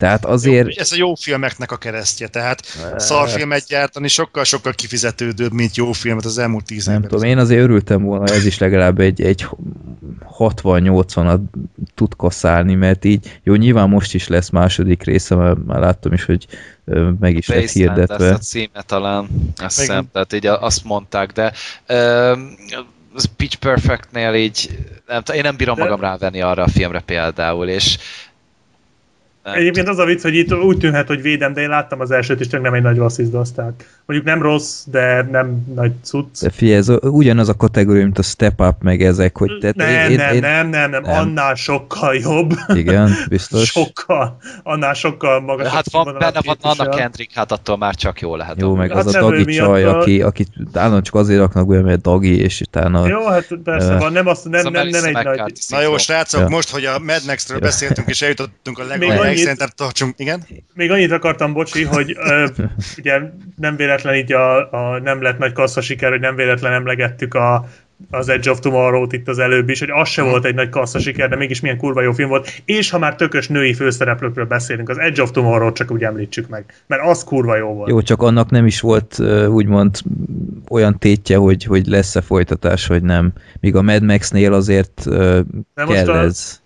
Tehát azért... Jó, ez a jó filmeknek a keresztje, tehát szarfilmet gyártani sokkal-sokkal kifizetődőbb, mint jó filmet az elmúlt tíz Nem évben. tudom, én azért örültem volna, ez is legalább egy, egy 60-80-at tud kaszálni, mert így, jó, nyilván most is lesz második része, mert már láttam is, hogy meg is lett Wasteland lesz hirdetve. a címe talán, azt hiszem, tehát így azt mondták, de um, az Pitch Perfectnél így, nem, én nem bírom De- magam rávenni arra a filmre például, és nem Egyébként az a vicc, hogy itt úgy tűnhet, hogy védem, de én láttam az elsőt, és csak nem egy nagy vasszizdasz, tehát mondjuk nem rossz, de nem nagy cucc. De figyelj, ez a- ugyanaz a kategória, mint a Step Up, meg ezek, hogy... Tehát Nem, én, nem, én, nem, nem, nem, nem. annál sokkal jobb. Igen, biztos. Sokkal, annál sokkal magasabb Hát van, benne van. Anna Kendrick, hát attól már csak jó lehet. Jó, meg Hát az a nem Dagi csaj, a- aki, aki állandóan csak azért raknak be, mert Dagi, és utána... Jó, hát persze van, nem, azt, nem, Ez a nem, nem Melissa egy nagy... Na jó, srácok, most, hogy a Mad Max-ről beszéltünk, és eljutottunk a legaljáig, annyit- szerintem tartsunk, igen? Még annyit akartam, bocsi, hogy ö, ugye nem véletlen így a, a nem lett nagy kassza siker, hogy nem véletlen emlegettük a az Edge of Tomorrow-t itt az előbb is, hogy az se volt egy nagy kassza siker, de mégis milyen kurva jó film volt. És ha már tökös női főszereplőkről beszélünk, az Edge of Tomorrow-t csak úgy említsük meg, mert az kurva jó volt. Jó, csak annak nem is volt úgymond olyan tétje, hogy, hogy lesz-e folytatás, vagy nem. Míg a Mad Max-nél azért ö, De most kell a- ez.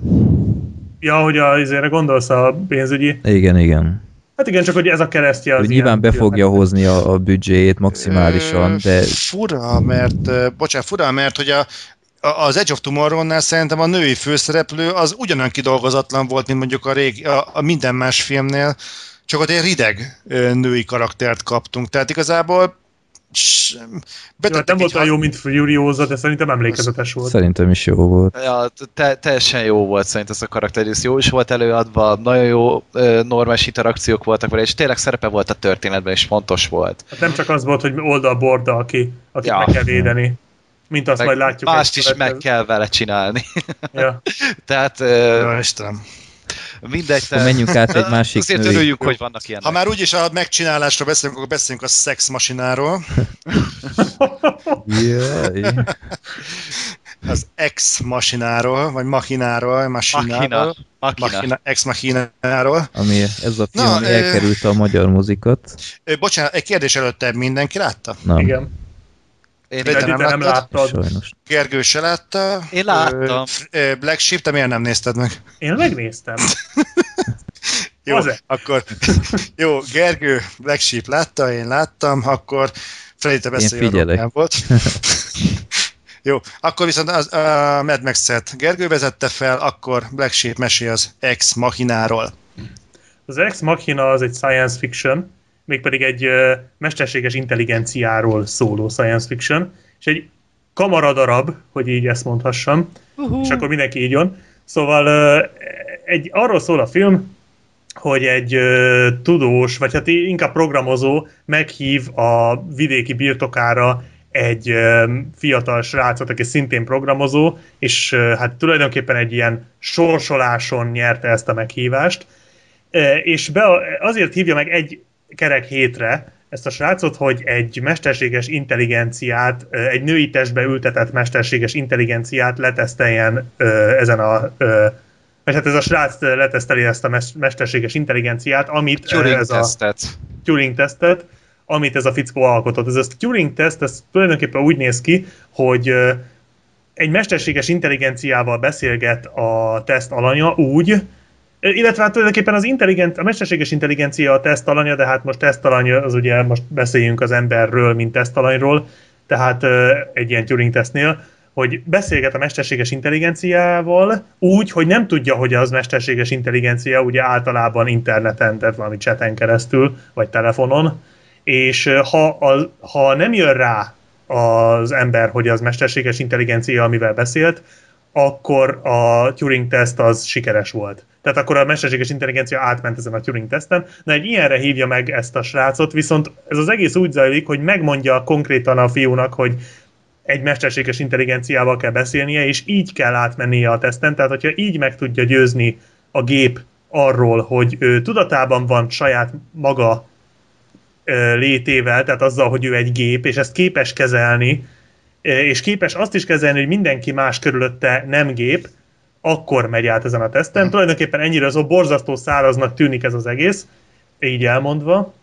Ja, hogy a, azért gondolsz a pénzügyi. Igen, igen. Hát igen, csak hogy ez a keresztje az Hogy nyilván be fogja hozni a, a büdzséjét maximálisan, de Fura, mert, bocsánat, fura, mert hogy a, az Edge of Tomorrow-nál szerintem a női főszereplő az ugyanolyan kidolgozatlan volt, mint mondjuk a, régi, a, a minden más filmnél, csak ott egy rideg női karaktert kaptunk. Tehát igazából Jó, hát nem volt olyan jó, mint Furiosa, de szerintem emlékezetes volt. szerintem is jó volt. Ja, te, teljesen jó volt szerintem ez a karakter, ez jó is volt előadva, nagyon jó normális interakciók voltak vele, és tényleg szerepe volt a történetben, és fontos volt. Hát nem csak az volt, hogy oldalborda, aki, akit Ja. meg kell védeni. Mint azt Meg majd látjuk. mást is meg kell vele csinálni. Ja. Tehát Ja, Istenem. Mindegy, Akkor menjünk át egy másik Azért női- örüljünk, hogy vannak ilyenek. Ha már úgyis a megcsinálásról beszélünk, akkor beszélünk a szexmasináról. Jaj. Az ex-masináról, vagy machináról, masináról. Machina. Machina. Machina, ex-machináról. Ami ez a film Na, ami ö- elkerült a magyar mozikat. Ö, Bocsánat, egy kérdés előtte mindenki látta? Nem, Igen. Én, Te Freddy, nem nem láttad? sajnos. Gergő se látta. Én láttam. Black Sheep, te miért nem nézted meg? Én megnéztem. Jó, Az-e? akkor jó, Gergő Black Sheep látta, én láttam, akkor Freddy, te beszélj nem volt. Jó, akkor viszont az, a Mad Max-et Gergő vezette fel, akkor Black Sheep mesél az Ex Machináról. Az Ex Machina az egy science fiction, mégpedig egy mesterséges intelligenciáról szóló science fiction, és egy kamaradarab, hogy így ezt mondhassam, és akkor mindenki így jön. Szóval egy, arról szól a film, hogy egy ö, tudós, vagy hát inkább programozó meghív a vidéki birtokára egy ö, fiatal srácot, aki szintén programozó, és ö, hát tulajdonképpen egy ilyen sorsoláson nyerte ezt a meghívást, E, és be, azért hívja meg egy kerek hétre ezt a srácot, hogy egy mesterséges intelligenciát, egy női testbe ültetett mesterséges intelligenciát leteszteljen ezen a vagy hát ez a srác leteszteli ezt a mes- mesterséges intelligenciát, amit Turing ez a tesztet. Turing tesztet, amit ez a fickó alkotott. Ez a Turing teszt, ez tulajdonképpen úgy néz ki, hogy egy mesterséges intelligenciával beszélget a teszt alanya úgy, illetve hát tulajdonképpen az intelligent, a mesterséges intelligencia a teszt alanya, de hát most tesztalany, az ugye most beszéljünk az emberről, mint tesztalanyról, tehát egy ilyen Turing tesztnél, hogy beszélget a mesterséges intelligenciával úgy, hogy nem tudja, hogy az mesterséges intelligencia ugye általában interneten, tehát valami chaten keresztül, vagy telefonon, és ha, a, ha nem jön rá az ember, hogy az mesterséges intelligencia, amivel beszélt, akkor a Turing teszt az sikeres volt. Tehát akkor a mesterséges intelligencia átment ezen a Turing teszten. Na egy ilyenre hívja meg ezt a srácot, viszont ez az egész úgy zajlik, hogy megmondja konkrétan a fiúnak, hogy egy mesterséges intelligenciával kell beszélnie, és így kell átmennie a teszten. Tehát, hogyha így meg tudja győzni a gép arról, hogy ő tudatában van saját maga létével, tehát azzal, hogy ő egy gép, és ezt képes kezelni, és képes azt is kezelni, hogy mindenki más körülötte nem gép, akkor megy át ezen a teszten. Tulajdonképpen ennyire az borzasztó száraznak tűnik ez az egész, így elmondva,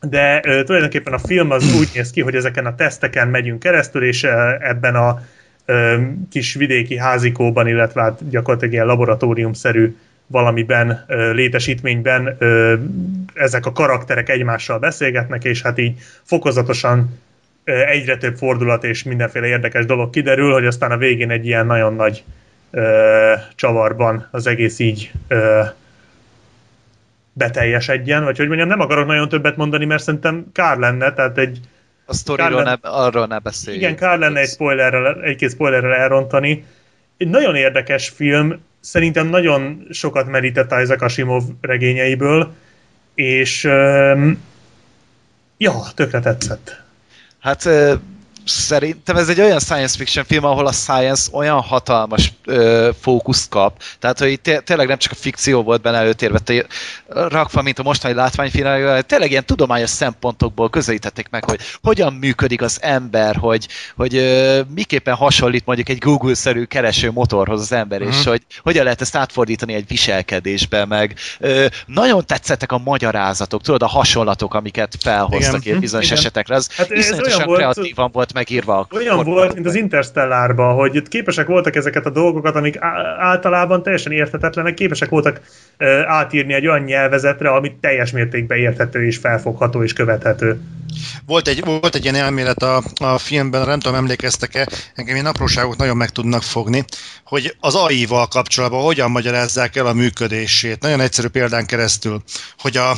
de ö, tulajdonképpen a film az úgy néz ki, hogy ezeken a teszteken megyünk keresztül, és ö, ebben a ö, kis vidéki házikóban, illetve hát gyakorlatilag ilyen laboratóriumszerű valamiben, ö, létesítményben ö, ezek a karakterek egymással beszélgetnek, és hát így fokozatosan ö, egyre több fordulat és mindenféle érdekes dolog kiderül, hogy aztán a végén egy ilyen nagyon nagy ö, csavarban az egész így ö, beteljesedjen, vagy hogy mondjam, nem akarok nagyon többet mondani, mert szerintem kár lenne, tehát egy, A sztoriról ne, arról ne beszéljünk. igen, kár lenne egy spoilerrel, egy-két spoilerrel elrontani. Egy nagyon érdekes film, szerintem nagyon sokat merített Isaac Asimov regényeiből, és öm, ja, tökre tetszett. Hát szerintem ez egy olyan science fiction film, ahol a science olyan hatalmas ö, fókuszt kap, tehát hogy té- tényleg nem csak a fikció volt benne előtérve té- rakva, mint a mostani látványfilm, tényleg ilyen tudományos szempontokból közelítették meg, hogy hogyan működik az ember, hogy, hogy ö, miképpen hasonlít mondjuk egy Google-szerű kereső motorhoz az ember, uh-huh. és hogy hogyan lehet ezt átfordítani egy viselkedésbe, meg ö, nagyon tetszettek a magyarázatok, tudod, a hasonlatok, amiket felhoztak Igen. ilyen bizonyos Igen. esetekre, az Hát ez iszonyatosan olyan volt- kreatívan volt megírva. Olyan volt, mint az Interstellárban, hogy itt képesek voltak ezeket a dolgokat, amik általában teljesen érthetetlenek, képesek voltak ö, átírni egy olyan nyelvezetre, amit teljes mértékben érthető és felfogható és követhető. Volt egy, volt egy ilyen elmélet a, a filmben, nem tudom, emlékeztek-e, engem ilyen apróságok nagyon meg tudnak fogni, hogy az AI-val kapcsolatban hogyan magyarázzák el a működését. Nagyon egyszerű példán keresztül, hogy a,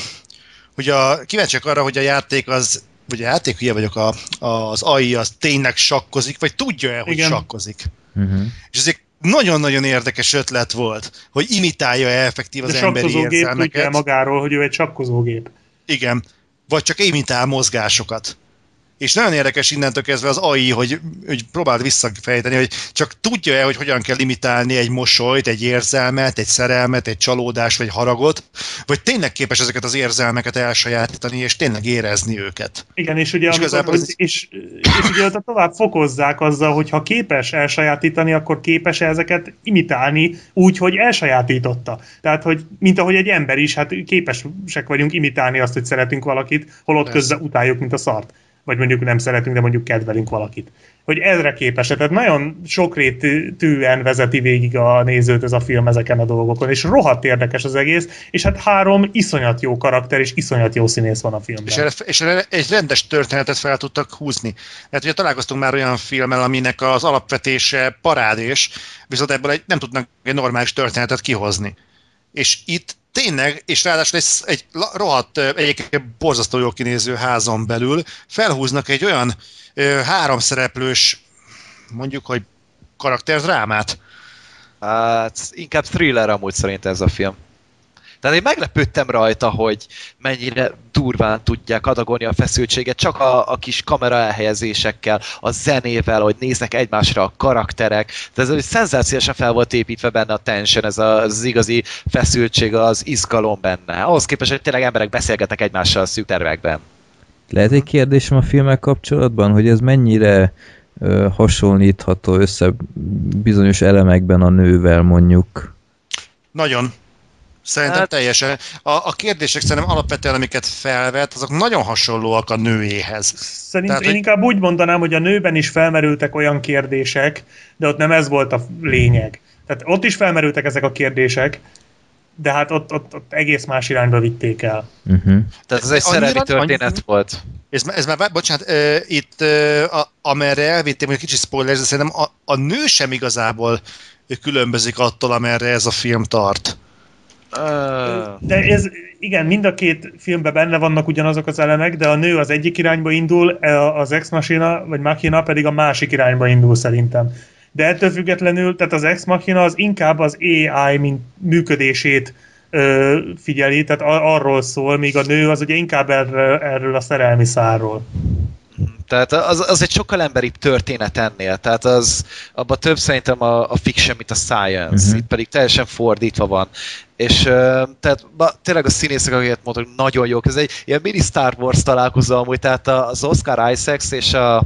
hogy a kíváncsiak arra, hogy a játék az vagy a játék, hülye vagyok, a, az AI az tényleg sakkozik, vagy tudja-e, hogy Igen. sakkozik. Uh-huh. És ez egy nagyon-nagyon érdekes ötlet volt, hogy imitálja-e effektív az De emberi sakkozógép tudja érzelmeket. magáról, hogy ő egy sakkozógép. Igen. Vagy csak imitál mozgásokat. És nagyon érdekes innentől kezdve az AI, hogy, hogy próbáld visszafejteni, hogy csak tudja-e, hogy hogyan kell imitálni egy mosolyt, egy érzelmet, egy szerelmet, egy csalódást, vagy haragot, vagy tényleg képes ezeket az érzelmeket elsajátítani, és tényleg érezni őket. Igen, és ugye, És amikor, igazából ez- és, és ugye tovább fokozzák azzal, hogy ha képes elsajátítani, akkor képes ezeket imitálni úgy, hogy elsajátította. Tehát, hogy mint ahogy egy ember is, hát képesek vagyunk imitálni azt, hogy szeretünk valakit, holott közben utáljuk, mint a szart. Vagy mondjuk nem szeretünk, de mondjuk kedvelünk valakit. Hogy ezre képes. Tehát nagyon sokrétűen vezeti végig a nézőt ez a film ezeken a dolgokon, és rohadt érdekes az egész, és hát három iszonyat jó karakter, és iszonyat jó színész van a filmben. És erre, és erre egy rendes történetet fel tudtak húzni. Mert ugye találkoztunk már olyan filmmel, aminek az alapvetése parádés, viszont ebből egy, nem tudnak egy normális történetet kihozni. És itt tényleg, és ráadásul egy, egy rohadt, egyébként borzasztó jól kinéző házon belül felhúznak egy olyan ö, háromszereplős, mondjuk, hogy karakterdrámát. Hát inkább thriller amúgy szerintem ez a film. Tehát én meglepődtem rajta, hogy mennyire durván tudják adagolni a feszültséget, csak a, a kis kamera elhelyezésekkel, a zenével, hogy néznek egymásra a karakterek. De ez egy szenzációsan fel volt építve benne a tension, ez a- az igazi feszültség, az izgalom benne. Ahhoz képest, hogy tényleg emberek beszélgetnek egymással a szűk tervekben. Lehet egy kérdésem a filmmel kapcsolatban, hogy ez mennyire ö, hasonlítható össze bizonyos elemekben a nővel mondjuk? Nagyon. Szerintem Hát- teljesen. A, a kérdések szerintem alapvetően, amiket felvet, azok nagyon hasonlóak a nőéhez. Szerintem Tehát, én hogy- inkább úgy mondanám, hogy a nőben is felmerültek olyan kérdések, de ott nem ez volt a lényeg. Tehát ott is felmerültek ezek a kérdések, de hát ott, ott, ott egész más irányba vitték el. Uh-huh. Tehát ez egy szerelmi történet annyi- volt. Ez, ez már, bocsánat, uh, itt uh, a, amerre elvittem, hogy kicsit spoiler, de szerintem a, a nő sem igazából különbözik attól, amerre ez a film tart. De ez, igen, mind a két filmben benne vannak ugyanazok az elemek, de a nő az egyik irányba indul, e, az Ex Machina, vagy Machina pedig a másik irányba indul szerintem. De ettől függetlenül, tehát az Ex Machina az inkább az AI mint működését ö, figyeli, tehát arról szól, míg a nő az ugye inkább erről, erről a szerelmi szárról. Tehát az, az egy sokkal emberibb történet ennél, tehát az abban több szerintem a, a fiction, mint a science, uh-huh. itt pedig teljesen fordítva van. És uh, tehát ba, tényleg a színészek, akiket mondok, nagyon jók. Ez egy ilyen mini Star Wars találkozó amúgy, tehát a- az Oscar Isaacs és a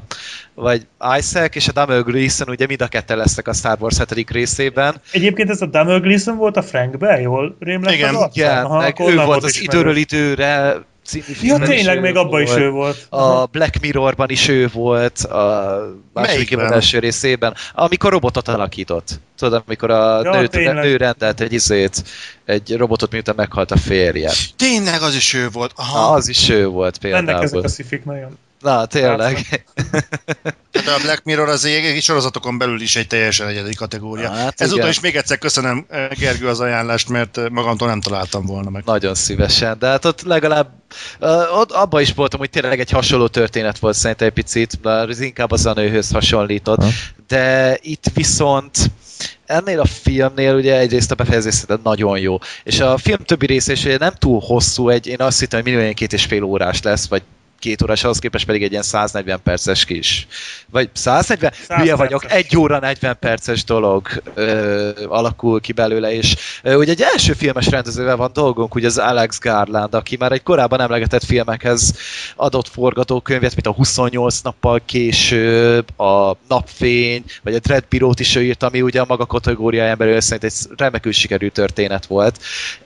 vagy Isaac és a Damel Gleeson ugye mind a ketten lesznek a Star Wars 7. részében. Egyébként ez a Damel Gleeson volt a Frankbe, jól rémlek Igen, az? Igen, Aha, meg ő volt az ismerős. időről időre című Ja, tényleg, még abban is volt. ő volt. A Black Mirrorban is ő volt, a második évad első részében, amikor robotot alakított. Tudod, amikor a Ja, nő, tényleg. nő rendelt egy izét, egy robotot, miután meghalt a férje. Tényleg az is ő volt. Aha. Na, az is ő volt Mennek ezek például. a szifik nagyon. Na, tényleg. Tehát a Black Mirror az egy, sorozatokon belül is egy teljesen egyedi kategória. Hát Hát Ezúttal igen. is még egyszer köszönöm eh, Gergő az ajánlást, mert eh, magamtól nem találtam volna meg. Nagyon szívesen, de hát ott legalább uh, ott abban is voltam, hogy tényleg egy hasonló történet volt szerintem egy picit, de ez inkább az a nőhöz hasonlított. Ha. De itt viszont ennél a filmnél ugye egyrészt a befejezés szerintem nagyon jó. És a film többi része is ugye nem túl hosszú, egy, én azt hittem, hogy minimum két és fél órás lesz, vagy két órás, ahhoz képest pedig egy ilyen 140 perces kis. Vagy 140? 100 Hülye vagyok, perces. egy óra 40 perces dolog ö, alakul ki belőle, és ö, ugye egy első filmes rendezővel van dolgunk, ugye az Alex Garland, aki már egy korábban emlegetett filmekhez adott forgatókönyvet, mint a 28 nappal később, a Napfény, vagy a Dread Bureau-t is ő írt, ami ugye a maga kategóriáján belül szerint egy remekül sikerű történet volt.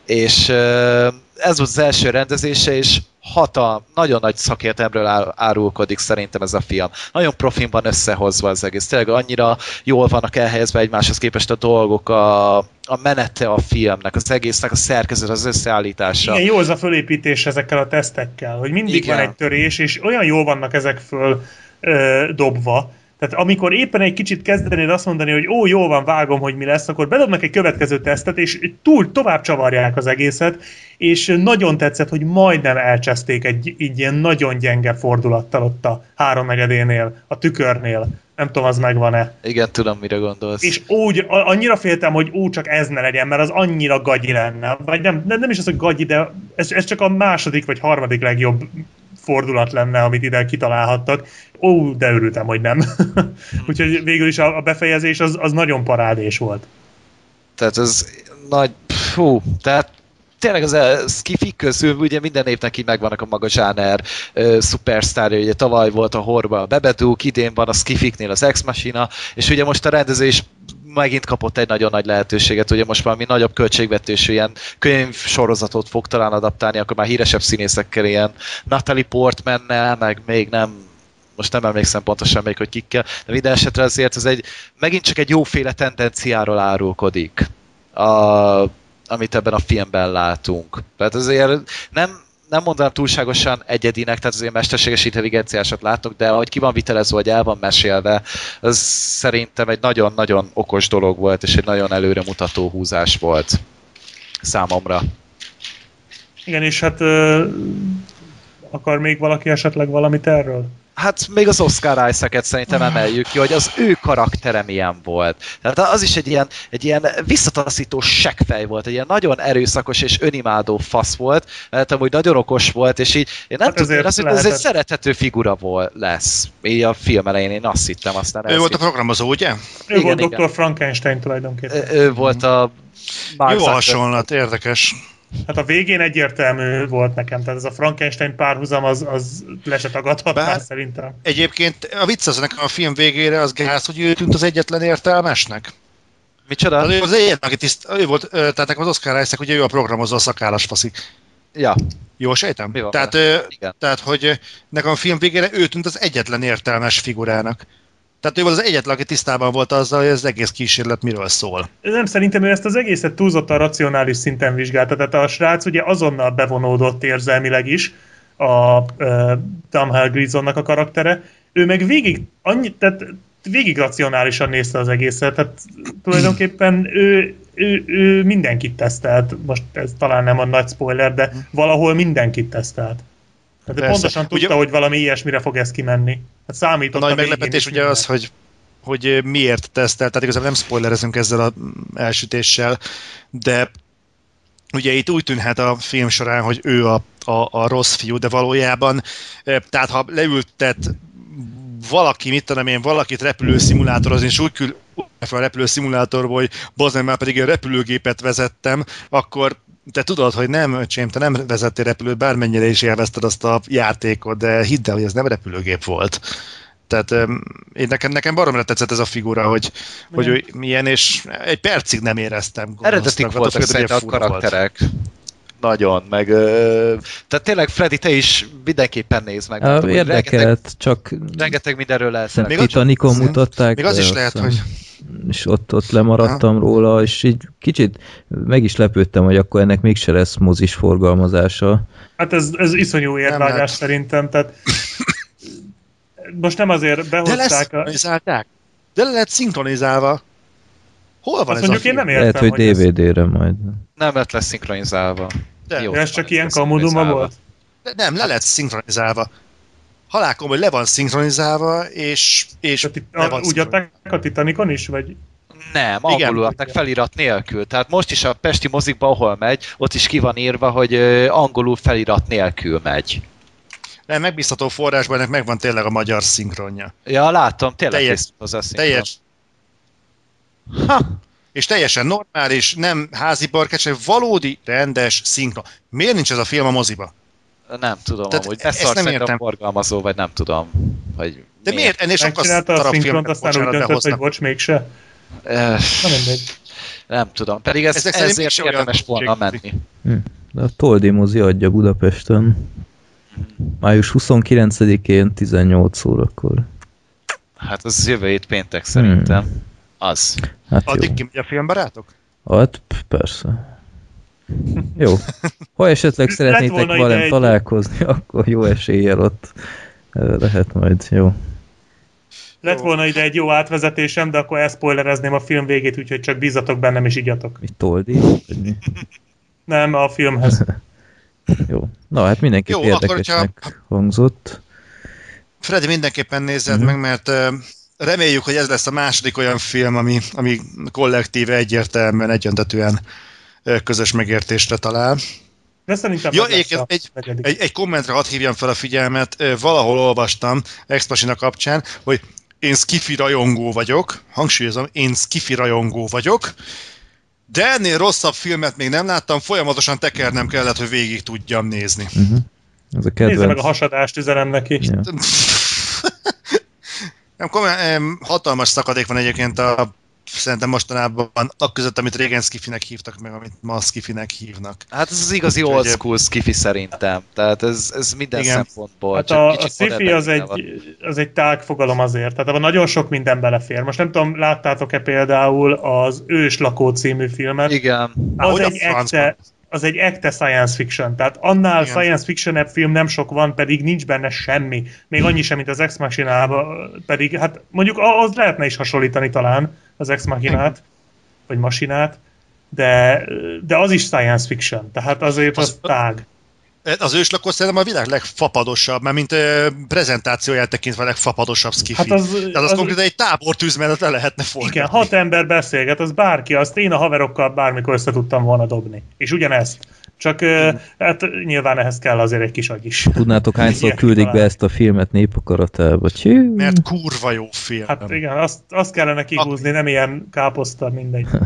És ö, ez volt az első rendezése, és hatal, nagyon nagy szakértelmről ár- árulkodik szerintem ez a film. Nagyon profin van összehozva az egész. Tényleg annyira jól vannak elhelyezve egymáshoz képest a dolgok, a, a menete a filmnek, az egésznek a szerkezet, az összeállítása. Igen, jó az a fölépítés ezekkel a tesztekkel, hogy mindig Igen. van egy törés, és olyan jól vannak ezek föl ö, dobva, tehát amikor éppen egy kicsit kezdenéd azt mondani, hogy ó, jó van, vágom, hogy mi lesz, akkor bedobnak egy következő tesztet, és túl tovább csavarják az egészet, és nagyon tetszett, hogy majdnem elcseszték egy, egy ilyen nagyon gyenge fordulattal ott a háromnegyedénél, a tükörnél. Nem tudom, az megvan-e. Igen, tudom, mire gondolsz. És úgy, annyira féltem, hogy ú, csak ez ne legyen, mert az annyira gagyi lenne. Vagy nem, nem, nem is az, hogy gagyi, de ez, ez csak a második vagy harmadik legjobb fordulat lenne, amit ide kitalálhattak. Ó, de örültem, hogy nem. Úgyhogy végül is a, a befejezés az, az nagyon parádés volt. Tehát ez nagy... Fú, tehát tényleg az a skifik közül ugye minden évnek így megvannak a maga zsáner uh, szupersztárja, ugye tavaly volt a Horba a Bebedúk, idén van a skifiknél az Ex Machina, és ugye most a rendezés megint kapott egy nagyon nagy lehetőséget, ugye most valami nagyobb költségvetésű ilyen könyvsorozatot fog talán adaptálni, akkor már híresebb színészekkel ilyen Natalie Portmannel, meg még nem most nem emlékszem pontosan még, hogy kikkel, de minden esetre azért ez egy, megint csak egy jóféle tendenciáról árulkodik, a, amit ebben a filmben látunk. Tehát azért nem, nem mondanám túlságosan egyedinek, tehát azért mesterséges intelligenciásat látok, de ahogy ki van vitelezve, vagy el van mesélve, az szerintem egy nagyon-nagyon okos dolog volt, és egy nagyon előremutató húzás volt számomra. Igen, és hát ö, akar még valaki esetleg valamit erről? Hát még az Oscar Isaac-et szerintem emeljük ki, hogy az ő karaktere milyen volt. Tehát az is egy ilyen, egy ilyen visszataszító seggfej volt, egy ilyen nagyon erőszakos és önimádó fasz volt, mert amúgy nagyon okos volt, és így én nem Hát tudom, azt ez egy szerethető figura volt, lesz. Így a film elején én azt hittem, aztán Ő volt a programozó, ugye? Ő Igen, volt igen. Dr. Frankenstein tulajdonképpen. ő, ő volt a Mark Jó hasonlat, érdekes. Hát a végén egyértelmű volt nekem, tehát ez a Frankenstein párhuzam az, az le se tagadhatná szerintem. Egyébként a vicc az nekem a film végére az gáz, hogy ő tűnt az egyetlen értelmesnek. Micsoda? Tehát ő az egyetlen, aki tiszt, ő volt, tehát nekem az Oscar Isaac, ugye ő a programozó, a szakállas faszi. Ja, Jól sejtem? Mi van Tehát, igen. tehát, hogy nekem a film végére ő tűnt az egyetlen értelmes figurának. Tehát ő volt az egyetlen, aki tisztában volt azzal, hogy ez az egész kísérlet miről szól. Nem, szerintem ő ezt az egészet túlzottan racionális szinten vizsgálta. Tehát a srác ugye azonnal bevonódott érzelmileg is, a uh, Tom Grisonnak a karaktere. Ő meg végig, annyi, tehát végig racionálisan nézte az egészet, tehát tulajdonképpen ő, ő, ő mindenkit tesztelt. Most ez talán nem a nagy spoiler, de valahol mindenkit tesztelt. Tehát Persze. pontosan tudta, Ugye- hogy valami ilyesmire fog ez kimenni. Hát számított nagy a végén meglepetés ugye minden. az, hogy hogy miért tesztelt, tehát igazából nem spoilerezünk ezzel a mm, elsütéssel, de ugye itt úgy tűnhet a film során, hogy ő a, a, a rossz fiú, de valójában, tehát ha leültet valaki, mit tudom én, valakit repülőszimulátorozni, és úgy kül fel a repülőszimulátorból, hogy bazen már pedig én repülőgépet vezettem, akkor te tudod, hogy nem, öcsém, te nem vezettél repülőt, bármennyire is élvezted azt a játékot, de hidd el, hogy ez nem repülőgép volt. Tehát én nekem, nekem baromra tetszett ez a figura, hogy, hogy ő milyen, és egy percig nem éreztem. eredetik voltak függetlenül, szerintem a fura volt. Nagyon, meg... Ö, tehát tényleg, Freddy, te is mindenképpen nézd meg. Mondtam, hogy Rengeteg, Érdekelt, csak rengeteg mindenről lehet Még Titanicon mutatták. Még az is lehet, hogy És ott, ott lemaradtam róla, és így kicsit meg is lepődtem, hogy akkor ennek mégse lesz mozis forgalmazása. Hát ez, ez iszonyú érvágyás lehet. szerintem, tehát most nem azért de lesz behozták a... De le lett szinkronizálva. Hol van Azt ez mondjuk a én nem értem, Lehet, hogy ez- DVD-re majd. Nem lett lesz szinkronizálva. De, Jó. Ez csak ilyen kamuduma volt? de nem, le lett szinkronizálva. Halálkom, hogy le van szinkronizálva, és, és A, le van úgy adták a Titanicon is? Vagy? Nem, angolul adták felirat nélkül. Tehát most is a Pesti mozikba, ahol megy, ott is ki van írva, hogy angolul felirat nélkül megy. Nem, megbízható forrásban ennek megvan tényleg a magyar szinkronja. Ja, látom, tényleg Teljes- hozzá a szinkron. Teljes, Ha, és teljesen normális, nem házi barkács, valódi, rendes szinkron. Miért nincs ez a film a moziba? nem tudom Tehát amúgy. ezt Ez szar nem értem. forgalmazó, vagy nem tudom. Vagy De miért? Ennél sokkal Megcsinálta a szarabb szinkront, filmet, aztán úgy döntött, hogy bocs, mégse. Na mindegy. nem tudom. Pedig ez, Ezek ezért érdemes volna menni. De a Toldi mozi adja Budapesten. Május 29-én 18 órakor. Hát az jövő hét péntek szerintem. Az. Hát. Addig kimegy a film, barátok? Hát p- persze. Jó. Ha esetleg szeretnétek velem egy- találkozni, akkor jó eséllyel ott lehet majd. Jó. Lett volna ide egy jó átvezetésem, de akkor elszpoilerezném a film végét, úgyhogy csak bízatok bennem és igyatok. Mi Toldi? Nem, a filmhez. Jó. Na hát mindenképp Jó, akkor, érdekesnek hangzott. Freddy, mindenképpen nézed Mhm. meg, mert reméljük, hogy ez lesz a második olyan film, ami, ami kollektíve egyértelműen, egyöntetően közös megértésre talál. De szerintem Jó, ez lesz egyébként a egy, negyedik. egy, egy kommentre hadd hívjam fel a figyelmet, valahol olvastam Expasina kapcsán, hogy én skifi rajongó vagyok, hangsúlyozom, én skifi rajongó vagyok, de ennél rosszabb filmet még nem láttam, folyamatosan tekernem kellett, hogy végig tudjam nézni. Uh-huh. Ez a kedvenc. Nézze meg a hasadást, üzenem neki. Ja. Nem, komolyan, hatalmas szakadék van egyébként a szerintem mostanában a között, amit régen skifinek hívtak meg, amit ma skifinek hívnak. Hát ez az igazi old school skifi szerintem. Tehát ez, ez minden Igen. szempontból. Hát csak a, a modernebb az egy, van. az egy tág fogalom azért, tehát abban nagyon sok minden belefér. Most nem tudom, láttátok-e például az Ős lakó című filmet? Igen. Az hogy a egy, ekte, az egy ekte science fiction, tehát annál Igen. science fiction film nem sok van, pedig nincs benne semmi. Még annyi sem, mint az Ex machina pedig hát mondjuk az lehetne is hasonlítani talán az Ex Machinát, vagy Masinát, de, de az is science fiction, tehát azért az, Az- az tág. Az őslakó szerintem a világ legfapadosabb, mert mint ö, prezentációját tekintve a legfapadosabb skifi. Hát az, az, az, az konkrétan egy tábortűz mellett le lehetne forgatni. Igen, hat ember beszélget, az bárki, azt én a haverokkal bármikor össze tudtam volna dobni. És ugyanezt. Csak ö, hát nyilván ehhez kell azért egy kis agy is. Tudnátok hányszor Ilyen küldik be kitalálás. ezt a filmet népakaratába? Csű. Mert kurva jó film. Hát igen, azt, azt kellene kihúzni, nem ilyen káposzta, mindegy.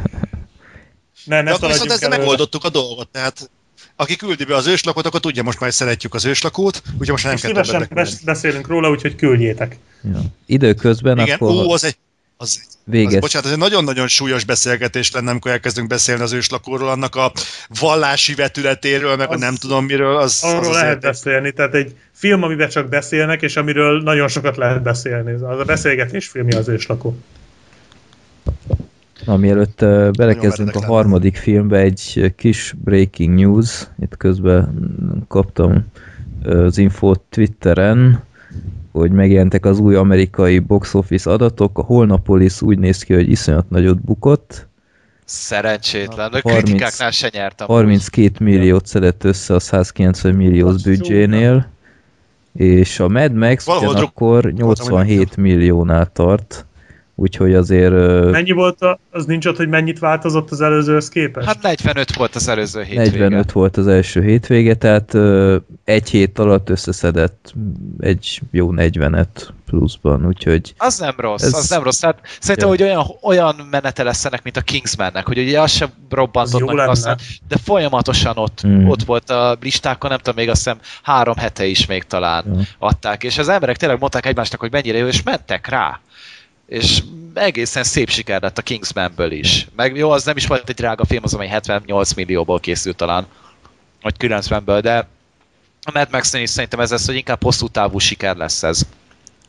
Ne, De ne akkor viszont ezzel el. megoldottuk a dolgot, tehát aki küldi be az őslakót, akkor tudja, most már szeretjük az őslakót, úgyhogy most nem kell szívesen beszélünk róla, úgyhogy küldjétek. Ja. Időközben Igen, akkor ó, az egy, az, az, végez. bocsánat, ez egy nagyon-nagyon súlyos beszélgetés lenne, amikor elkezdünk beszélni az őslakóról, annak a vallási vetületéről, meg Az- a nem tudom miről, az, Arról az lehet azért egy- beszélni, tehát egy film, amiben csak beszélnek, és amiről nagyon sokat lehet beszélni. Az a beszélgetés filmje az őslakó. Na, mielőtt belekezdünk a harmadik filmbe, egy kis breaking news. Itt közben kaptam az infót Twitteren, hogy megjelentek az új amerikai box office adatok. A Holnapolis úgy néz ki, hogy iszonyat nagyot bukott. Szerencsétlen. A 30 kritikáknál se nyertem. 32 milliót szedett össze a 190 milliós büdzsénél, és a Mad Max Valahol ugyanakkor hogy 87 milliónál tart, úgyhogy azért Mennyi volt, a, az nincs ott, hogy mennyit változott az előzőhöz képest? Hát 45 volt az előző hétvége. 45 volt az első hétvége, tehát egy hét alatt összeszedett egy jó 40-et pluszban, úgyhogy Az nem rossz, Ez- az nem rossz. Hát szerintem, Ja. hogy olyan, olyan menete lesz ennek, mint a Kingsmannek, hogy ugye az sem Az robbantott lenne. aztán, de folyamatosan ott, Mm. ott volt a listákon, nem tudom, még azt hiszem három hete is még talán Ja. adták, és az emberek tényleg mondták egymásnak, hogy mennyire jó, és mentek rá. És egészen szép siker lett a Kingsmanből is. Meg jó, az nem is volt egy drága film, az amely 78 millióból készült talán, vagy 90-ből, de a Mad max is szerintem ez lesz, hogy inkább hosszú távú siker lesz ez.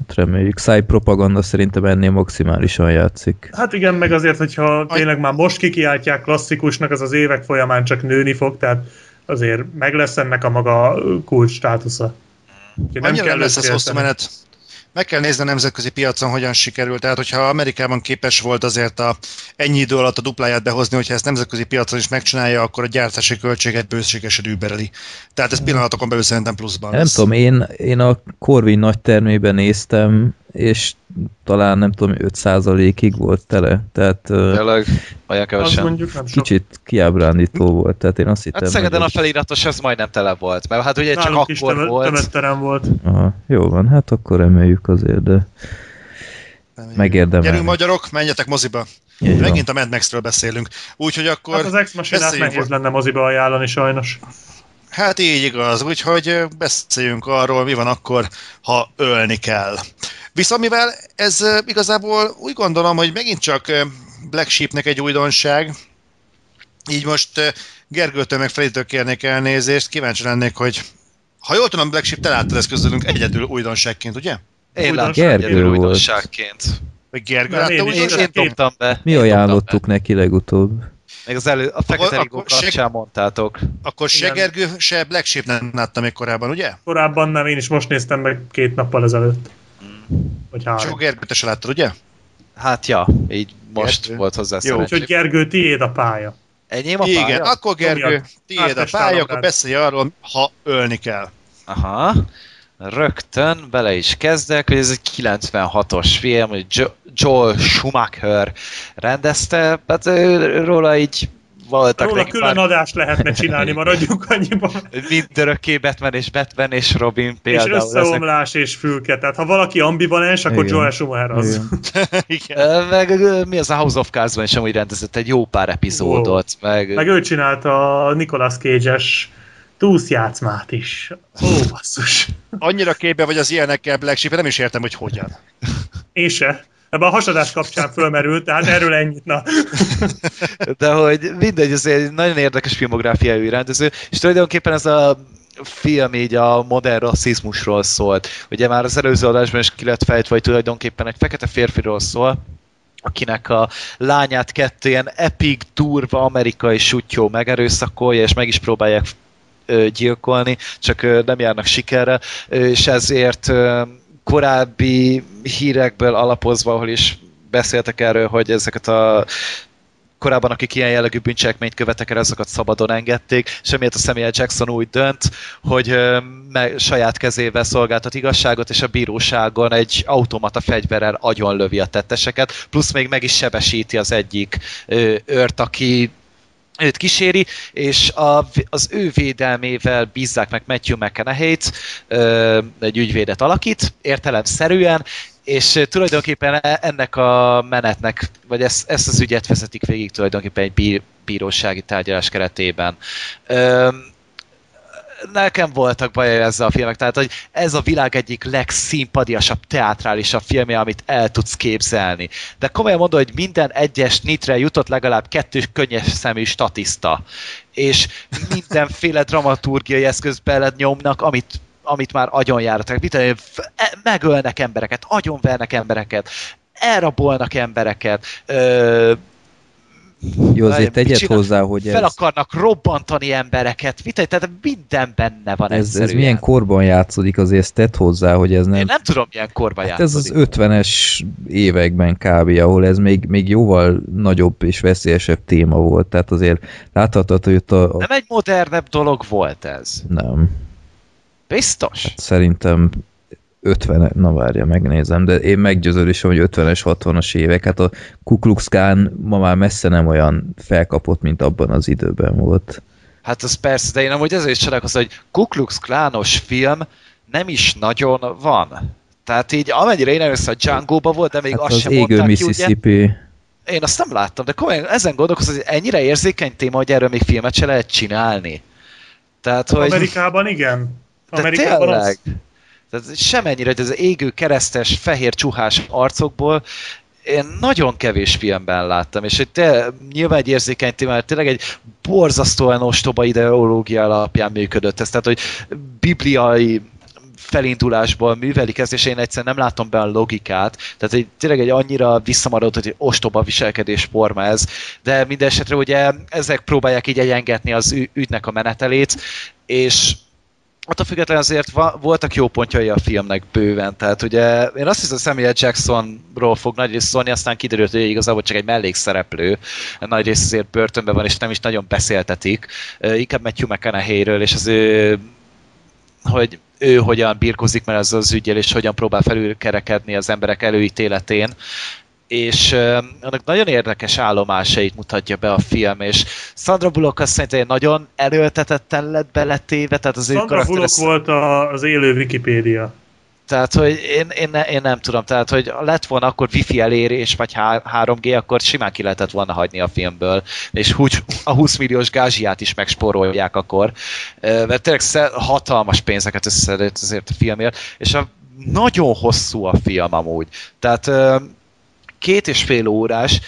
hát reméljük. Szájpropaganda szerintem ennél maximálisan játszik. Hát igen, meg azért, hogyha tényleg már most kikiáltják klasszikusnak, az az évek folyamán csak nőni fog, tehát azért meg lesz ennek a maga kulcs státusza. Úgyhogy Nem, kell lesz ez hosszú menet. Meg kell nézni a nemzetközi piacon, hogyan sikerült. Tehát, hogyha Amerikában képes volt azért a, ennyi idő alatt a dupláját behozni, hogyha ezt nemzetközi piacon is megcsinálja, akkor a gyártási költséget bőségesen übereli. Tehát ez pillanatokon belül szerintem pluszban Nem lesz. tudom, én, én a Corvin nagy termében néztem, és talán nem tudom, 5%-ig volt tele, tehát Tényleg, olyan kevesen. mondjuk nem sok. kicsit kiábrándító volt, tehát én azt hittem, Hát Szegeden a feliratos az majdnem tele volt, mert hát ugye csak Nálunk is akkor volt. tömött terem volt. Aha, jó van, hát akkor emeljük azért, de megérdemelni. Gyerünk magyarok, menjetek moziba. Így van. Megint a Mad Max-ről beszélünk. Úgyhogy akkor... Hát az ex machinát beszéljünk nehéz lenne moziba ajánlani sajnos. Hát így igaz, úgyhogy beszéljünk arról, mi van akkor, ha ölni kell. Viszont mivel ez igazából úgy gondolom, hogy megint csak Black Sheepnek egy újdonság, így most Gergőtől meg Freditől kérnék elnézést, kíváncsi lennék, hogy ha jól tudom, Black Sheep, te láttad ezt közülünk egyedül újdonságként, ugye? Én láttam Gergő egyedül volt. újdonságként. Vagy Gergő látta én. Én, újdonságként? én dobtam be. Mi én ajánlottuk neki legutóbb? Még az elő, a Fekete Akkor- Rigó akkor se- kapcsán mondtátok. Akkor se Igen. Gergő, se Black Sheep nem látta még korábban, ugye? Korábban nem, én is most néztem meg két nappal ezelőtt. Vagy Csak három. Gergő, te se láttad, ugye? Hát ja, így most Gergő. volt hozzá Jó, Úgyhogy. Gergő, tiéd a pálya. Enyém a Igen, pálya? akkor Gergő, tiéd a pálya, akkor beszélj arról, ha ölni kell. Aha. Rögtön bele is kezdek, hogy ez egy 96-os film, hogy Jo- Joel Schumacher rendezte, hát róla így voltak Róla külön pár- adást lehetne csinálni, maradjunk annyiban. mindörökké Batman és Batman és Robin És például. ezek összeomlás és fülke. Tehát ha valaki ambivalens, akkor Igen. Joel Schumacher az. Igen. Igen. Meg mi az a House of Cards-ban is amúgy rendezett egy jó pár epizódot, meg, Meg ő csinálta a Nicolas Cage-es túszjátszmát is. Ó, basszus. Annyira képbe vagy az ilyenekkel, Black Sheep, nem is értem, hogy hogyan. Én se. Ebben a hasadás kapcsán fölmerült, tehát erről ennyit, na. de hogy mindegy, egy nagyon érdekes filmográfiájú rendező, és tulajdonképpen ez a film így a modern rasszizmusról szólt. Ugye már az előző adásban is ki lett fejtve, hogy tulajdonképpen egy fekete férfiról szól, akinek a lányát kettő ilyen epic, durva amerikai sutyó megerőszakolja, és meg is próbálják gyilkolni, csak nem járnak sikerre, és ezért korábbi hírekből alapozva, ahol is beszéltek erről, hogy ezeket a korábban, akik ilyen jellegű bűncselekményt követek el, azokat szabadon engedték, és emiatt a Samuel Jackson úgy dönt, hogy meg, saját kezével szolgáltat igazságot, és a bíróságon egy automata fegyverrel agyonlövi a tetteseket, plusz még meg is sebesíti az egyik őrt, aki őt kíséri, és a, az ő védelmével bízzák meg Matthew McConaughey-t, ö, egy ügyvédet alakít, értelemszerűen, és tulajdonképpen e- ennek a menetnek, vagy ezt, ezt az ügyet vezetik végig tulajdonképpen egy bí, bírósági tárgyalás keretében. Ö, nekem voltak bajai ezzel a filmek, tehát hogy ez a világ egyik legszínpadiasabb, teátrálisabb filmje, amit el tudsz képzelni. De komolyan mondom, hogy minden egyes nitre jutott legalább kettő könnyes szemű statiszta, és mindenféle dramaturgiai eszköz beled nyomnak, amit amit már agyonjáratok. Mit e- megölnek embereket, agyonvernek embereket, elrabolnak embereket, ö, Jó, azért tegyed csinál- hozzá, hogy ez, fel akarnak robbantani embereket, mit, tehát minden benne van ez, ez milyen korban játszódik, azért tedd hozzá, hogy ez Én nem... nem tudom, milyen korban Hát ez az játszódik. 50-es években kb., ahol ez még, még jóval nagyobb és veszélyesebb téma volt, tehát azért láthatod, hogy ott a... a Nem egy modernebb dolog volt ez. nem. Biztos? Hát szerintem 50 na várja, megnézem, de én meggyőződésem, hogy 50-es, 60-as évek, hát a Ku Klux Klan ma már messze nem olyan felkapott, mint abban az időben volt. Hát az persze, de én amúgy ezért is csodálkozom, hogy Ku Klux Klános film nem is nagyon van. Tehát így amennyire én először a Django-ba volt, de még Hát azt az sem égő mondták ki, ugye? Mississippi, Én azt nem láttam, de komolyan ezen gondolkozom, hogy ennyire érzékeny téma, hogy erről még filmet se lehet csinálni. Tehát, hogy... Amerikában igen. De Amerikában tényleg. az. Tehát semennyire, hogy az égő keresztes, fehér csuhás arcokból én nagyon kevés filmben láttam, és hogy te, nyilván egy érzékeny téma, mert tényleg egy borzasztóan ostoba ideológia alapján működött ez, tehát hogy bibliai felindulásból művelik ezt, és én egyszerűen nem látom be a logikát. Tehát egy, tényleg egy annyira visszamaradott, hogy ostoba viselkedés forma ez, de minden esetre ugye ezek próbálják így egyengetni az ügynek a menetelét, és attól függetlenül azért voltak jó pontjai a filmnek bőven, tehát ugye én azt hiszem Samuel Jacksonról fog nagyrészt szólni, aztán kiderült, hogy igazából csak egy mellékszereplő, nagyrészt azért börtönben van, és nem is nagyon beszéltetik, inkább Matthew McConaughey-ről, és az ő hogy ő hogyan birkozik már ezzel az ügyel, és hogyan próbál felülkerekedni az emberek előítéletén és annak nagyon érdekes állomásait mutatja be a film, és Sandra Bullock azt szerintem egy nagyon erőltetetten lett beletéve, tehát az Sandra. Bullock volt a, az élő Wikipédia. Tehát, hogy én, én, ne, én nem tudom, tehát, hogy lett volna akkor wifi elérés, vagy 3G, akkor simán ki lehetett volna hagyni a filmből, és úgy a 20 milliós gázsiát is megspórolják akkor, mert tényleg hatalmas pénzeket összedett azért a filmért, és a, nagyon hosszú a film amúgy. Tehát két és fél órás,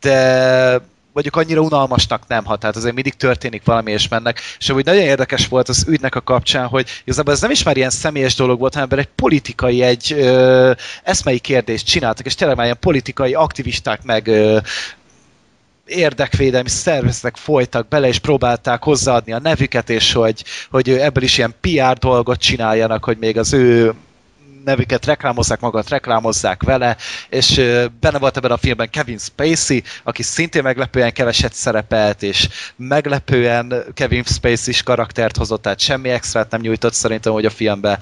de mondjuk annyira unalmasnak nem hat, tehát azért mindig történik valami és mennek, és amúgy nagyon érdekes volt az ügynek a kapcsán, hogy igazából ez nem is már ilyen személyes dolog volt, hanem egy politikai, egy ö, eszmei kérdést csináltak, és tényleg már ilyen politikai aktivisták meg ö, érdekvédelmi szervezetek folytak bele, és próbálták hozzáadni a nevüket, és hogy, hogy ebből is ilyen PR dolgot csináljanak, hogy még az ő nevüket reklámozzák magat, reklámozzák vele, és benne volt ebben a filmben Kevin Spacey, aki szintén meglepően keveset szerepelt, és meglepően Kevin Spacey is karaktert hozott, tehát semmi extrát nem nyújtott szerintem, hogy a filmbe.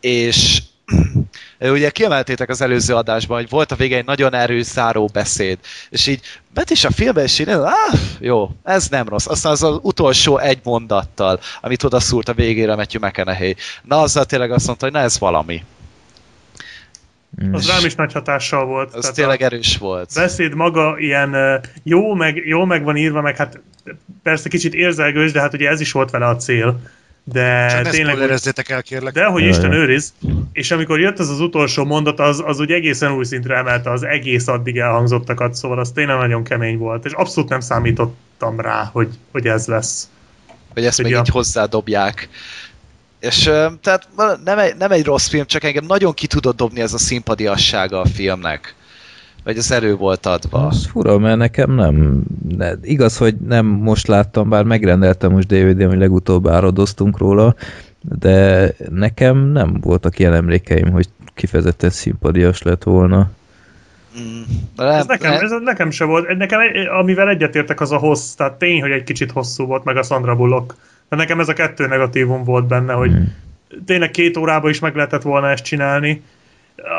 És ugye kiemeltétek az előző adásban, hogy volt a vége egy nagyon erős záró beszéd, és így bet is a filmbe, és így, ah, jó, ez nem rossz. Aztán az, az utolsó egy mondattal, amit oda szúrt a végére Matthew McConaughey. Na, azzal tényleg azt mondta, hogy na, ez valami. Mm. Az rám is nagy hatással volt. Az Tehát tényleg a erős volt. beszéd maga ilyen jó meg, jó meg van írva, meg hát persze kicsit érzelgős, de hát ugye ez is volt vele a cél. De Csak ne tényleg, spoilerezzétek el, kérlek. de hogy Isten őriz, és amikor jött ez az utolsó mondat, az, az úgy egészen új szintre emelte az egész addig elhangzottakat, szóval az tényleg nagyon kemény volt, és abszolút nem számítottam rá, hogy, hogy ez lesz. hogy ezt Hogy még ja. így hozzádobják. És tehát nem egy, nem egy rossz film, csak engem nagyon ki tudott dobni ez a szimpadiassága a filmnek. Vagy az elő volt adva. Az fura, mert nekem nem, ne, igaz, hogy nem most láttam, bár megrendeltem most DVD-n, hogy legutóbb áradoztunk róla, de nekem nem voltak ilyen emlékeim, hogy kifejezetten szimpadias lett volna. Mm, Ez nem, nekem, nem, ez nekem se volt. Nekem, amivel egyetértek, az a hossz. Tehát tény, hogy egy kicsit hosszú volt, meg a Sandra Bullock. De nekem ez a kettő negatívum volt benne, hogy Hmm. tényleg két órába is meg lehetett volna ezt csinálni.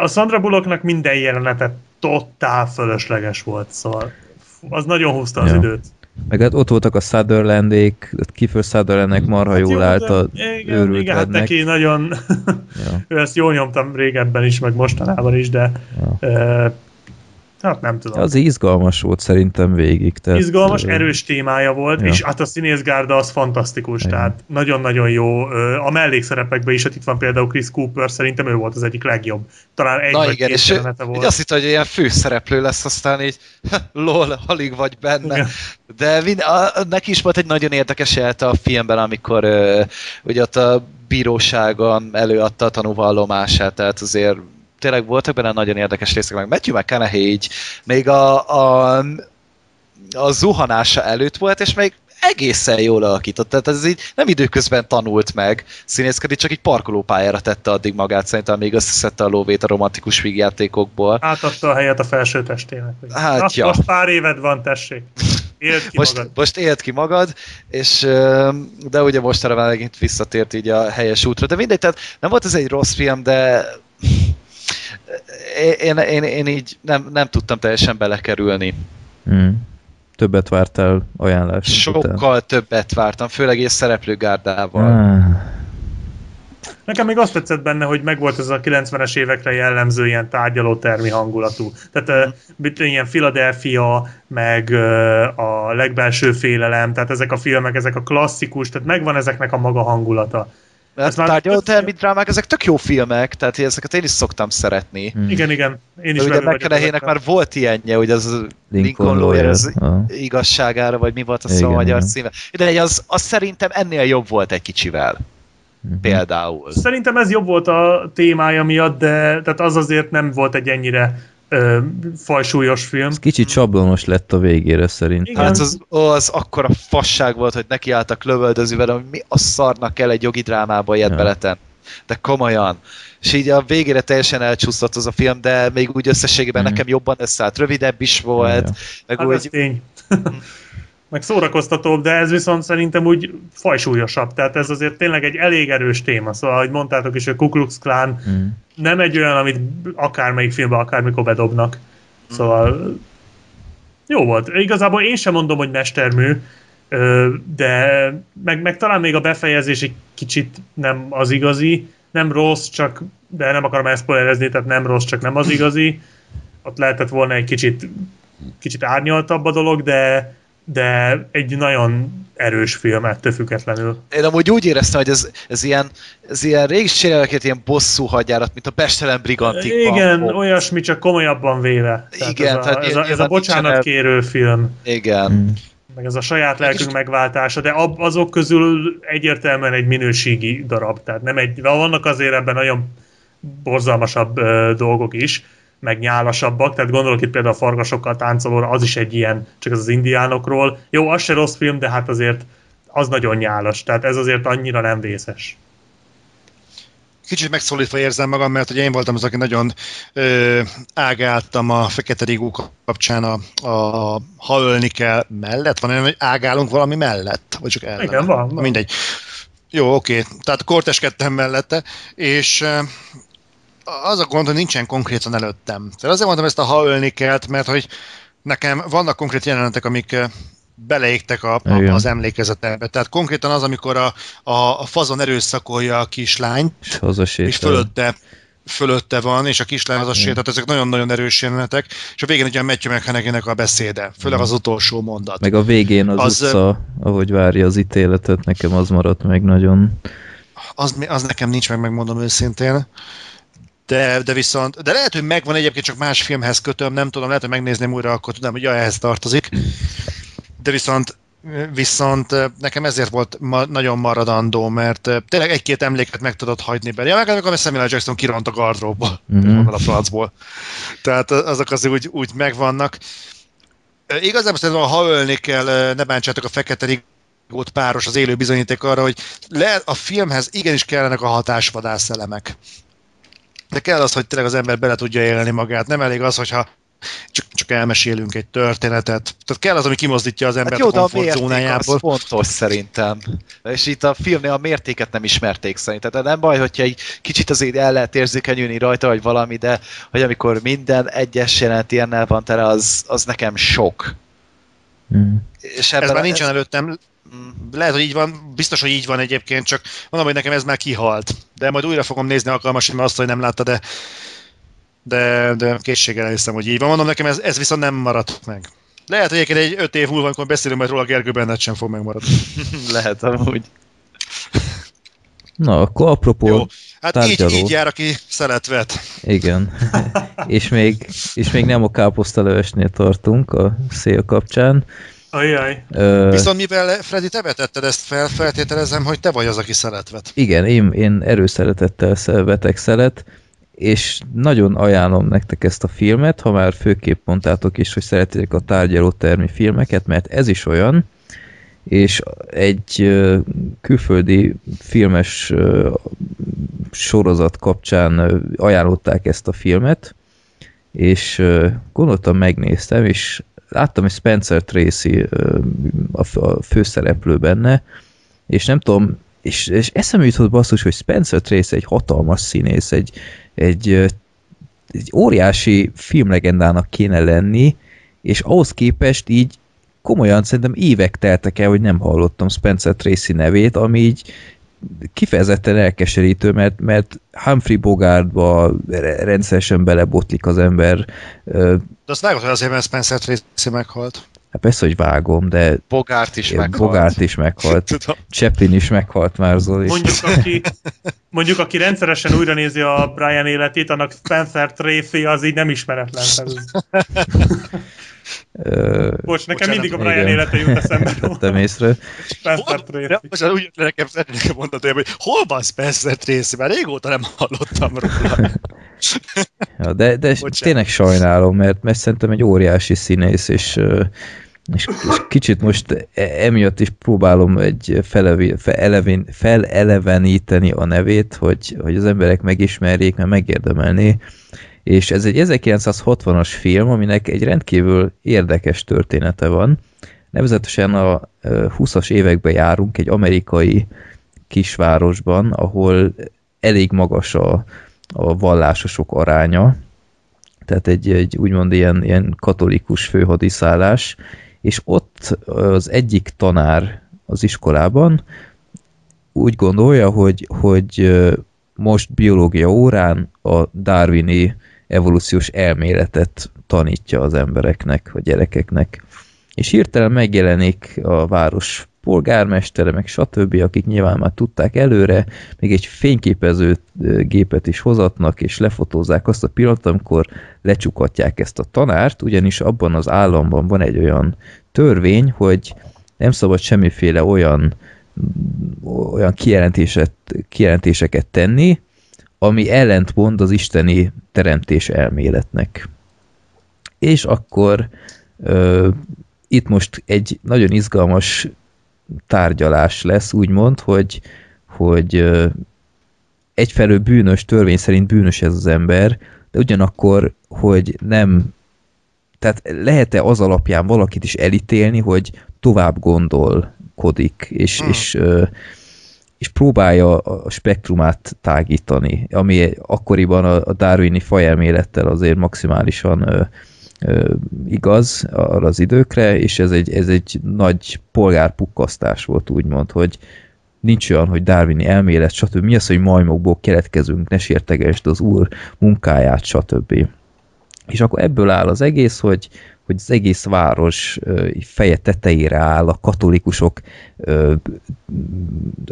A Sandra Bullocknak minden jelenete totál fölösleges volt, szóval az nagyon húzta az Ja. időt. Meg hát ott voltak a Sutherlandék, Kiefer Sutherlandnek marha jól állt a Hát igen, őrült igen, hát neki nagyon... Ja. ő ezt jól nyomtam régebben is, meg mostanában is, de Ja. Hát nem tudom. Az izgalmas volt szerintem végig. Tehát, Izgalmas, erős témája volt, Ja. és hát a színészgárda az fantasztikus, Igen. tehát nagyon-nagyon jó. A mellékszerepekben is, hát itt van például Chris Cooper, szerintem ő volt az egyik legjobb. Talán egy Na vagy igen, két és jelenete így volt. azt hitt, hogy ilyen főszereplő lesz, aztán így lol, alig vagy benne. Igen. De mind, a, neki is volt egy nagyon érdekes jelte a filmben, amikor ö, ugye ott a bíróságon előadta a tanúvallomását, tehát azért tényleg voltak benne nagyon érdekes részek, meg Matthew McConaughey így még a, a, a zuhanása előtt volt, és még egészen jól alakított. Tehát ez így nem időközben tanult meg színészkedni, csak egy parkolópályára tette addig magát, szerintem még összeszedte a lóvét a romantikus vígjátékokból. Átadta a helyet a felső testének. Hát, Na, ja. Most pár éved van, tessék. Éld ki Most, magad. most élt ki magad, és de ugye mostanra már megint visszatért így a helyes útra. De mindegy, tehát nem volt ez egy rossz film, de én, én, én így nem, nem tudtam teljesen belekerülni. Mm. Többet vártál ajánlásunk után. Sokkal többet vártam, főleg egy szereplőgárdával. Ah, Nekem még azt tetszett benne, hogy megvolt ez a 90-es évekre jellemző ilyen tárgyalótermi hangulatú. Tehát mm. ilyen Philadelphia, meg ö, a legbelső félelem, tehát ezek a filmek, ezek a klasszikus, tehát megvan ezeknek a maga hangulata. Mert Ez már- tárgyaló termi drámák, ezek tök jó filmek, tehát ezeket én is szoktam szeretni. mm. Igen, igen, én is De ugye McConaughey-nek már volt ilyenje, hogy az Lincoln Lawyer az Ah. igazságára, vagy mi volt a szó a magyar címe. De az, az szerintem ennél jobb volt egy kicsivel. Mhm. Például. Szerintem ez jobb volt a témája miatt, de tehát az azért nem volt egy ennyire ö, fajsúlyos film. Ez kicsit sablonos lett a végére szerintem. Igen. Hát az, ó, az akkora fasság volt, hogy nekiálltak lövöldöző vele, hogy mi a szarnak kell egy jogi drámába ilyet Ja. beleten. De komolyan. És így a végére teljesen elcsúszott az a film, de még úgy összességében Mhm. nekem jobban összeállt. Rövidebb is volt, Ja, ja. meg Hát úgy ez tény. meg szórakoztatóbb, de ez viszont szerintem úgy fajsúlyosabb, tehát ez azért tényleg egy elég erős téma, szóval, ahogy mondtátok is, a Ku Klux Klan Mm. nem egy olyan, amit akármelyik filmbe akármikor bedobnak. Szóval jó volt. Igazából én sem mondom, hogy mestermű, de meg, meg talán még a befejezés egy kicsit nem az igazi, nem rossz, csak, de nem akarom elszpoilerezni, tehát nem rossz, csak nem az igazi. Ott lehetett volna egy kicsit, kicsit árnyaltabb a dolog, de, de egy nagyon erős film ettől függetlenül. Én amúgy úgy éreztem, hogy ez, ez ilyen, ez ilyen régi csinálják ilyen bosszú hadjárat, mint a Pestelen Brigantikban. Igen, Ó, olyan csak komolyabban véve. Igen, ez a, tehát ez a, ez a bocsánatkérő film. Igen. Mm. meg ez a saját lelkünk megváltása, de ab, azok közül egyértelműen egy minőségi darab, tehát nem egy, vannak azért ebben nagyon borzalmasabb ö, dolgok is, meg nyálasabbak, tehát gondolok itt például a farkasokkal táncolóra, az is egy ilyen, csak az az indiánokról. Jó, az se rossz film, de hát azért az nagyon nyálas, tehát ez azért annyira nem vészes. Kicsit megszólítva érzem magam, mert ugye én voltam az, aki nagyon ö, ágáltam a Fekete Rigó kapcsán a, a ha ölni kell mellett. Van olyan, hogy ágálunk valami mellett? Vagy csak ellene? Igen, van, van. Mindegy. Jó, oké. Tehát korteskedtem mellette, és az a gond, hogy nincsen konkrétan előttem. Tehát azért mondtam ezt a ha ölni kelt, mert hogy nekem vannak konkrét jelenetek, amik ö, beleégtek a, a, Igen. az emlékezetembe. Tehát konkrétan az, amikor a, a, a fazon erőszakolja a kislányt, És és fölötte, fölötte van, és a kislány az a sétát, ezek nagyon-nagyon erős jelenetek, és a végén ugye a Matthew McConaughey-nek a beszéde, főleg az utolsó mondat. Meg a végén az, Az, az utca, ahogy várja az ítéletet, nekem az maradt meg nagyon. Az, az nekem nincs meg, megmondom őszintén. De, de viszont, de lehet, hogy megvan egyébként, csak más filmhez kötöm, nem tudom, lehet, hogy megnézném újra, akkor tudom, hogy ja, ehhez tartozik. De viszont viszont nekem ezért volt ma, nagyon maradandó, mert tényleg egy-két emléket meg tudod hagyni belőle. Ja, meg amikor a Samuel. Jackson kiront a gardróbból, Mhm. mm-hmm. a francból. Tehát azok azért úgy, úgy megvannak. Igazából szerintem, ha ölni kell, ne bántsátok a fekete rigót páros, az élő bizonyíték arra, hogy le, a filmhez igenis kellenek a hatásvadász elemek. De kell az, hogy tényleg az ember bele tudja élni magát. Nem elég az, hogyha csak, csak elmesélünk egy történetet. Tehát kell az, ami kimozdítja az embert Hát jó, a komfortzónájából. az fontos szerintem. És itt a filmnél a mértéket nem ismerték szerintem. Tehát nem baj, hogyha egy kicsit azért el lehet érzékenyülni rajta, vagy valami, de hogy amikor minden egyes jelent ilyennel van tele, az, az nekem sok. Mm. És Ez ebben már nincsen előttem. Lehet, hogy így van, biztos, hogy így van egyébként, csak mondom, hogy nekem ez már kihalt. De majd újra fogom nézni alkalmasint, mert azt, hogy nem látta, de, de, de készséggel hiszem, hogy így van. Mondom, nekem ez, ez viszont nem maradt meg. Lehet, hogy egyébként egy öt év múlva, amikor beszélünk majd róla, Gergő benned sem fog megmaradni. Lehet amúgy. Na, akkor apropó, Jó, hát így, tárgyaló. így jár, aki szelet vet. igen. és, még, és még nem a káposztalevesnél tartunk a szél kapcsán. Ajaj. Ö, Viszont mivel Freddy, te vetetted ezt fel, feltételezem, hogy te vagy az, aki szelet vet. Igen, én, én erőszeretettel vetek szelet, és nagyon ajánlom nektek ezt a filmet, ha már főképp mondtátok is, hogy szeretitek a tárgyalótermi filmeket, mert ez is olyan, és egy külföldi filmes sorozat kapcsán ajánlották ezt a filmet, és gondoltam, megnéztem, és láttam, hogy Spencer Tracy a, főszereplő benne, és nem tudom, és, és eszembe jutott basszus, hogy Spencer Tracy egy hatalmas színész, egy, egy, egy óriási filmlegendának kéne lenni, és ahhoz képest így komolyan szerintem évek teltek el, hogy nem hallottam Spencer Tracy nevét, ami így kifejezetten elkeserítő, mert, mert Humphrey Bogartba re- rendszeresen belebotlik az ember. De azt vágod, hogy azért, mert Spencer Tracy meghalt. Hát persze, hogy vágom, de Bogárt is meghalt. Bogart is meghalt. Tudom. Chaplin is meghalt már, Zoli. Mondjuk aki, mondjuk, aki rendszeresen újra nézi a Brian életét, annak Spencer Tracy az így nem ismeretlen. Bocs, nekem Bocsánat, mindig a Brian igen. élete jut eszembe. Vettem észre. Spencer Tracy. most úgy jött nekem szeretnék mondani, hogy hol van Spencer Tracy? Már régóta nem hallottam róla. Ja, de, de Bocsánat. tényleg sajnálom, mert, mert szerintem egy óriási színész, és, és, és kicsit most e- emiatt is próbálom egy felevi, felelevin, feleleveníteni a nevét, hogy, hogy az emberek megismerjék, mert megérdemelné. És ez egy 1960-as film, aminek egy rendkívül érdekes története van. Nevezetesen a 20-as években járunk egy amerikai kisvárosban, ahol elég magas a, a vallásosok aránya, tehát egy, egy úgymond ilyen, ilyen katolikus főhadiszállás, és ott az egyik tanár az iskolában úgy gondolja, hogy, hogy most biológia órán a darwini evolúciós elméletet tanítja az embereknek, vagy gyerekeknek. És hirtelen megjelenik a város polgármestere, meg stb., akik nyilván már tudták előre, még egy fényképező gépet is hozatnak, és lefotózzák azt a pillanatot, amikor lecsukatják ezt a tanárt, ugyanis abban az államban van egy olyan törvény, hogy nem szabad semmiféle olyan olyan kijelentéseket tenni, ami ellentmond az isteni teremtés elméletnek. És akkor ö, itt most egy nagyon izgalmas tárgyalás lesz, úgymond, hogy, hogy ö, egyfelől bűnös, törvény szerint bűnös ez az ember, de ugyanakkor, hogy nem tehát lehet-e az alapján valakit is elítélni, hogy tovább gondolkodik, és, hmm. és, és próbálja a spektrumát tágítani, ami akkoriban a darwini fajelmélettel azért maximálisan igaz arra az időkre, és ez egy, ez egy nagy polgárpukkasztás volt, úgymond, hogy nincs olyan, hogy darwini elmélet, stb. Mi az, hogy majmokból keletkezünk, ne sértegesd az úr munkáját, stb. És akkor ebből áll az egész, hogy, hogy az egész város feje tetejére áll, a katolikusok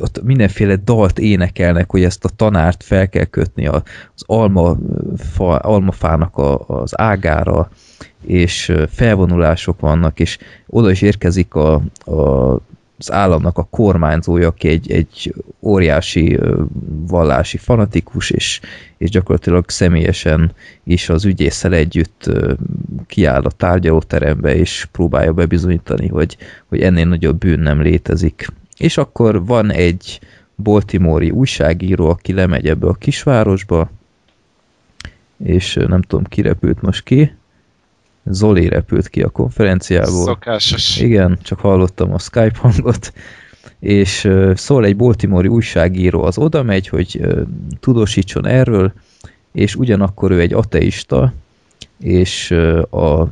ott mindenféle dalt énekelnek, hogy ezt a tanárt fel kell kötni az alma, almafának a, az ágára, és felvonulások vannak, és oda is érkezik a, a az államnak a kormányzója, aki egy, egy óriási vallási fanatikus, és, és gyakorlatilag személyesen is az ügyészsel együtt kiáll a tárgyalóterembe, és próbálja bebizonyítani, hogy, hogy ennél nagyobb bűn nem létezik. És akkor van egy Baltimore-i újságíró, aki lemegy ebbe a kisvárosba, és nem tudom, ki repült most ki, Zoli repült ki a konferenciából. Szokásos. Igen, csak hallottam a Skype hangot, és szól egy Baltimore újságíró, az oda megy, hogy tudósítson erről, és ugyanakkor ő egy ateista, és a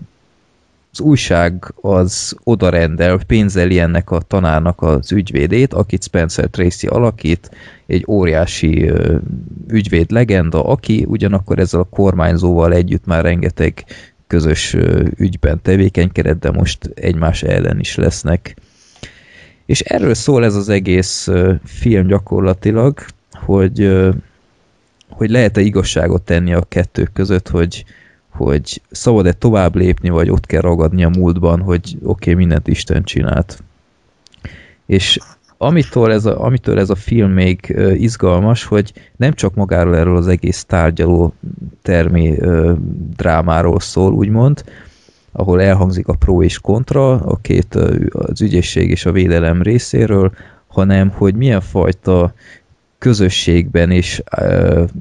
az újság az oda rendel, hogy pénzeli ennek a tanárnak az ügyvédét, akit Spencer Tracy alakít, egy óriási ügyvéd legenda, aki ugyanakkor ezzel a kormányzóval együtt már rengeteg közös ügyben tevékenykedett, de most egymás ellen is lesznek. És erről szól ez az egész film gyakorlatilag, hogy, hogy lehet-e igazságot tenni a kettő között, hogy, hogy szabad-e tovább lépni, vagy ott kell ragadni a múltban, hogy oké, okay, mindent Isten csinált. És amitől ez, a, amitől ez a film még izgalmas, hogy nem csak magáról erről az egész tárgyaló termi drámáról szól, úgymond, ahol elhangzik a pro és kontra, a két az ügyészség és a védelem részéről, hanem hogy milyen fajta közösségben és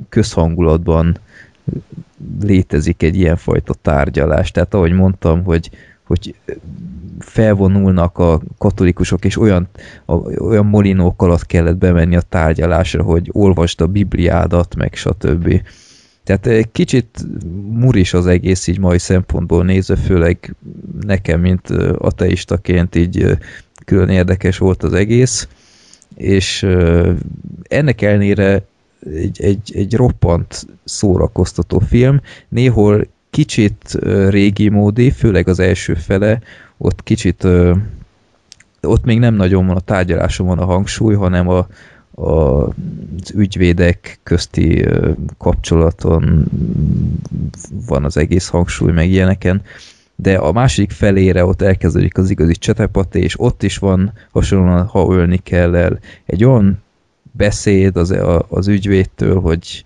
közhangulatban létezik egy ilyenfajta tárgyalás. Tehát ahogy mondtam, hogy, hogy felvonulnak a katolikusok, és olyan, a, olyan molinók alatt kellett bemenni a tárgyalásra, hogy olvasd a Bibliádat, meg stb. Tehát kicsit muris az egész így mai szempontból nézve, főleg nekem, mint ateistaként így külön érdekes volt az egész, és ennek ellenére egy, egy, egy roppant szórakoztató film, néhol kicsit régi módi, főleg az első fele, ott kicsit ott még nem nagyon van a tárgyaláson van a hangsúly, hanem a, a, az ügyvédek közti kapcsolaton van az egész hangsúly, meg ilyeneken, de a másik felére ott elkezdődik az igazi csetepaté, és ott is van hasonlóan, ha ölni kell el, egy olyan beszéd az, az ügyvédtől, hogy,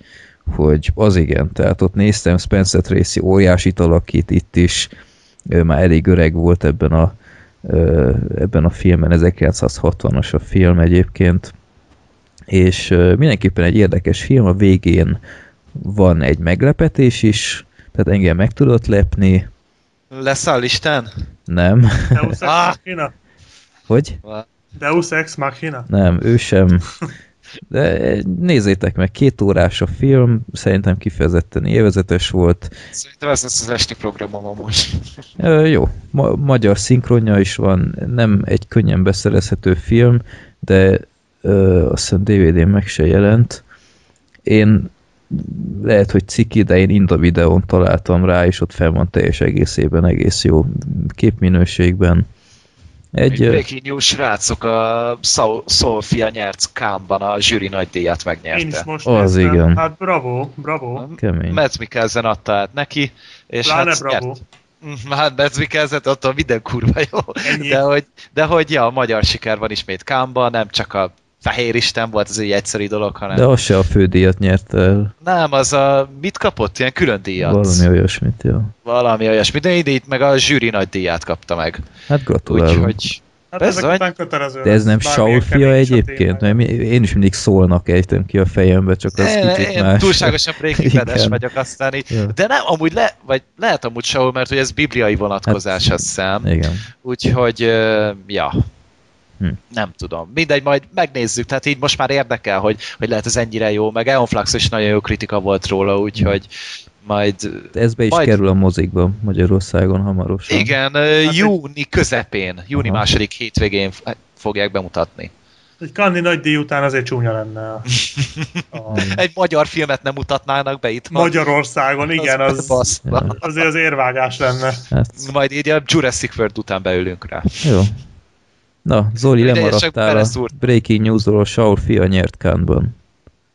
hogy az igen, tehát ott néztem Spencer Tracy óriásit alakít itt is, ő már elég öreg volt ebben a, ebben a filmben, 1960-as a film egyébként, és mindenképpen egy érdekes film, a végén van egy meglepetés is, tehát engem meg tudott lepni. Lesz a listán? Nem. Deus Ex Ah! Machina? Hogy? Deus Ex Machina? Nem, ő sem. De nézzétek meg, két órás a film, szerintem kifejezetten élvezetes volt. Szerintem ez lesz az esti programom amúgy. Jó, ma- magyar szinkronja is van, nem egy könnyen beszerezhető film, de ö, azt hiszem DVD-n meg se jelent. Én lehet, hogy ciki, de én Inda videón találtam rá, és ott fel van teljes egészében, egész jó képminőségben. Egy, Egy breaking news srácok, a Sofia nyert Kámban a zsűri nagy díjat megnyerte. Én is most Az néztem. igen. Hát bravo, bravo. kemény. Mads Mikkelsen adta át neki, és Pláne hát bravo. nyert. Mm, Hát Mads Mikkelsen attól minden kurva jó. Ennyi. De hogy, de hogy ja, a magyar siker van ismét Kámban, nem csak a Fehér Isten volt az egy egyszerű dolog, hanem De az se a fődíjat nyerte el, nem, az a, mit kapott? Ilyen külön díjat. valami olyasmit, jó. Valami olyasmi, de így meg a zsűri nagy díjat kapta meg. Hát gratulálunk. Úgyhogy Hát kötelező. De ez nem Saul fia egyébként? Mert én is mindig szólnak ejtem ki a fejembe, csak az én, kicsit én más. túlságosan Breaking vagyok aztán így. Ja. De nem, amúgy le, vagy lehet amúgy Saul, mert hogy ez bibliai vonatkozás, azt hiszem. Igen. Úgyhogy, ja. Hm. Nem tudom. Mindegy, majd megnézzük. Tehát így most már érdekel, hogy, hogy lehet ez ennyire jó, meg Eon Flux is nagyon jó kritika volt róla, úgyhogy majd... Ez be is Majd- kerül a mozikba Magyarországon hamarosan. Igen, Hát egy- júni közepén, júni Aha. második hétvégén fogják bemutatni. Egy Kanni nagy díj után azért csúnya lenne. A, a Egy magyar filmet nem mutatnának be itt. Magyarországon, igen, az, baszta. azért az érvágás lenne. Hát, Majd így a Jurassic World után beülünk rá. jó. Na, Zoli, Ugye, csak lemaradtál a. Breaking News-ról, Saul fia nyert Cannes-ban.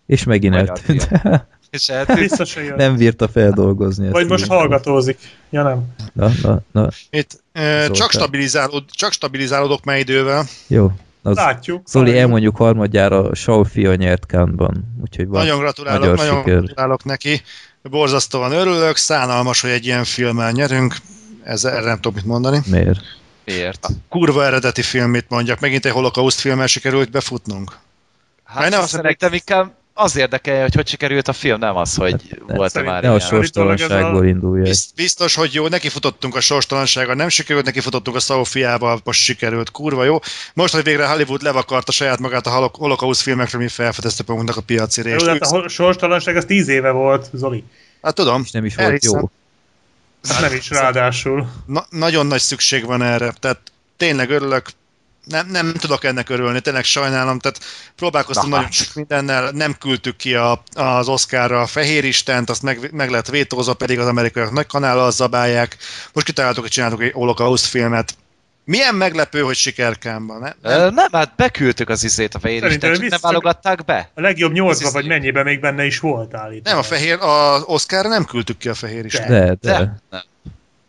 És megint Magyar eltűnt. És hát, Vissza se jön. nem bírta feldolgozni. Vagy most infót. hallgatózik. Ja nem. Na, na, na, Itt Zoltán. csak, stabilizálód, csak stabilizálódok már idővel. jó. Az, Látjuk. Zoli, elmondjuk harmadjára, Saul fia nyert Cannes-ban. Úgyhogy van. Nagyon gratulálok, magyar nagyon siker. gratulálok neki. Borzasztóan örülök, szánalmas, hogy egy ilyen filmmel nyerünk. Ez, erre nem tudok mit mondani. Miért? Miért? Kurva eredeti film, mit mondjak. Megint egy holokauszt filmmel sikerült befutnunk. Hát nem nem azt szerintem inkább az érdekel, hogy hogy sikerült a film, nem az, hogy ne- volt-e szerintem már Ne a sorstalanságból indulj Biztos, hogy jó, neki futottunk a sorstalansággal, nem sikerült, neki futottunk a Szófiával, most sikerült, kurva jó. Most, hogy végre Hollywood levakarta saját magát a holok- holokauszt filmekről, mi felfedezte magunknak a piaci Jó, részt. de hát a sorstalanság az tíz éve volt, Zoli. Hát tudom, És nem is volt elhiszem. jó. Ez nem is ráadásul. Na, nagyon nagy szükség van erre, tehát tényleg örülök, nem, nem tudok ennek örülni, tényleg sajnálom, tehát próbálkoztam Na nagyon hát. sok mindennel, nem küldtük ki a, az Oscarra a Fehér Istent, azt meg, meg lett vétózva, pedig az amerikaiak nagy kanállal zabálják. Most kitaláltuk, hogy csináltuk egy holokauszt filmet. Milyen meglepő, hogy sikerkámban, ne? Ö, Nem, Nem, hát beküldtük az izét a fehér Isten, csak nem válogatták be. A legjobb nyolcba Ez vagy mennyiben még benne is volt állítólag. nem a fehér, az Oscarra nem küldtük ki a Fehér Istent. De, de. De. Nem.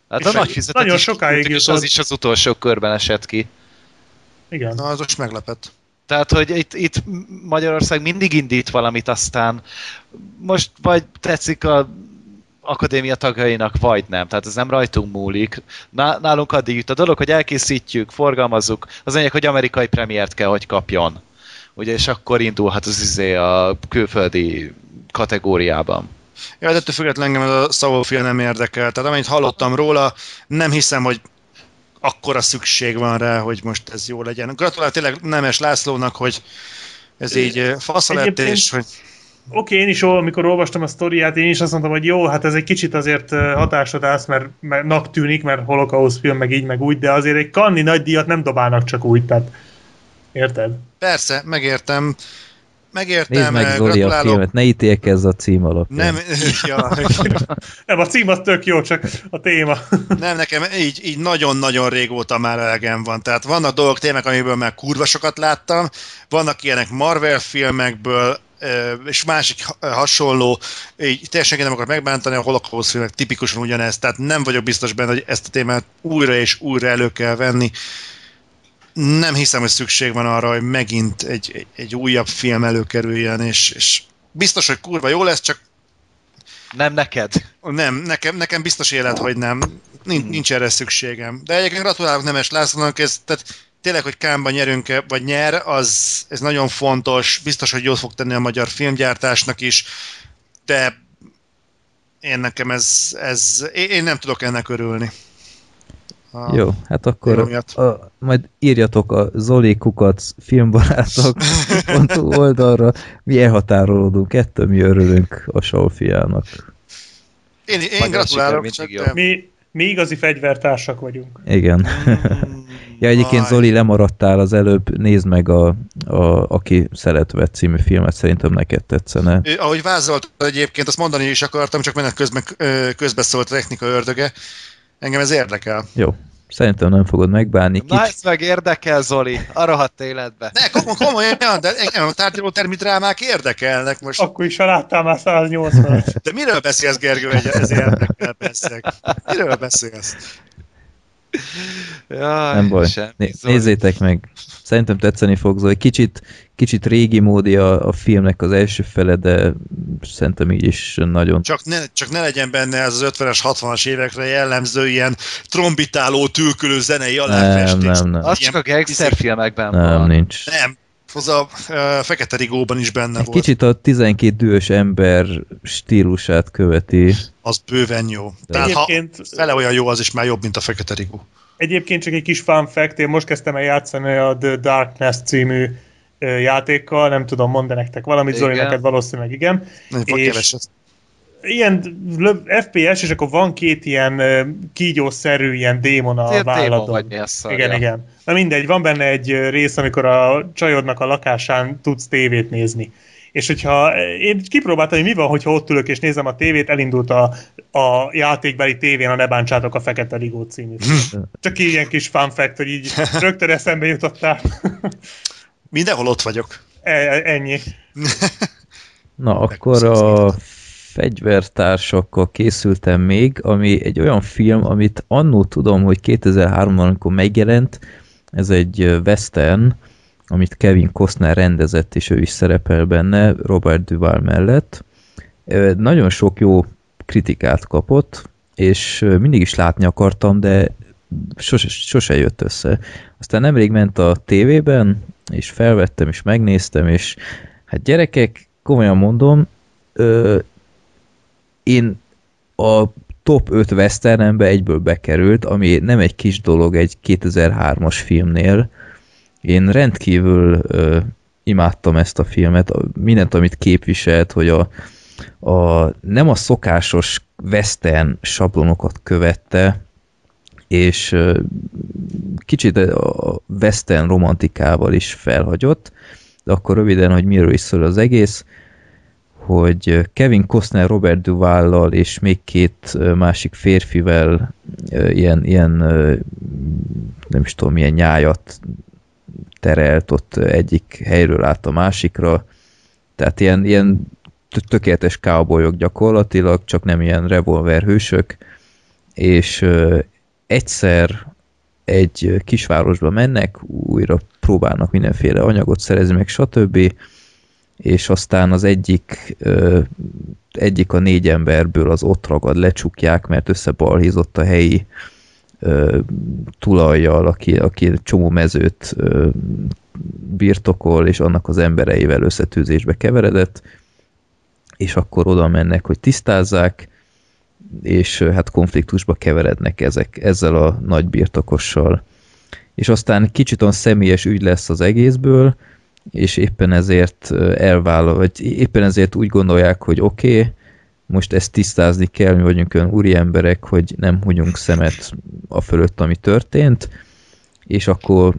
Hát És a nagy fizetés nagyon is sokáig és az is az utolsó körben esett ki. Igen. Na, az most meglepett. Tehát, hogy itt, itt Magyarország mindig indít valamit, aztán most vagy tetszik a akadémia tagjainak, vagy nem. Tehát ez nem rajtunk múlik. Ná- Nálunk addig jut a dolog, hogy elkészítjük, forgalmazzuk. Az lényeg, hogy amerikai premiért kell, hogy kapjon. Ugye, és akkor indulhat az izé a külföldi kategóriában. Ja, de ettől függetlenül engem ez a Szavófia nem érdekel. Tehát amennyit hallottam róla, nem hiszem, hogy akkora szükség van rá, hogy most ez jó legyen. Gratulálok tényleg Nemes Lászlónak, hogy ez így eh, fasza lett, Egyébként- és hogy Oké, én is, amikor olvastam a sztoriát, én is azt mondtam, hogy jó, hát ez egy kicsit azért ö, hatásodás, mert, mert nak tűnik, mert holokauszt film, meg így, meg úgy, de azért egy kanni nagy díjat nem dobálnak csak úgy, tehát érted? persze, megértem, megértem, Nézd meg Zoli a gratulálok. filmet, ne ítélkezz a cím alapján. Nem, ja, Nem, a cím az tök jó, csak a téma. nem, nekem így, így nagyon-nagyon régóta már elegem van. Tehát vannak dolgok, témák, amiből már kurva sokat láttam, vannak ilyenek Marvel filmekből, és másik ha- hasonló, így teljesen nem akar megbántani, a holokauszt filmek tipikusan ugyanez, tehát nem vagyok biztos benne, hogy ezt a témát újra és újra elő kell venni. Nem hiszem, hogy szükség van arra, hogy megint egy, egy, egy újabb film előkerüljön, és, és biztos, hogy kurva jó lesz, csak Nem neked. nem, nekem, nekem biztos élet, hogy nem. Nincs, nincs erre szükségem. De egyébként gratulálok Nemes Lászlónak, ez, tehát tényleg, hogy Kámba nyerünk -e, vagy nyer, az ez nagyon fontos. Biztos, hogy jót fog tenni a magyar filmgyártásnak is, de én nekem ez, ez én nem tudok ennek örülni. A, Jó, hát akkor a, majd írjatok a Zoli Kukac filmbarátok oldalra, mi elhatárolódunk, ettől mi örülünk a Solfiának. Én, én Magyar gratulálok, csak te- Mi, mi igazi fegyvertársak vagyunk. Igen. Ja, egyébként Aj. Zoli, lemaradtál az előbb, nézd meg a, a Aki Szeretvet című filmet, szerintem neked tetszene. Ö, Ahogy vázolt egyébként, azt mondani is akartam, csak menet közben közbeszólt a technika ördöge. Engem ez érdekel. Jó, szerintem nem fogod megbánni. Na Kicsit, ez meg érdekel, Zoli, a rohadt életbe. Ne, komoly, komolyan, de engem a tárgyaló termidrámák érdekelnek most. Akkor is, ha láttál már 180 De miről beszélsz, Gergő, hogy ez érdekel, beszélek? Miről beszélsz? Jaj, nem baj, semmi, Né- nézzétek meg. Szerintem tetszeni fog Zoli. Kicsit, kicsit régi módi a, a filmnek az első fele, de szerintem így is nagyon Csak ne, csak ne legyen benne ez az 50-es, 60-as évekre jellemző ilyen trombitáló, tülkülő zenei nem, aláfestés. nem, nem. Az csak a gangster filmekben Nem, van. nincs. Nem, az a uh, Fekete Rigóban is benne Egy volt. kicsit a 12 dühös ember stílusát követi. Az bőven jó. Tehát ha Egyébként, fele olyan jó, az is már jobb, mint a Fekete Rigó. egyébként csak egy kis fun fact, én most kezdtem el játszani a The Darkness című játékkal, nem tudom, mond nektek valamit, Zoli, Igen. neked valószínűleg igen. Nagyon És- keveset. Ilyen FPS, és akkor van két ilyen kígyószerű ilyen démon a válladon. vagy mi a szar, Igen, ja. igen. Na mindegy, van benne egy rész, amikor a csajodnak a lakásán tudsz tévét nézni. És hogyha én kipróbáltam, hogy mi van, hogyha ott ülök és nézem a tévét, elindult a, a játékbeli tévén a Ne bántsátok a Fekete Ligó című. Csak így ilyen kis fun fact, hogy így rögtön eszembe jutottál. Mindenhol ott vagyok. E- Ennyi. Na, akkor a fegyvertársakkal készültem még, ami egy olyan film, amit annó tudom, hogy 2003-ban, amikor megjelent, ez egy western, amit Kevin Costner rendezett, és ő is szerepel benne, Robert Duval mellett. Nagyon sok jó kritikát kapott, és mindig is látni akartam, de sose, sose jött össze. Aztán nemrég ment a tévében, és felvettem, és megnéztem, és hát gyerekek, komolyan mondom, én a top 5 westernembe egyből bekerült, ami nem egy kis dolog egy 2003-as filmnél. Én rendkívül ö, imádtam ezt a filmet, mindent, amit képviselt, hogy a, a, nem a szokásos western sablonokat követte, és ö, kicsit a western romantikával is felhagyott, de akkor röviden, hogy miről is szól az egész, hogy Kevin Costner, Robert Duvallal és még két másik férfivel ilyen, ilyen nem is tudom, milyen nyájat terelt ott egyik helyről át a másikra, tehát ilyen, ilyen tö- tökéletes cowboyok gyakorlatilag, csak nem ilyen revolverhősök, és egyszer egy kisvárosba mennek, újra próbálnak mindenféle anyagot szerezni, meg stb., és aztán az egyik, egyik a négy emberből az ott ragad, lecsukják, mert összebalhízott a helyi tulajjal, aki, aki csomó mezőt birtokol, és annak az embereivel összetűzésbe keveredett, és akkor oda mennek, hogy tisztázzák, és hát konfliktusba keverednek ezek, ezzel a nagy birtokossal. És aztán kicsit olyan személyes ügy lesz az egészből, és éppen ezért elvállal, vagy éppen ezért úgy gondolják, hogy oké, okay, most ezt tisztázni kell, mi vagyunk olyan úri emberek, hogy nem hunyunk szemet a fölött, ami történt, és akkor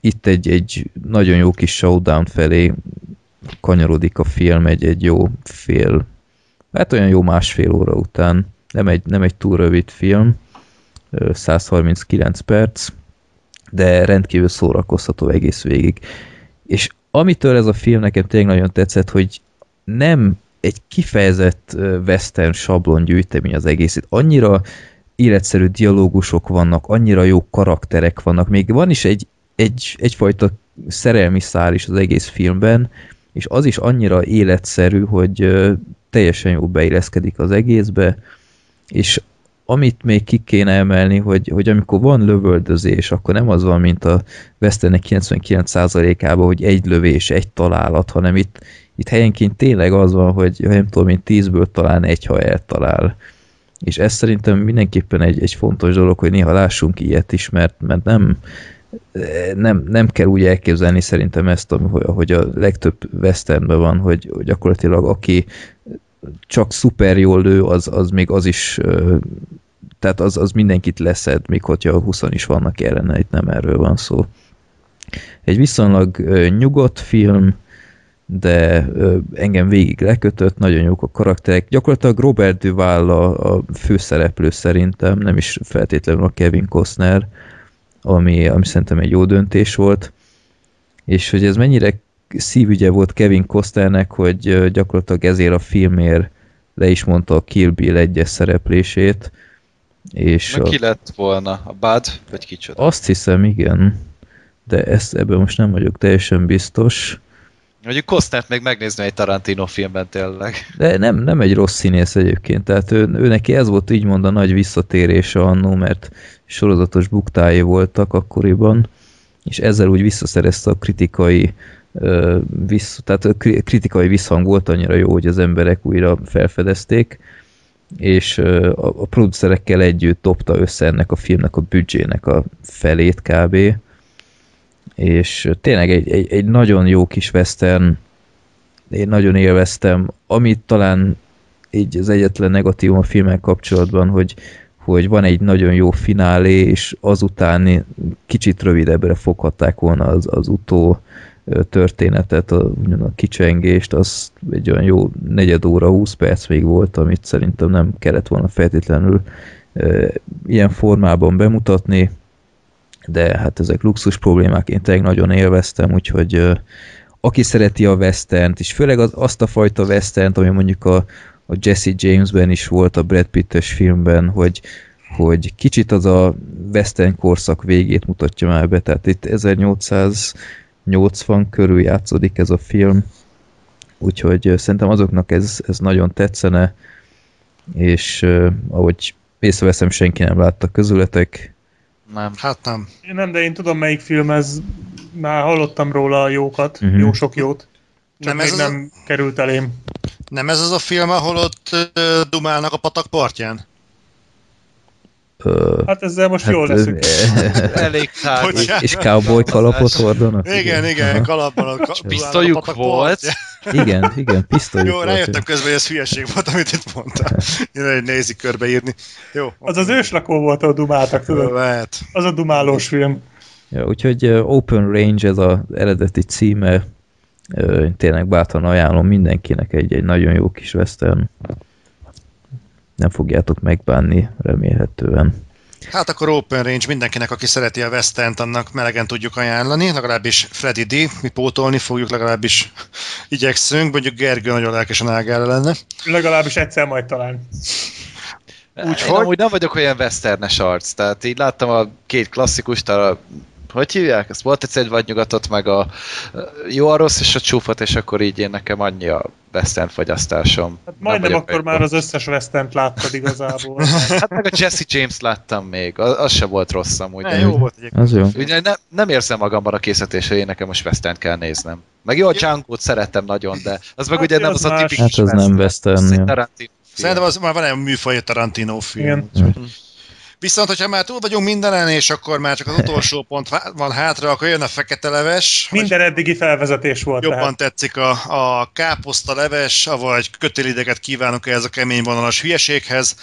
itt egy, egy nagyon jó kis showdown felé kanyarodik a film egy, egy jó fél, hát olyan jó másfél óra után, nem egy, nem egy túl rövid film, ö, 139 perc, de rendkívül szórakoztató egész végig. És amitől ez a film nekem tényleg nagyon tetszett, hogy nem egy kifejezett western sablon gyűjtemény az egész. Itt annyira életszerű dialógusok vannak, annyira jó karakterek vannak, még van is egy, egy, egyfajta szerelmi szál is az egész filmben, és az is annyira életszerű, hogy teljesen jó beilleszkedik az egészbe, és amit még ki kéne emelni, hogy, hogy amikor van lövöldözés, akkor nem az van, mint a Westernek 99%-ában, hogy egy lövés, egy találat, hanem itt, itt helyenként tényleg az van, hogy nem tudom, mint tízből talán egy, ha eltalál. És ez szerintem mindenképpen egy, egy fontos dolog, hogy néha lássunk ilyet is, mert, mert nem, nem, nem kell úgy elképzelni szerintem ezt, hogy a legtöbb westernben van, hogy gyakorlatilag aki csak szuper jól lő, az, az még az is tehát az, az mindenkit leszed, még hogyha 20 is vannak ellene, itt nem erről van szó. Egy viszonylag nyugodt film, de engem végig lekötött, nagyon jók a karakterek. Gyakorlatilag Robert Duval a, a főszereplő szerintem, nem is feltétlenül a Kevin Costner, ami, ami szerintem egy jó döntés volt. És hogy ez mennyire szívügye volt Kevin Costnernek, hogy gyakorlatilag ezért a filmért le is mondta a Kill Bill egyes szereplését. És Na, ki lett volna? A Bud? Vagy kicsoda? Azt hiszem, igen. De ezt, ebben most nem vagyok teljesen biztos. Mondjuk Costnert még megnézni egy Tarantino filmben tényleg. De nem, nem egy rossz színész egyébként, tehát ő, ő neki ez volt így mond a nagy visszatérése annó, mert sorozatos buktái voltak akkoriban, és ezzel úgy visszaszerezte a kritikai vissz, tehát kritikai visszhang volt annyira jó, hogy az emberek újra felfedezték, és a, a producerekkel együtt dobta össze ennek a filmnek a büdzsének a felét kb. És tényleg egy, egy, egy nagyon jó kis western, én nagyon élveztem, amit talán így az egyetlen negatív a filmek kapcsolatban, hogy, hogy van egy nagyon jó finálé, és azután kicsit rövidebbre foghatták volna az, az utó történetet, a, a kicsengést, az egy olyan jó negyed óra, 20 perc még volt, amit szerintem nem kellett volna feltétlenül e, ilyen formában bemutatni, de hát ezek luxus problémák, én tényleg nagyon élveztem, úgyhogy uh, aki szereti a western és főleg az, azt a fajta western ami mondjuk a, a Jesse Jamesben is volt a Brad Pitt-es filmben, hogy, hogy kicsit az a western korszak végét mutatja már be, tehát itt 1880 körül játszódik ez a film, úgyhogy uh, szerintem azoknak ez, ez nagyon tetszene, és uh, ahogy észreveszem, senki nem látta közületek, nem. Hát nem. Én nem, de én tudom melyik film ez, már hallottam róla a jókat, Mhm. uh-huh. jó sok jót. Csak Nem nem ez az a- nem került elém. Nem ez az a film, ahol ott dumálnak a patak partján? Hát ezzel most hát, jól leszünk. Elég tárgy. Bocsánat. és cowboy kalapot hordanak? Igen, igen, kalapban a, ka- Pisztolyuk a volt. Igen, igen, pisztolyuk Jó, volt. rájöttem közben, hogy ez hülyeség volt, amit itt mondtál. Nézi körbeírni. Jó. Az az őslakó volt, ahol dumáltak, tudod? Lehet. Az a dumálós film. Ja, úgyhogy Open Range ez az eredeti címe, én tényleg bátran ajánlom mindenkinek egy, egy nagyon jó kis western. Nem fogjátok megbánni, remélhetően. Hát akkor Open Range mindenkinek, aki szereti a West annak melegen tudjuk ajánlani, legalábbis Freddy D, mi pótolni fogjuk, legalábbis igyekszünk, mondjuk Gergő nagyon lelkesen erre lenne. Legalábbis egyszer majd talán. Úgyhogy? Én amúgy nem vagyok olyan westernes arc, tehát így láttam a két klasszikust, a hogy hívják? Ezt volt egyszer egy vadnyugatot, meg a jó, a rossz és a csúfot, és akkor így én nekem annyi a western fogyasztásom. Hát majdnem akkor már az összes westent láttad igazából. Hát meg a Jesse James láttam még, az, az se volt rossz amúgy. Ne, jó volt egyébként. Az jó. Ugye ne, nem érzem magamban a készítés, hogy én nekem most western kell néznem. Meg jó, a Django-t szeretem nagyon, de az meg Hát ugye nem az az a tipikus Hát az nem western, az. Tarantino film. Szerintem az már van egy műfaj Tarantino film. Igen. Viszont, hogyha már túl vagyunk mindenen, és akkor már csak az utolsó pont van hátra, akkor jön a fekete leves. vagy Minden eddigi felvezetés volt Jobban tehát. tetszik a, a káposzta leves, avagy kötélideket kívánok ehhez a kemény vonalas hülyeséghez.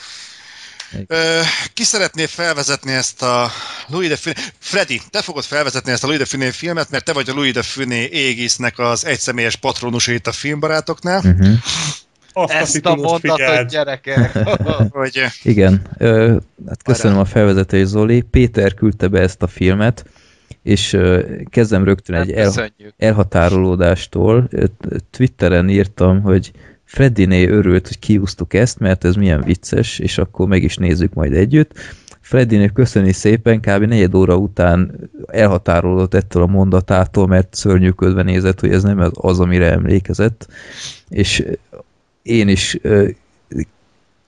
Ö, ki szeretné felvezetni ezt a Louis de Funé... Freddy, te fogod felvezetni ezt a Louis de Funé filmet, mert te vagy a Louis de Funé égisznek az egyszemélyes patronusai itt a filmbarátoknál. Uh-huh. Azt Ezt a mondatot, figyeld. gyerekek! Hogy Igen, ö, hát köszönöm a felvezetést, Zoli. Péter küldte be ezt a filmet, és ö, kezdem rögtön egy el, elhatárolódástól. Twitteren írtam, hogy Freddiné örült, hogy kiúztuk ezt, mert ez milyen vicces, és akkor meg is nézzük majd együtt. Freddiné köszöni szépen, kb. negyed óra után elhatárolódott ettől a mondatától, mert szörnyűködve nézett, hogy ez nem az, az amire emlékezett. És én is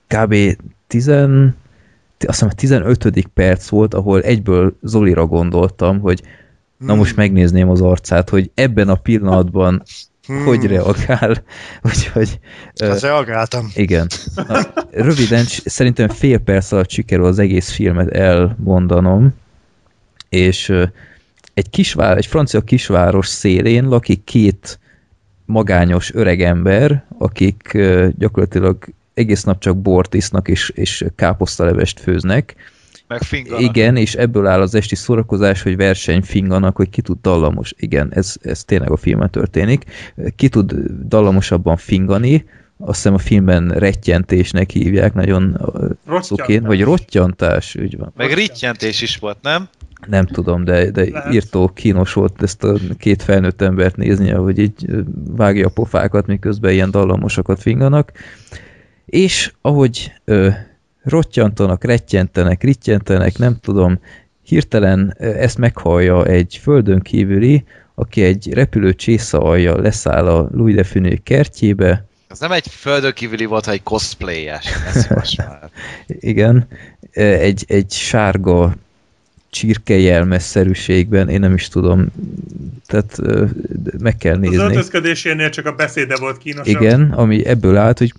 kb. 10, azt hiszem a 15. perc volt, ahol egyből Zolira gondoltam, hogy na most megnézném az arcát, hogy ebben a pillanatban Hmm. hogy reagál. Úgyhogy Hát reagáltam. igen. Na, röviden, szerintem fél perc alatt sikerül az egész filmet elmondanom, és egy, kisvár, egy francia kisváros szélén lakik két magányos öregember, akik gyakorlatilag egész nap csak bort isznak és, és káposztalevest főznek. Meg finganak. Igen, és ebből áll az esti szórakozás, hogy verseny finganak, hogy ki tud dallamos. Igen, ez, ez tényleg a filmen történik. Ki tud dallamosabban fingani, azt hiszem a filmben rettyentésnek hívják, nagyon szokén, vagy rottyantás, úgy van. Meg rittyentés is volt, nem? Nem tudom, de, de Lehet. írtó kínos volt ezt a két felnőtt embert nézni, ahogy így vágja a pofákat, miközben ilyen dallamosokat finganak. És ahogy ö, rottyantanak, rettyentenek, rittyentenek, nem tudom, hirtelen ezt meghallja egy földön kívüli, aki egy repülő csésza alja leszáll a Louis de Funès kertjébe, Az nem egy földön kívüli volt, ha egy cosplayes. Ez igen, egy, egy sárga csirkejelmesszerűségben, én nem is tudom, tehát meg kell Az nézni. öltözködésénél csak a beszéde volt kínosabb. Igen, ami ebből állt, hogy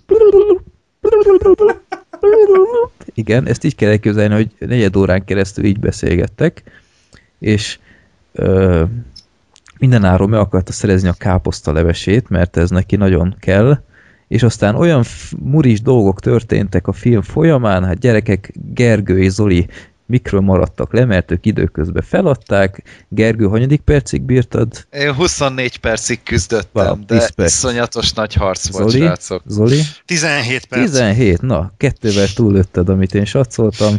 igen, ezt így kell elképzelni, hogy negyed órán keresztül így beszélgettek, és ö, mindenáron meg akarta szerezni a káposzta levesét, mert ez neki nagyon kell, és aztán olyan muris dolgok történtek a film folyamán, hát gyerekek, Gergő és Zoli mikről maradtak le, mert ők időközben feladták. Gergő, hanyadik percig bírtad? Én 24 percig küzdöttem, Wow, de respect. iszonyatos nagy harc volt, Zoli? srácok. Zoli? 17 perc. 17, na, kettővel túllőtted, amit én satszoltam.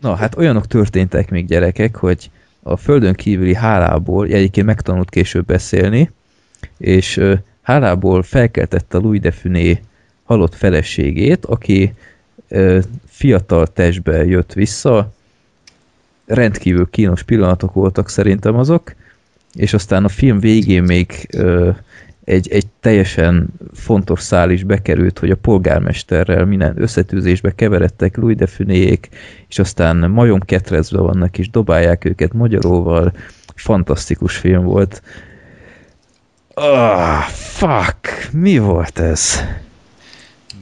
Na, hát olyanok történtek még gyerekek, hogy a földön kívüli hálából, egyébként megtanult később beszélni, és hálából felkeltette Louis de Funé halott feleségét, aki fiatal testbe jött vissza, rendkívül kínos pillanatok voltak szerintem azok, és aztán a film végén még ö, egy, egy teljesen fontos szál is bekerült, hogy a polgármesterrel minden összetűzésbe keveredtek Louis de Funéjék, és aztán majom ketrezve vannak, és dobálják őket magyaróval. Fantasztikus film volt. Ah, fuck! Mi volt ez?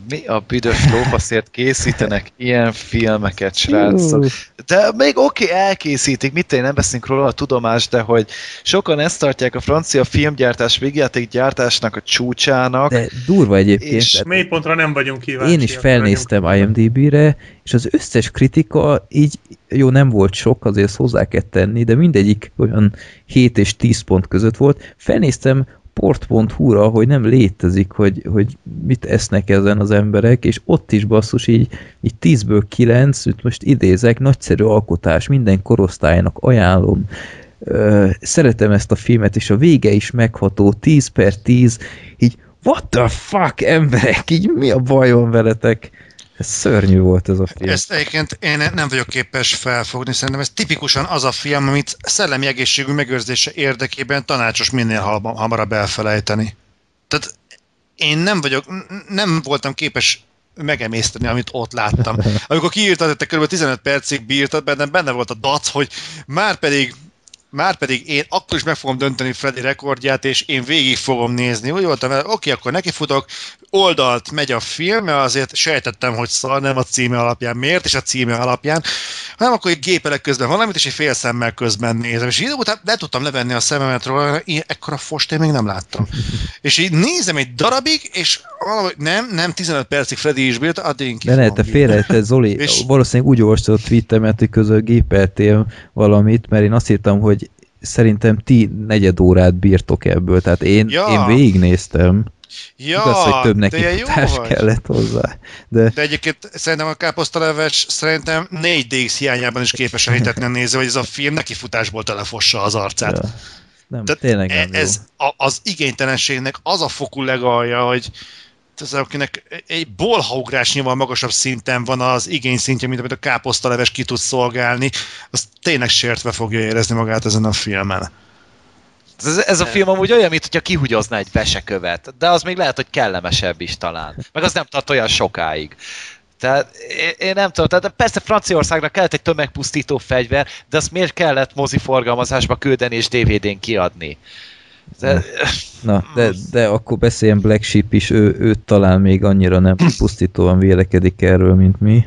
Mi a büdös lófaszért készítenek ilyen filmeket, srácok? De még oké, okay, elkészítik, mit én nem veszünk róla a tudomást, de hogy sokan ezt tartják a francia filmgyártás, végjátékgyártásnak a csúcsának. De durva egyébként. És Mélypontra nem vagyunk kíváncsiak. Én is felnéztem IMDb-re, és az összes kritika így, jó, nem volt sok, azért hozzá kell tenni, de mindegyik olyan 7 és 10 pont között volt. Felnéztem port.hu-ra, hogy nem létezik, hogy, hogy mit esznek ezen az emberek, és ott is basszus így, így 10-ből 9, itt most idézek, nagyszerű alkotás, minden korosztálynak ajánlom. Szeretem ezt a filmet, és a vége is megható, 10 per 10, így what the fuck, emberek, így mi a baj veletek? Ez szörnyű volt ez a film. Ezt egyébként én nem vagyok képes felfogni, szerintem ez tipikusan az a film, amit szellemi egészségű megőrzése érdekében tanácsos minél hamarabb elfelejteni. Tehát én nem vagyok, nem voltam képes megemészteni, amit ott láttam. Amikor kiírtad, te kb. 15 percig bírtad, bennem benne volt a dac, hogy már pedig már pedig én akkor is meg fogom dönteni Freddy rekordját, és én végig fogom nézni. Úgy voltam, vele, oké, akkor nekifutok, oldalt megy a film, mert azért sejtettem, hogy szar, nem a címe alapján. Miért? És a címe alapján. Hanem akkor egy gépelek közben valamit, és egy fél szemmel közben nézem. És idő után le tudtam levenni a szememet róla, én ekkora fost én még nem láttam. és így nézem egy darabig, és valahogy nem, nem, 15 percig Freddy is bírta, addig én De ne, te bírni. félrejted, Zoli, És- valószínűleg úgy olvastad a tweetemet, hogy közül gépeltél valamit, mert én azt írtam, hogy szerintem ti negyed órát bírtok ebből, tehát én, Ja. én végignéztem. Ja, Igaz, hogy több neki de jó futás vagy. kellett hozzá. De De egyébként szerintem a káposztaleves szerintem 4DX hiányában is képes elhitetni a néző, hogy ez a film nekifutásból telefossa az arcát. ja. nem, Tehát tényleg nem e- ez jó. a, az igénytelenségnek az a fokú legalja, hogy az, akinek egy bolhaugrásnyival magasabb szinten van az igény szintje, mint amit a káposztaleves ki tud szolgálni, az tényleg sértve fogja érezni magát ezen a filmen. Ez, ez a film amúgy olyan, mint hogyha kihugyozna egy vesekövet, de az még lehet, hogy kellemesebb is talán. Meg az nem tart olyan sokáig. Tehát én, nem tudom, tehát persze Franciaországnak kellett egy tömegpusztító fegyver, de azt miért kellett mozi forgalmazásba küldeni és DVD-n kiadni? De, Na, de, de akkor beszéljen Black Sheep is, ő, ő talán még annyira nem pusztítóan vélekedik erről, mint mi.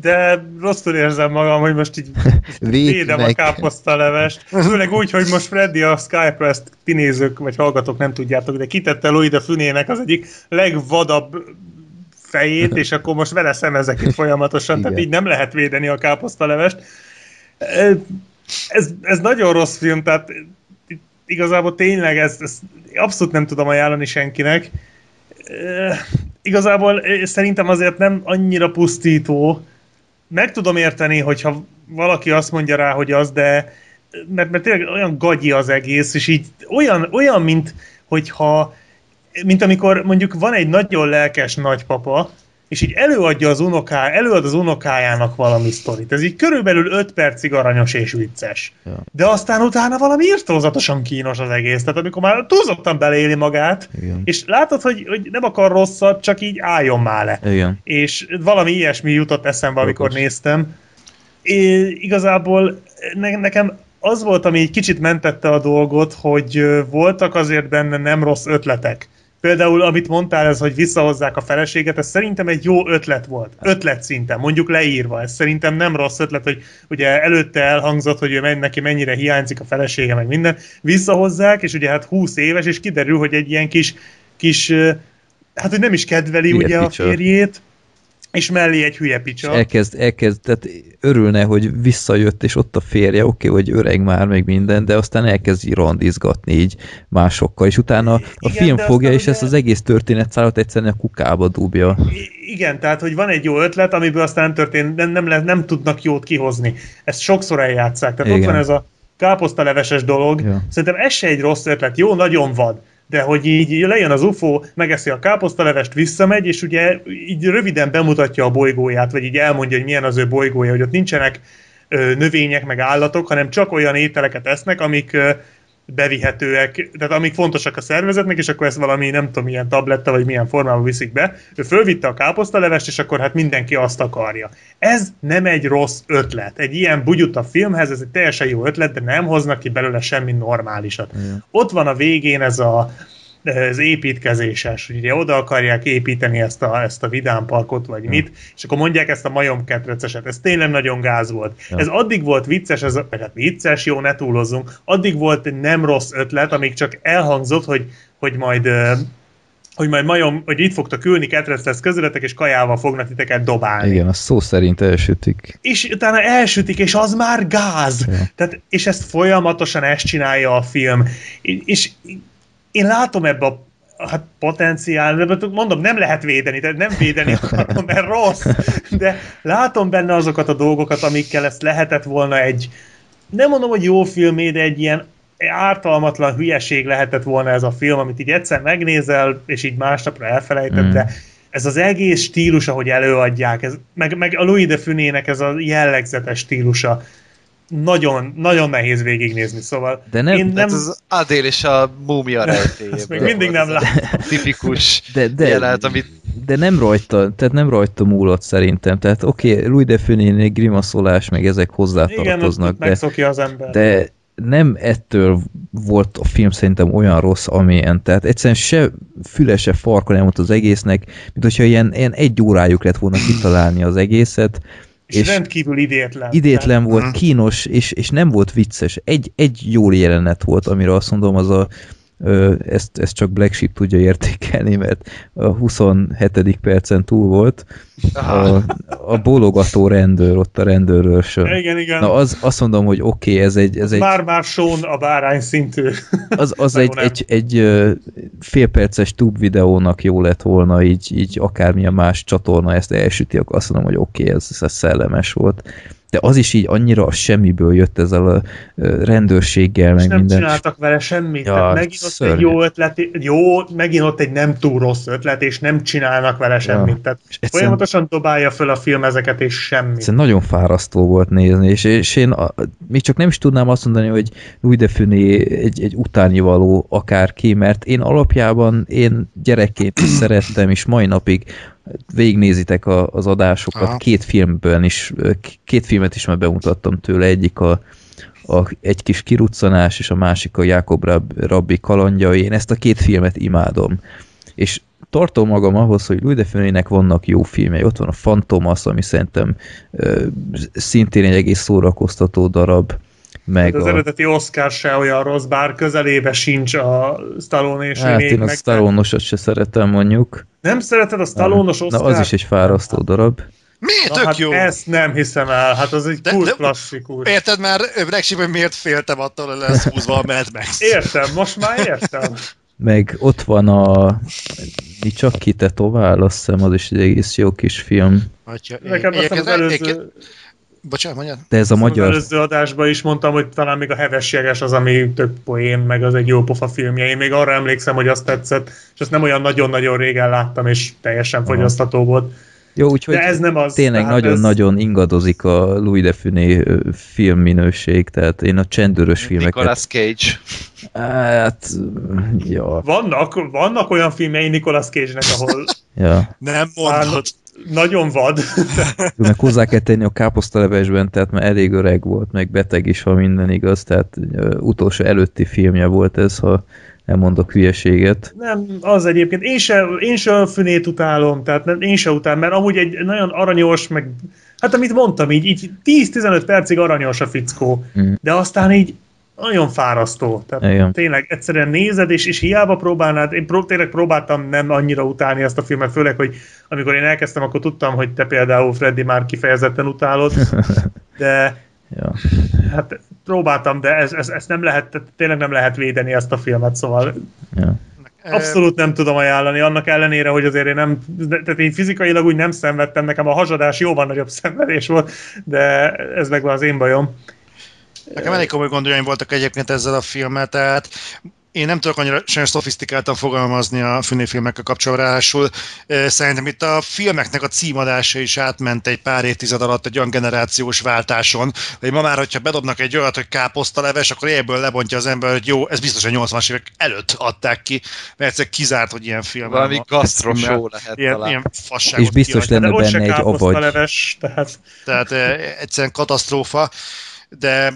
De rosszul érzem magam, hogy most így Véd védem a káposztalevest. Főleg úgy, hogy most Freddy a Skype-ra ezt ti nézők, vagy hallgatók nem tudjátok, de kitette Louis de Fünének az egyik legvadabb fejét, és akkor most vele szemezek itt folyamatosan, tehát Igen. így nem lehet védeni a káposztalevest. Ez, ez nagyon rossz film, tehát igazából tényleg ezt, ezt abszolút nem tudom ajánlani senkinek. Ö, Igazából szerintem azért nem annyira pusztító. Meg tudom érteni, hogyha valaki azt mondja rá, hogy az, de mert, mert tényleg olyan gagyi az egész, és így olyan, olyan mint hogyha mint amikor mondjuk van egy nagyon lelkes nagypapa, és így előadja az unoká, előad az unokájának valami sztorit. Ez így körülbelül 5 percig aranyos és vicces. Ja. De aztán utána valami írtózatosan kínos az egész. Tehát amikor már túlzottan beleéli magát, Igen. és látod, hogy, hogy nem akar rosszat, csak így álljon már le. Igen. És valami ilyesmi jutott eszembe, amikor Jogos. néztem. É, igazából ne, nekem az volt, ami egy kicsit mentette a dolgot, hogy voltak azért benne nem rossz ötletek. Például, amit mondtál, ez, hogy visszahozzák a feleséget, ez szerintem egy jó ötlet volt. Ötlet szinten, mondjuk leírva. Ez szerintem nem rossz ötlet, hogy ugye előtte elhangzott, hogy ő neki mennyire hiányzik a felesége, meg minden. Visszahozzák, és ugye hát 20 éves, és kiderül, hogy egy ilyen kis, kis hát hogy nem is kedveli Hülye ugye a picsa. férjét, és mellé egy hülye picsa. Elkezd, elkezd, tehát örülne, hogy visszajött, és ott a férje, oké, hogy öreg már, meg minden, de aztán elkezd randizgatni így másokkal, és utána a Igen, film fogja, és ezt ugye- az egész történetszálat egyszerűen a kukába dúbja. Igen, tehát, hogy van egy jó ötlet, amiből aztán nem történt, nem, nem, nem tudnak jót kihozni. Ezt sokszor eljátszák. Tehát Igen. ott van ez a káposztaleveses dolog. Ja. Szerintem ez se egy rossz ötlet. Jó, nagyon vad. De hogy így lejön az UFO, megeszi a káposztalevest, visszamegy, és ugye így röviden bemutatja a bolygóját, vagy így elmondja, hogy milyen az ő bolygója, hogy ott nincsenek növények, meg állatok, hanem csak olyan ételeket esznek, amik bevihetőek, tehát amik fontosak a szervezetnek, és akkor ezt valami, nem tudom, milyen tabletta, vagy milyen formában viszik be. Ő fölvitte a káposztalevest, és akkor hát mindenki azt akarja. Ez nem egy rossz ötlet. Egy ilyen bugyuta filmhez, ez egy teljesen jó ötlet, de nem hoznak ki belőle semmi normálisat. Igen. Ott van a végén ez a az építkezéses, ugye oda akarják építeni ezt a, ezt a vidámparkot, vagy mit, és akkor mondják ezt a majomketreceset. Ez tényleg nagyon gáz volt. Ja. Ez addig volt vicces, ez, vagy hát vicces, jó, ne túlozzunk, addig volt egy nem rossz ötlet, amíg csak elhangzott, hogy, hogy majd hogy majd majom, hogy itt fogtok ülni, ketrec lesz közületek, és kajával fognak titeket dobálni. Igen, az szó szerint elsütik. És utána elsütik, és az már gáz. Ja. Tehát, és ezt folyamatosan ezt csinálja a film. És, és én látom ebbe a hát potenciál, de mondom, nem lehet védeni, tehát nem védeni akarom, mert rossz, de látom benne azokat a dolgokat, amikkel ezt lehetett volna egy, nem mondom, hogy jó filmé, de egy ilyen ártalmatlan hülyeség lehetett volna ez a film, amit így egyszer megnézel, és így másnapra elfelejted, Mm. de ez az egész stílus, ahogy előadják, ez, meg, meg a Louis de Funének ez a jellegzetes stílusa, nagyon, nagyon nehéz végignézni, szóval De nem- én nem... nem, az Adél és a múmia rejtélyéből. Ezt még mindig nem láttam. Tipikus De, de, jelenet, amit de nem rajta, tehát nem rajta múlott szerintem. Tehát oké, okay, Louis de Funénél grimaszolás, meg ezek igen, hozzátartoznak, ott de, megszokja az ember. de nem ettől volt a film szerintem olyan rossz, amilyen. Tehát egyszerűen se füle, se farka nem volt az egésznek, mint hogyha ilyen, ilyen egy órájuk lett volna kitalálni az egészet, és, és rendkívül idétlen. idétlen volt, kínos, és, és nem volt vicces. Egy, egy jó jelenet volt, amire azt mondom, az a ezt, ezt csak Black Sheep tudja értékelni, mert a 27. percen túl volt a, a bólogató rendőr, ott a rendőrőrsön. Igen, igen. Na az, azt mondom, hogy oké, okay, ez egy, ez egy Már-már Sean a bárány szintű. az, az egy, egy, egy félperces tube videónak jó lett volna, így, így akármilyen más csatorna ezt elsüti, akkor azt mondom, hogy oké, okay, ez, ez szellemes volt. De az is így annyira a semmiből jött ezzel a rendőrséggel, És meg nem minden. csináltak vele semmit. Ja, Ja, megint ott szörnyű. egy jó ötlet, jó, megint ott egy nem túl rossz ötlet, és nem csinálnak vele semmit. Tehát És folyamatosan dobálja föl a film ezeket, és semmi. Egyszerűen nagyon fárasztó volt nézni, és, és én a, még csak nem is tudnám azt mondani, hogy Louis de Funé egy, egy utánivaló akárki, mert én alapjában én gyerekként is szerettem, és mai napig végignézitek a, az adásokat, Aha. két filmben is, két filmet is már bemutattam tőle, egyik a, a, egy kis kiruccanás, és a másik a Jakob Rab, Rabbi kalandjai. Én ezt a két filmet imádom. És tartom magam ahhoz, hogy Louis de vannak jó filmei. Ott van a Fantomas, ami szerintem ö, szintén egy egész szórakoztató darab. Meg Hát az a, eredeti Oscar se olyan rossz, bár közelébe sincs a Stallone és hát én a. Stallone-osat se szeretem mondjuk. Nem szereted a Stallone-os Na, Oscar? az is egy fárasztó darab. Mi? Na, Tök hát jó! ezt nem hiszem el, hát az egy kult klasszikus. Érted már, Brexitben miért féltem attól, hogy lesz húzva a Mad Max? Értem, most már értem. Meg ott van a mi csak ki tetovál, azt hiszem az is egy egész jó kis film. Hogyha, Nekem azt az előző, Bocsánat, mondjad? De ez a az magyar, előző adásban is mondtam, hogy talán még a Heves Jeges az, ami tök poén, meg az egy jó pofa filmje. Én még arra emlékszem, hogy azt tetszett, és azt nem olyan nagyon-nagyon régen láttam, és teljesen Aha. fogyasztató volt. jó, úgyhogy De ez nem az. tényleg tehát ez- nagyon-nagyon ingadozik a Louis de Funé filmminőség, tehát én a csendőrös filmeket... Nicolas Cage. Hát, ja, Vannak, vannak olyan filmjei Nicolas Cage-nek, ahol ja. Nem mondod. Nagyon vad. Meg hozzá kell tenni a káposztalevesben, tehát már elég öreg volt, meg beteg is, ha minden igaz, tehát utolsó előtti filmje volt ez, ha nem mondok hülyeséget. Nem, az egyébként. Én se, én se a fünét utálom, tehát nem, én se utálom, mert amúgy egy nagyon aranyos, meg hát amit mondtam, így, így 10-15 percig aranyos a fickó, Mm. de aztán így nagyon fárasztó. Tehát Igen. tényleg egyszerűen nézed, és, és hiába próbálnád, én pró- tényleg próbáltam nem annyira utálni ezt a filmet, főleg, hogy amikor én elkezdtem, akkor tudtam, hogy te például Freddy már kifejezetten utálod, de Ja. hát próbáltam, de ez, ez, ez nem lehet, tényleg nem lehet védeni ezt a filmet, szóval Ja. Abszolút nem tudom ajánlani, annak ellenére, hogy azért én nem, tehát én fizikailag úgy nem szenvedtem, nekem a hazsadás jóval nagyobb szenvedés volt, de ez meg van az én bajom. Nekem elég komoly gondoljaim voltak egyébként ezzel a filmmel, tehát én nem tudok annyira sem szofisztikáltan fogalmazni a filmekkel kapcsolatban, szerintem itt a filmeknek a címadása is átment egy pár évtized alatt egy olyan generációs váltáson, hogy ma már, hogyha bedobnak egy olyat, hogy káposztaleves, akkor ebből lebontja az ember, hogy jó, ez biztos, hogy 80-as évek előtt adták ki, mert egyszer kizárt, hogy ilyen film Valami show lehet Ilyen, talán. ilyen fasságot És biztos kiadni. lenne benne egy avagy. tehát Tehát eh, egyszerűen katasztrófa, de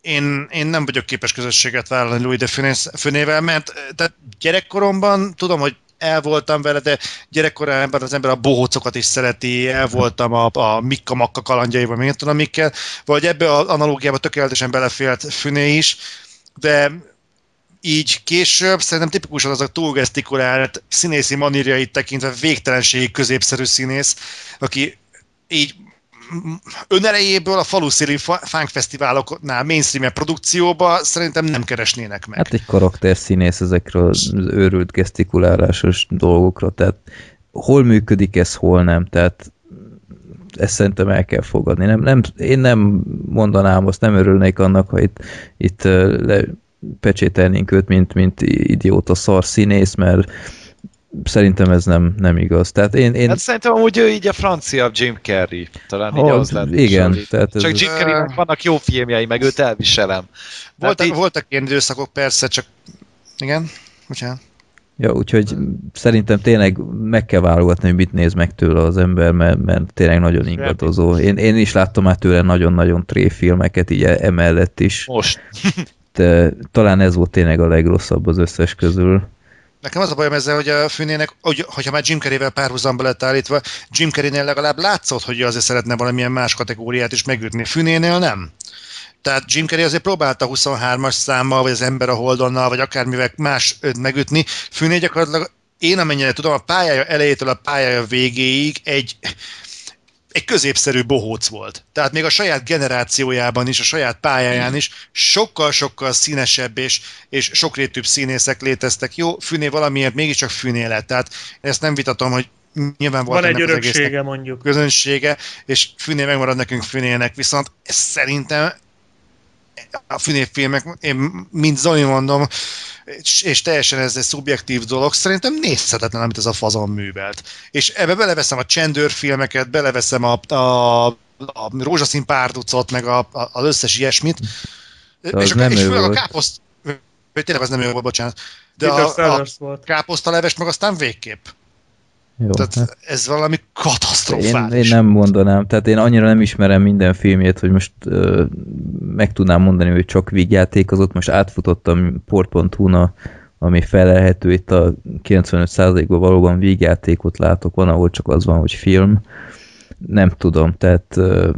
én, én nem vagyok képes közösséget vállalni Louis de Funével, mert eh, tehát gyerekkoromban tudom, hogy el voltam vele, de gyerekkorában az ember a bohócokat is szereti, el voltam a, a Mikka Makka kalandjaival, még nem tudom mikkel, vagy ebbe az analógiába tökéletesen belefélt Füné is, de így később szerintem tipikusan az a túlgesztikulált színészi manírjait tekintve végtelenségi középszerű színész, aki így önerejéből a faluszéli funk fesztiváloknál mainstream produkcióba szerintem nem keresnének meg. Hát egy karakterszínész ezekről az őrült gesztikulálásos dolgokra, tehát hol működik ez, hol nem, tehát ezt szerintem el kell fogadni. Nem, nem, én nem mondanám, azt nem örülnék annak, ha itt, itt le pecsételnénk őt, mint, mint idióta szar színész, mert szerintem ez nem, nem igaz. Tehát én, én Hát szerintem amúgy ő így a francia Jim Carrey. Talán így Ha, az lett. igen, tehát ez- Csak Jim Carreynek vannak jó filmjei, meg őt elviselem. voltak, Tehát így- voltak ilyen időszakok persze, csak igen, bocsánat. Ja, úgyhogy szerintem tényleg meg kell válogatni, hogy mit néz meg tőle az ember, mert, mert tényleg nagyon ingadozó. Én, én is láttam már tőle nagyon-nagyon tré filmeket, így e- emellett is, Most. de talán ez volt tényleg a legrosszabb az összes közül. Nekem az a bajom ezzel, hogy a Fünének, hogy, hogyha már Jim Carrey-vel párhuzamba lett állítva, Jim Carrey-nél legalább látszott, hogy azért szeretne valamilyen más kategóriát is megütni. Fünénél nem. Tehát Jim Carrey azért próbálta 23-as számmal, vagy az ember a Holdonnal, vagy akármivel más megütni. Füné gyakorlatilag én amennyire tudom, a pályája elejétől a pályája végéig egy, egy középszerű bohóc volt. Tehát még a saját generációjában is, a saját pályáján is sokkal-sokkal színesebb és, és sokrétűbb színészek léteztek. Jó, Füné valamiért mégiscsak Füné lett. Tehát ezt nem vitatom, hogy nyilván volt van egy öröksége mondjuk. közönsége, és Füné megmarad nekünk Fünének, viszont szerintem a filmek, én mint Zoli mondom, és, és teljesen ez egy szubjektív dolog, szerintem nézhetetlen, amit ez a fazon művelt. És ebbe beleveszem a csendőrfilmeket, beleveszem a, a, a rózsaszín párducot, meg a, a, az összes ilyesmit, az és, nem a, és ő főleg a káposzt, tényleg az nem ő volt, bocsánat, de Peter a, a káposztalevest meg aztán végképp. Jó, Tehát hát. ez valami én, katasztrofális. én nem mondanám, tehát én annyira nem ismerem minden filmjét, hogy most ö, meg tudnám mondani, hogy csak vígjátékozott, most átfutottam port.hu-na, ami felelhető, itt a 95%-ban valóban vígjátékot látok, van, ahol csak az van, hogy film. Nem tudom, tehát ö,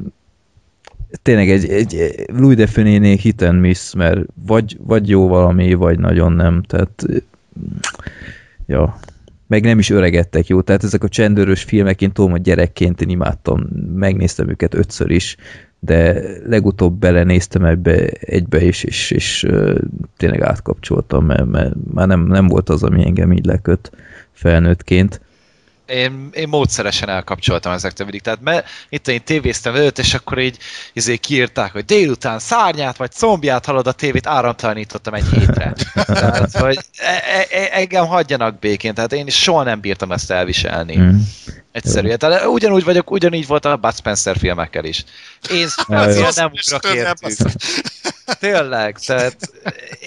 tényleg egy, egy Louis de Funénél hit and miss, mert vagy, vagy jó valami, vagy nagyon nem, tehát ja, meg nem is öregedtek jó, tehát ezek a csendőrös filmek, én tudom, hogy gyerekként én imádtam, megnéztem őket ötször is, de legutóbb belenéztem ebbe egybe és, és ö, tényleg átkapcsoltam, mert, mert már nem, nem volt az, ami engem így leköt felnőttként. Én, én módszeresen elkapcsoltam ezektől mindig. Tehát me, itt én tévéztem előtt, és akkor így izé kiírták, hogy délután szárnyát vagy combját hallod a tévét, áramtalanítottam egy hétre. Tehát, hogy e, e, engem hagyjanak békén, tehát én is soha nem bírtam ezt elviselni. Mm. Egyszerűen. Tehát ugyanúgy vagyok, ugyanígy volt a Bud Spencer filmekkel is. Én nem ugrok értük. Tényleg, tehát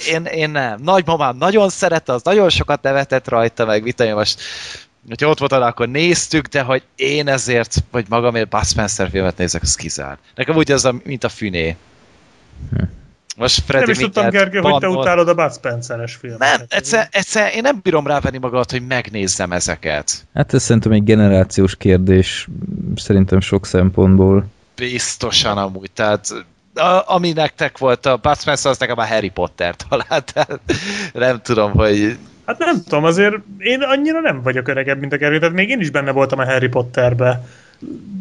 én, én nem. Nagymamám nagyon szerette, az nagyon sokat nevetett rajta, meg mit én most hogyha ott voltál, akkor néztük, de hogy én ezért, vagy magamért Bud Spencer filmet nézek, az kizár. Nekem úgy ez, a, mint a füné. Hm. Most Freddy Nem is tudtam, Gergő, hogy te utálod a Bud Spencer-es filmet. Nem, egyszer, egyszer én nem bírom rávenni magamat, hogy megnézzem ezeket. Hát ez szerintem egy generációs kérdés, szerintem sok szempontból. Biztosan amúgy, tehát a, ami nektek volt a Bud Spencer, az nekem a Harry Potter talán, nem tudom, hogy Hát nem tudom, azért én annyira nem vagyok öregebb, mint a Gergő, tehát még én is benne voltam a Harry Potterbe,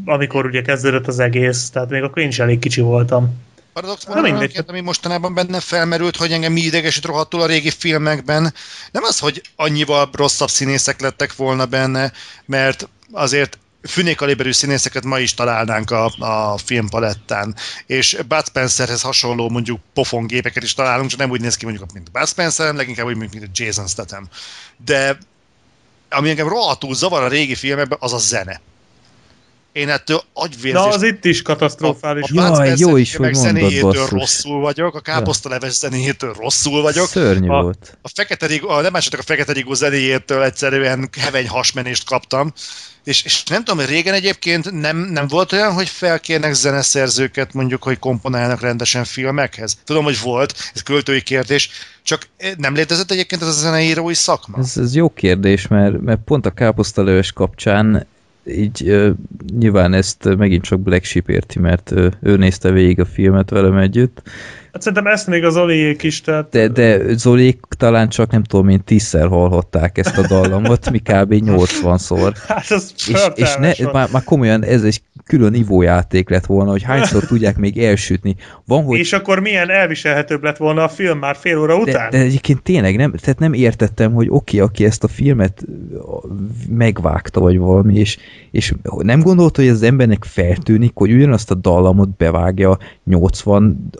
amikor ugye kezdődött az egész, tehát még akkor én is elég kicsi voltam. Paradox olyanként, ami mostanában benne felmerült, hogy engem mi idegesít rohadtul a régi filmekben. Nem az, hogy annyival rosszabb színészek lettek volna benne, mert azért fünékaliberű színészeket ma is találnánk a, a filmpalettán, és Bud Spencerhez hasonló mondjuk pofongépeket is találunk, csak nem úgy néz ki mondjuk, mint Bud Spencer, leginkább úgy, mint mint Jason Statham. De ami engem rohadtul zavar a régi filmekben, az a zene. Én ettől agyvérzést Na, az itt is katasztrofális. a Jaj, Bud Spencer jó is, hogy mondod, basszus. rosszul vagyok, a káposztaleves zenéjétől rosszul vagyok, Szörnyű a- volt. a fekete rigó, a, nem a fekete rigó zenéjétől egyszerűen heveny hasmenést kaptam, és, és nem tudom, régen egyébként nem, nem volt olyan, hogy felkérnek zeneszerzőket mondjuk, hogy komponálnak rendesen filmekhez? Tudom, hogy volt, ez költői kérdés, csak eh, nem létezett egyébként ez a zeneírói szakma? Ez, ez jó kérdés, mert, mert pont a káposztalöves kapcsán így uh, nyilván ezt ö, megint csak Black Sheep érti, mert uh, ő nézte végig a filmet velem együtt, Hát szerintem ezt még az Oliék is, tehát de, de Zolik talán csak nem tudom, én tízszer hallhatták ezt a dallamot, mi kb. 80-szor. hát az És, és ne, már, már komolyan ez egy külön ivójáték lett volna, hogy hányszor tudják még elsütni. Van, hogy És akkor milyen elviselhetőbb lett volna a film már fél óra de, után? de egyébként tényleg nem, tehát nem értettem, hogy oké, aki ezt a filmet megvágta, vagy valami, és, és nem gondolta, hogy az embernek feltűnik, hogy ugyanazt a dallamot bevágja 80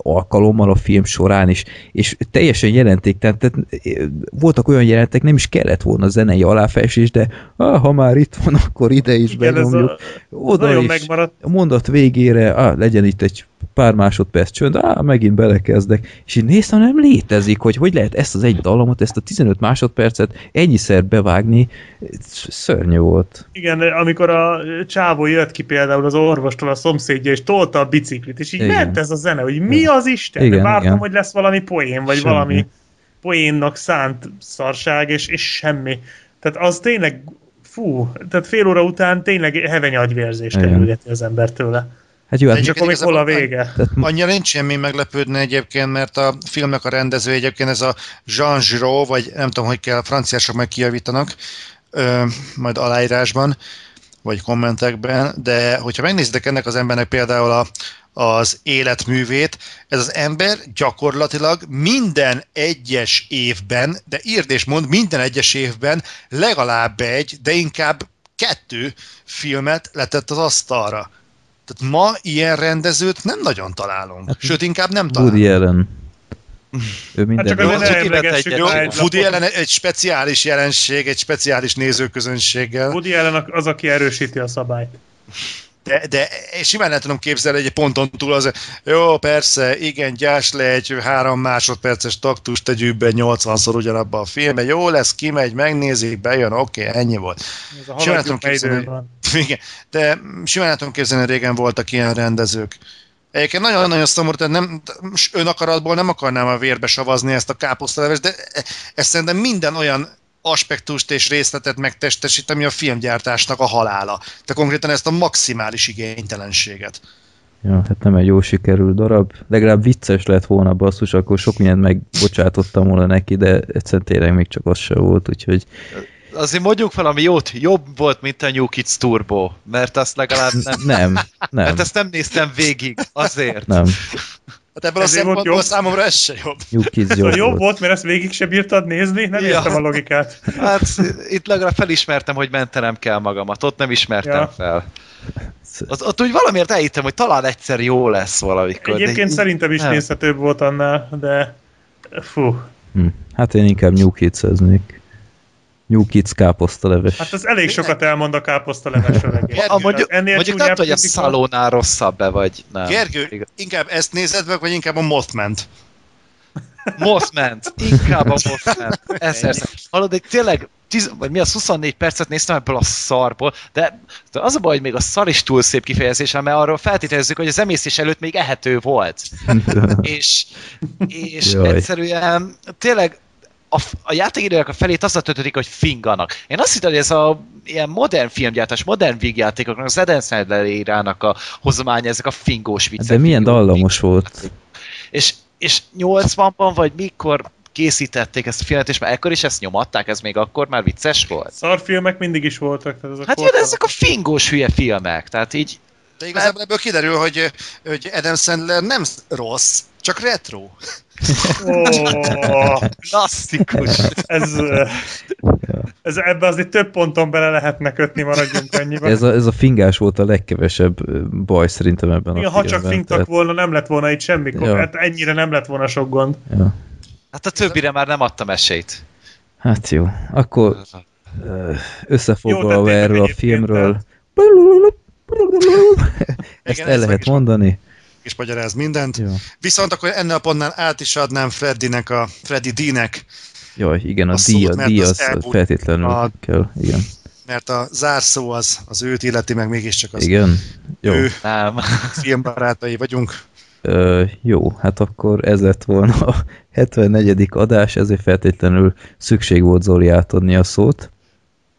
alkalommal a film során, és, és teljesen jelentéktelen, tehát eh, voltak olyan jelentek, nem is kellett volna zenei aláfesés, de ah, ha már itt van, akkor ide is Igen, benyomjuk. a, Oda is, megmaradt. a mondat végére, ah, legyen itt egy pár másodperc csönd, ah, megint belekezdek. És így néztem, nem létezik, hogy hogy lehet ezt az egy dallamot, ezt a 15 másodpercet ennyiszer bevágni, szörnyű volt. Igen, amikor a csávó jött ki például az orvostól a szomszédja, és tolta a biciklit, és így Igen. ment ez a zene, hogy mi az Isten? Igen, Vártam, igen. hogy lesz valami poén, vagy Semmi. valami poénnak szánt szarság, és, és semmi. Tehát az tényleg, fú, tehát fél óra után tényleg heveny agyvérzést Igen. elülgeti az ember tőle. Hát jó, hát És akkor még hol a vége? Annyira nincs semmi meglepődni egyébként, mert a filmnek a rendező egyébként ez a Jean Giraud, vagy nem tudom, hogy kell, a franciások meg kijavítanak, ö, majd aláírásban, vagy kommentekben, de hogyha megnézitek ennek az embernek például a, az életművét, ez az ember gyakorlatilag minden egyes évben, de írd és mond, minden egyes évben legalább egy, de inkább kettő filmet letett az asztalra. Tehát ma ilyen rendezőt nem nagyon találunk. Sőt, inkább nem találunk. Woody Allen. Ő minden... Hát csak Jó, egyet. Jó, egy Woody. Allen egy speciális jelenség, egy speciális nézőközönséggel. Woody Allen az, aki erősíti a szabályt. De, de simán el tudom képzelni, hogy egy ponton túl az, jó, persze, igen, gyás le egy három másodperces taktust tegyük be 80-szor ugyanabban a filmben, jó lesz, kimegy, megnézik, bejön, oké, okay, ennyi volt. Simán tudom képzelni. Igen, de simán tudom képzelni, hogy régen voltak ilyen rendezők. Egyébként nagyon-nagyon szomorú, tehát nem, önakaratból nem akarnám a vérbe savazni ezt a káposztalevest, de ez szerintem minden olyan aspektust és részletet megtestesít, ami a filmgyártásnak a halála. Tehát konkrétan ezt a maximális igénytelenséget. Ja, hát nem egy jó sikerült darab. Legalább vicces lett volna basszus, akkor sok mindent megbocsátottam volna neki, de egyszerűen tényleg még csak az se volt, úgyhogy Azért mondjuk valami jót, jobb volt, mint a New Kids Turbo, mert azt legalább nem, nem, nem, mert ezt nem néztem végig, azért. nem. Hát ebből a Ezért volt szempontból jobb. számomra ez se jobb. New Kids Szóval jobb jobb volt. volt, mert ezt végig se bírtad nézni, nem Ja. értem a logikát. Hát itt legalább felismertem, hogy mentenem kell magamat, ott nem ismertem Ja. fel. Ott, ott úgy valamiért elhittem, hogy talán egyszer jó lesz valamikor. de Egyébként így- szerintem is nem. nézhetőbb volt annál, de fú. Hm. Hát én inkább New Kids-eznék. New Kids káposztaleves. Hát az elég sokat elmond a káposzta levesről A, egész. a, mondjuk, Ennél mondjuk nem tudom, hogy a szalónál rosszabb-e, vagy nem. Gergő, inkább ezt nézed meg, vagy inkább a Mothman-t? Mothman, inkább a Mothman. Ezer. Hallod, de tényleg, tiz, vagy mi az 24 percet néztem ebből a szarból, de, de az a baj, hogy még a szar is túl szép kifejezése, mert arról feltételezzük, hogy az emésztés előtt még ehető volt. és, és Jaj. egyszerűen tényleg a, a játékidőnek a felét azzal töltödik, hogy finganak. Én azt hittem, hogy ez a ilyen modern filmgyártás, modern vígjátékoknak, az Eden Sandler érának a hozománya, ezek a fingós viccek. De milyen dallamos volt. és, és 80-ban, vagy mikor készítették ezt a filmet, és már ekkor is ezt nyomatták, ez még akkor már vicces volt? Szarfilmek mindig is voltak. Tehát Hát jó, de ezek a fingós hülye filmek, tehát így De igazából ebből kiderül, hogy, hogy Adam Sandler nem rossz, csak retro. Ó, klasszikus. ez, ez ebbe azért több ponton bele lehetne kötni, maradjunk annyiban. Ez a, ez a fingás volt a legkevesebb baj szerintem ebben Igen, a ha csak fingtak volna, nem lett volna itt semmi. Ja. Hát ennyire nem lett volna sok gond. ja. Hát a többire már nem adtam esélyt. Hát jó, akkor összefoglalva erről a filmről. Ezt el lehet mondani. És magyaráz mindent. Jó. Viszont akkor ennél a pontnál át is adnám Freddynek, a Freddy D-nek, Jaj, igen, a, A díj, szót, a mert díj az az elbújt. feltétlenül A- kell. Igen. mert a zárszó az, az őt illeti, meg mégiscsak az igen. Jó. ő Nem. filmbarátai vagyunk. Ö, jó, hát akkor ez lett volna a 74. adás, ezért feltétlenül szükség volt Zoli átadni a szót.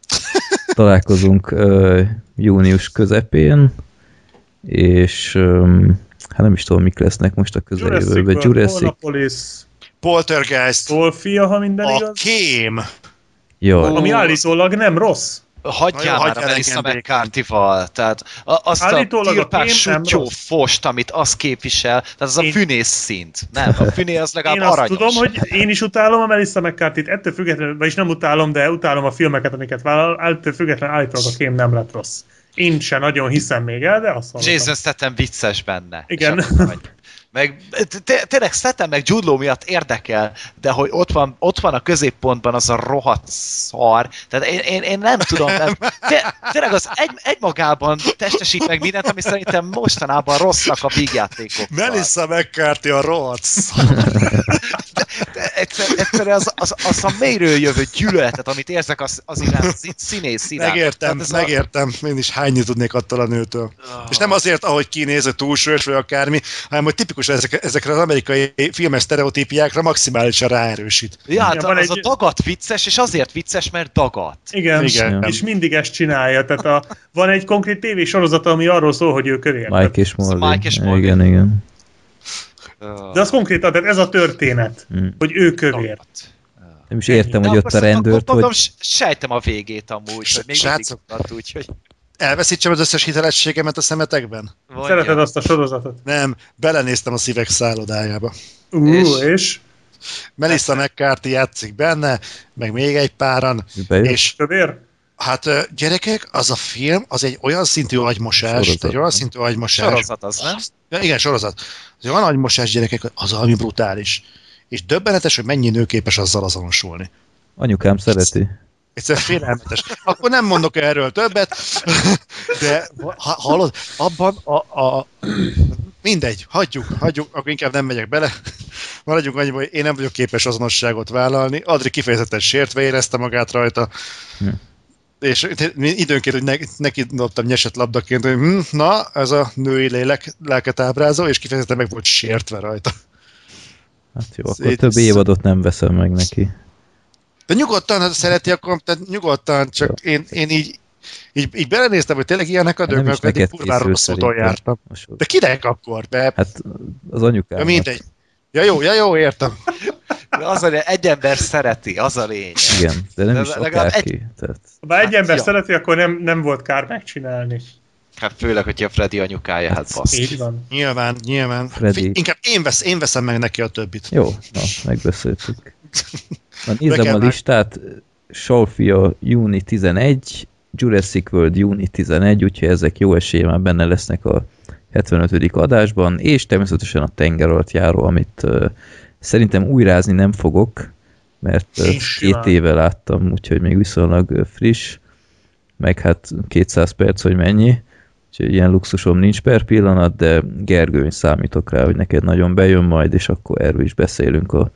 Találkozunk ö, június közepén, és ö, hát nem is tudom, mik lesznek most a közeljövőben. Jurassic, Polnapolis, Poltergeist, Solfia, ha minden a igaz. kém, jaj, Ami állítólag nem rossz. Hagyjál Na jó, már a Melissa McCarthy-val. Tehát a, azt Állítólag a a tilpás sutyó fost, amit az képvisel, tehát az a Én- fűnész szint. Nem, a fűné az legalább Én azt aranyos. tudom, hogy én is utálom a Melissa McCarthy-t, ettől függetlenül, vagyis nem utálom, de utálom a filmeket, amiket vállal, ettől függetlenül állítólag a kém nem lett rossz. Én sem nagyon hiszem még el, de azt hallottam. Jason Statham vicces benne. Igen. Meg té- tényleg Statham meg Jude Law miatt érdekel, de hogy ott van, ott van a középpontban az a rohadt szar, tehát én, én, én nem tudom, nem. Té- tényleg az egy, egymagában testesít meg mindent, ami szerintem mostanában rosszak a vígjátékok. Melissa McCarthy a rohadt De egyszer, egyszerűen az, az, az a mélyről jövő gyűlöletet, amit érzek az, az iránt, színész iránt. Megértem, megértem. Én is hányni tudnék attól a nőtől. És nem azért, ahogy kinéz, hogy túlsős vagy akármi, hanem hogy tipikus ezek, ezekre az amerikai filmes sztereotípiákra maximálisan ráerősít. Ja, hát az egy- a dagat vicces, és azért vicces, mert dagat. Igen, Igen. és mindig ezt csinálja. Tehát a, van egy konkrét tévésorozata, ami arról szól, hogy ő kövér. Mike és Molly. Mike és Molly. Igen, igen. De az konkrétan, tehát ez a történet, Mm. hogy ő kövér. Nem is értem, hogy ott a rendőrt, mondom, hogy s- sejtem a végét amúgy, hogy még mindig mutat, úgyhogy Elveszítsem az összes hitelességemet a szemetekben? mondja. Szereted azt a sorozatot? Nem, belenéztem a szívek szállodájába. Ú, És? és? és? Melissa McCarthy játszik benne, meg még egy páran, bejött. és Kövér? hát gyerekek, az a film, az egy olyan szintű agymosás, Sorozat. egy olyan szintű agymosás. Sorozat az, nem? Ja, igen, sorozat. Az olyan agymosás gyerekek, az ami brutális. És döbbenetes, hogy mennyi nő képes azzal azonosulni. Anyukám szereti. Egyszerűen félelmetes. Akkor nem mondok erről többet. De ha, hallod, abban a, a... Mindegy, hagyjuk, hagyjuk, akkor inkább nem megyek bele. Maradjunk annyiban, hogy én nem vagyok képes azonosságot vállalni. Adri kifejezetten sértve érezte magát rajta. Hm. És időnként, hogy ne, neki dobtam nyesett labdaként, hogy hm, na, ez a női lélek, lelket ábrázol, és kifejezetten meg volt sértve rajta. Hát jó, akkor Szét- több évadot nem veszem meg neki. De nyugodtan, ha szereti, akkor tehát nyugodtan, csak én, én így, így, így belenéztem, hogy tényleg ilyenek a Hát is mert kurvára készül rossz úton jártam. De kinek akkor? De, hát az anyukám. ja, mindegy. Ja jó, ja jó, értem. De Az a, egy ember szereti, az a lényeg. Igen, de nem De is legalább akárki. Tehát, Ha egy ember ja. szereti, akkor nem, nem volt kár megcsinálni. Hát főleg, hogyha Freddy anyukája, hát baszki. Így van. Nyilván, nyilván. Freddy. Inkább én, vesz, én veszem meg neki a többit. jó, na, megbeszéltük. Na, nézem a vág- listát. Sofia júni 11, Jurassic World júni 11, úgyhogy ezek jó esélye már benne lesznek a 75. adásban, és természetesen a tenger alatt járó, amit uh, szerintem újrázni nem fogok, mert uh, két éve láttam, úgyhogy még viszonylag uh, friss, meg hát 200 perc, hogy mennyi, úgyhogy ilyen luxusom nincs per pillanat, de Gergőn számítok rá, hogy neked nagyon bejön majd, és akkor erről is beszélünk a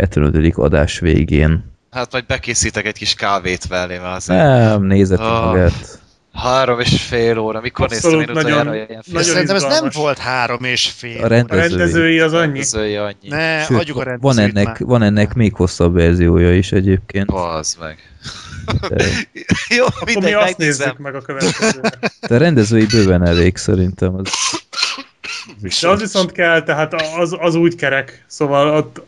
75. adás végén. Hát majd bekészítek egy kis kávét velém azért. Nem, nézett Ah. magát. Három és fél óra. Mikor Abszolút néztem én utoljára nagyon- ilyen De nagyon szerintem ez nem volt három és fél. A óra. A rendezői. rendezői az annyi. Rendezője annyi. Ne, Sőt, hagyjuk a van rendezőit ennek, már. van ennek még hosszabb verziója is egyébként. Bazd meg. De, Jó, Akkor mi mindegy, azt megnézem. nézzük meg a következőre. de a rendezői bőven elég szerintem. Az, De az viszont kell, tehát az, az úgy kerek. Szóval ott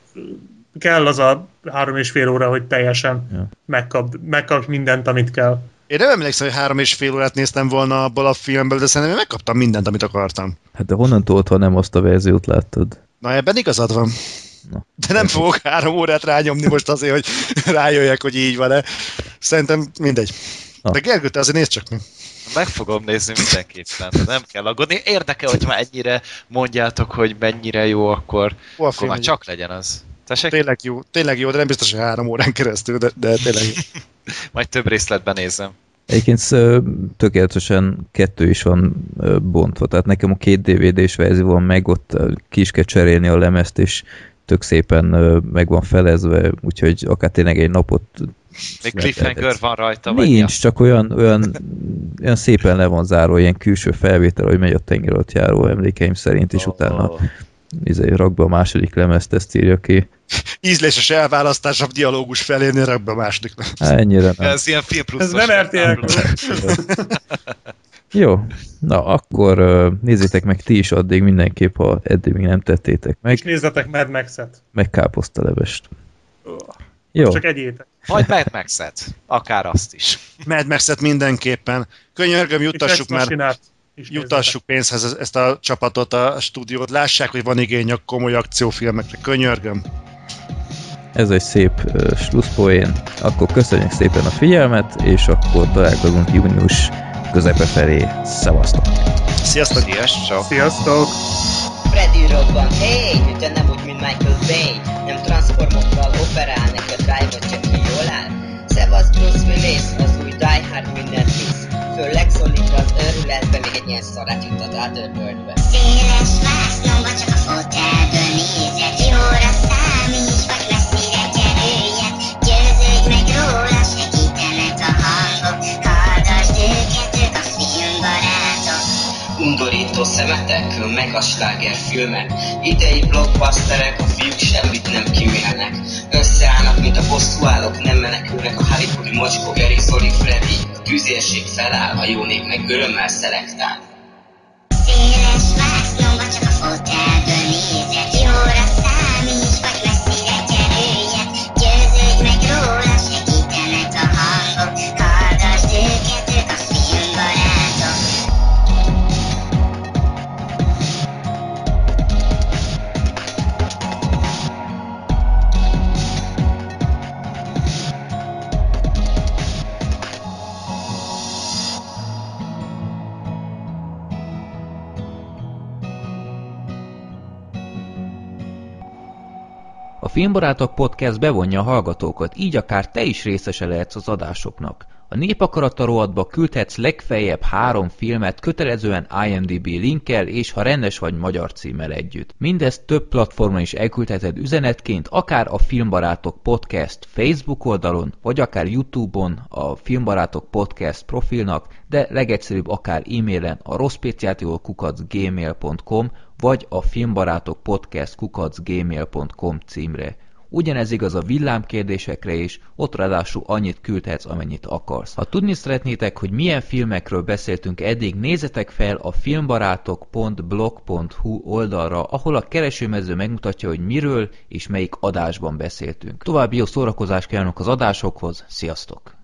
kell az a három és fél óra, hogy teljesen Ja. megkap, megkap mindent, amit kell. Én nem emlékszem, hogy három és fél órát néztem volna abból a filmből, de szerintem én megkaptam mindent, amit akartam. hát de honnan tudod, ha nem azt a verziót láttad? Na ebben igazad van. Na. De nem fogok három órát rányomni most azért, hogy rájöjjek, hogy így van-e. Szerintem mindegy. Na. De Gergő, te azért nézd csak meg. Meg fogom nézni mindenképpen. Nem kell aggódni. Érdekel, hogy már ennyire mondjátok, hogy mennyire jó, akkor, Hol akkor már csak legyen az. Tessék? Tényleg jó, tényleg jó, de nem biztos, hogy három órán keresztül, de, de tényleg jó. Majd több részletben nézem. Egyébként tökéletesen kettő is van bontva, tehát nekem a két DVD-s verzió van meg, ott ki is kell cserélni a lemezt, és tök szépen meg van felezve, úgyhogy akár tényleg egy napot Még cliffhanger van rajta, vagy mi Nincs, csak olyan, olyan, olyan szépen le van zárva, ilyen külső felvétel, hogy megy a tenger alatt járó emlékeim szerint, és Ó. utána izé, rak be a második lemezt, ezt írja ki. Ízléses elválasztás a dialógus felé, rak be a második. Há, ennyire nem. Ez ilyen film pluszos. Ez nem RTL Jó, na akkor nézzétek meg ti is addig mindenképp, ha eddig még nem tettétek meg, És nézzetek Mad Max-et. meg káposztaleves. Jó, Csak egyétek. Vagy Mad max Akár azt is. Mad Max-et mindenképpen. Könyörgöm, juttassuk már, Machinát is jutassuk pénzhez ez- ezt a csapatot, a stúdiót. Lássák, hogy van igény a komoly akciófilmekre. Könyörgöm. ez egy szép uh, slusszpoén. Akkor köszönjük szépen a figyelmet, és akkor találkozunk június közepe felé. Szevasztok! Sziasztok! Sziasztok! Sziasztok! Freddy robban, hey, de nem úgy, mint Michael Bay Nem transformokkal operál, neki a drive csak ki jól áll Szevasz Bruce Willis, az új Die Hard mindent visz Főleg szólít őrületbe, még egy ilyen szarát juttat át Worldbe Széles vásznomba csak a fotelből nézek Jóra számíts, vagy messzire kerüljek Győződj meg róla, segítenek a hangok. Hallgasd őket, ők a filmbarátok Undorító szemetek, meg a sláger filmek. Idei blockbusterek, a fiúk semmit nem kimélnek Összeállnak, mint a bosszúállók, nem menekülnek a Hollywoodi mocskó, Gary, Zoli, Freddy A tűzérség feláll, a jó nép meg örömmel szelektál. Széles Filmbarátok Podcast bevonja a hallgatókat, így akár te is részese lehetsz az adásoknak. A népakarata rovatba küldhetsz legfeljebb három filmet kötelezően IMDb linkkel és ha rendes vagy magyar címmel együtt. Mindezt több platformon is elküldheted üzenetként, akár a Filmbarátok Podcast Facebook oldalon, vagy akár Youtube-on a Filmbarátok Podcast profilnak, de legegyszerűbb akár e-mailen a rosszpéciátiókukacgmail.com vagy a filmbarátok podcast kukacgmail.com címre. Ugyanez igaz a villámkérdésekre is, ott ráadásul annyit küldhetsz, amennyit akarsz. Ha tudni szeretnétek, hogy milyen filmekről beszéltünk eddig, nézzetek fel a filmbarátok.blog.hu oldalra, ahol a keresőmező megmutatja, hogy miről és melyik adásban beszéltünk. További jó szórakozást kívánok az adásokhoz, sziasztok!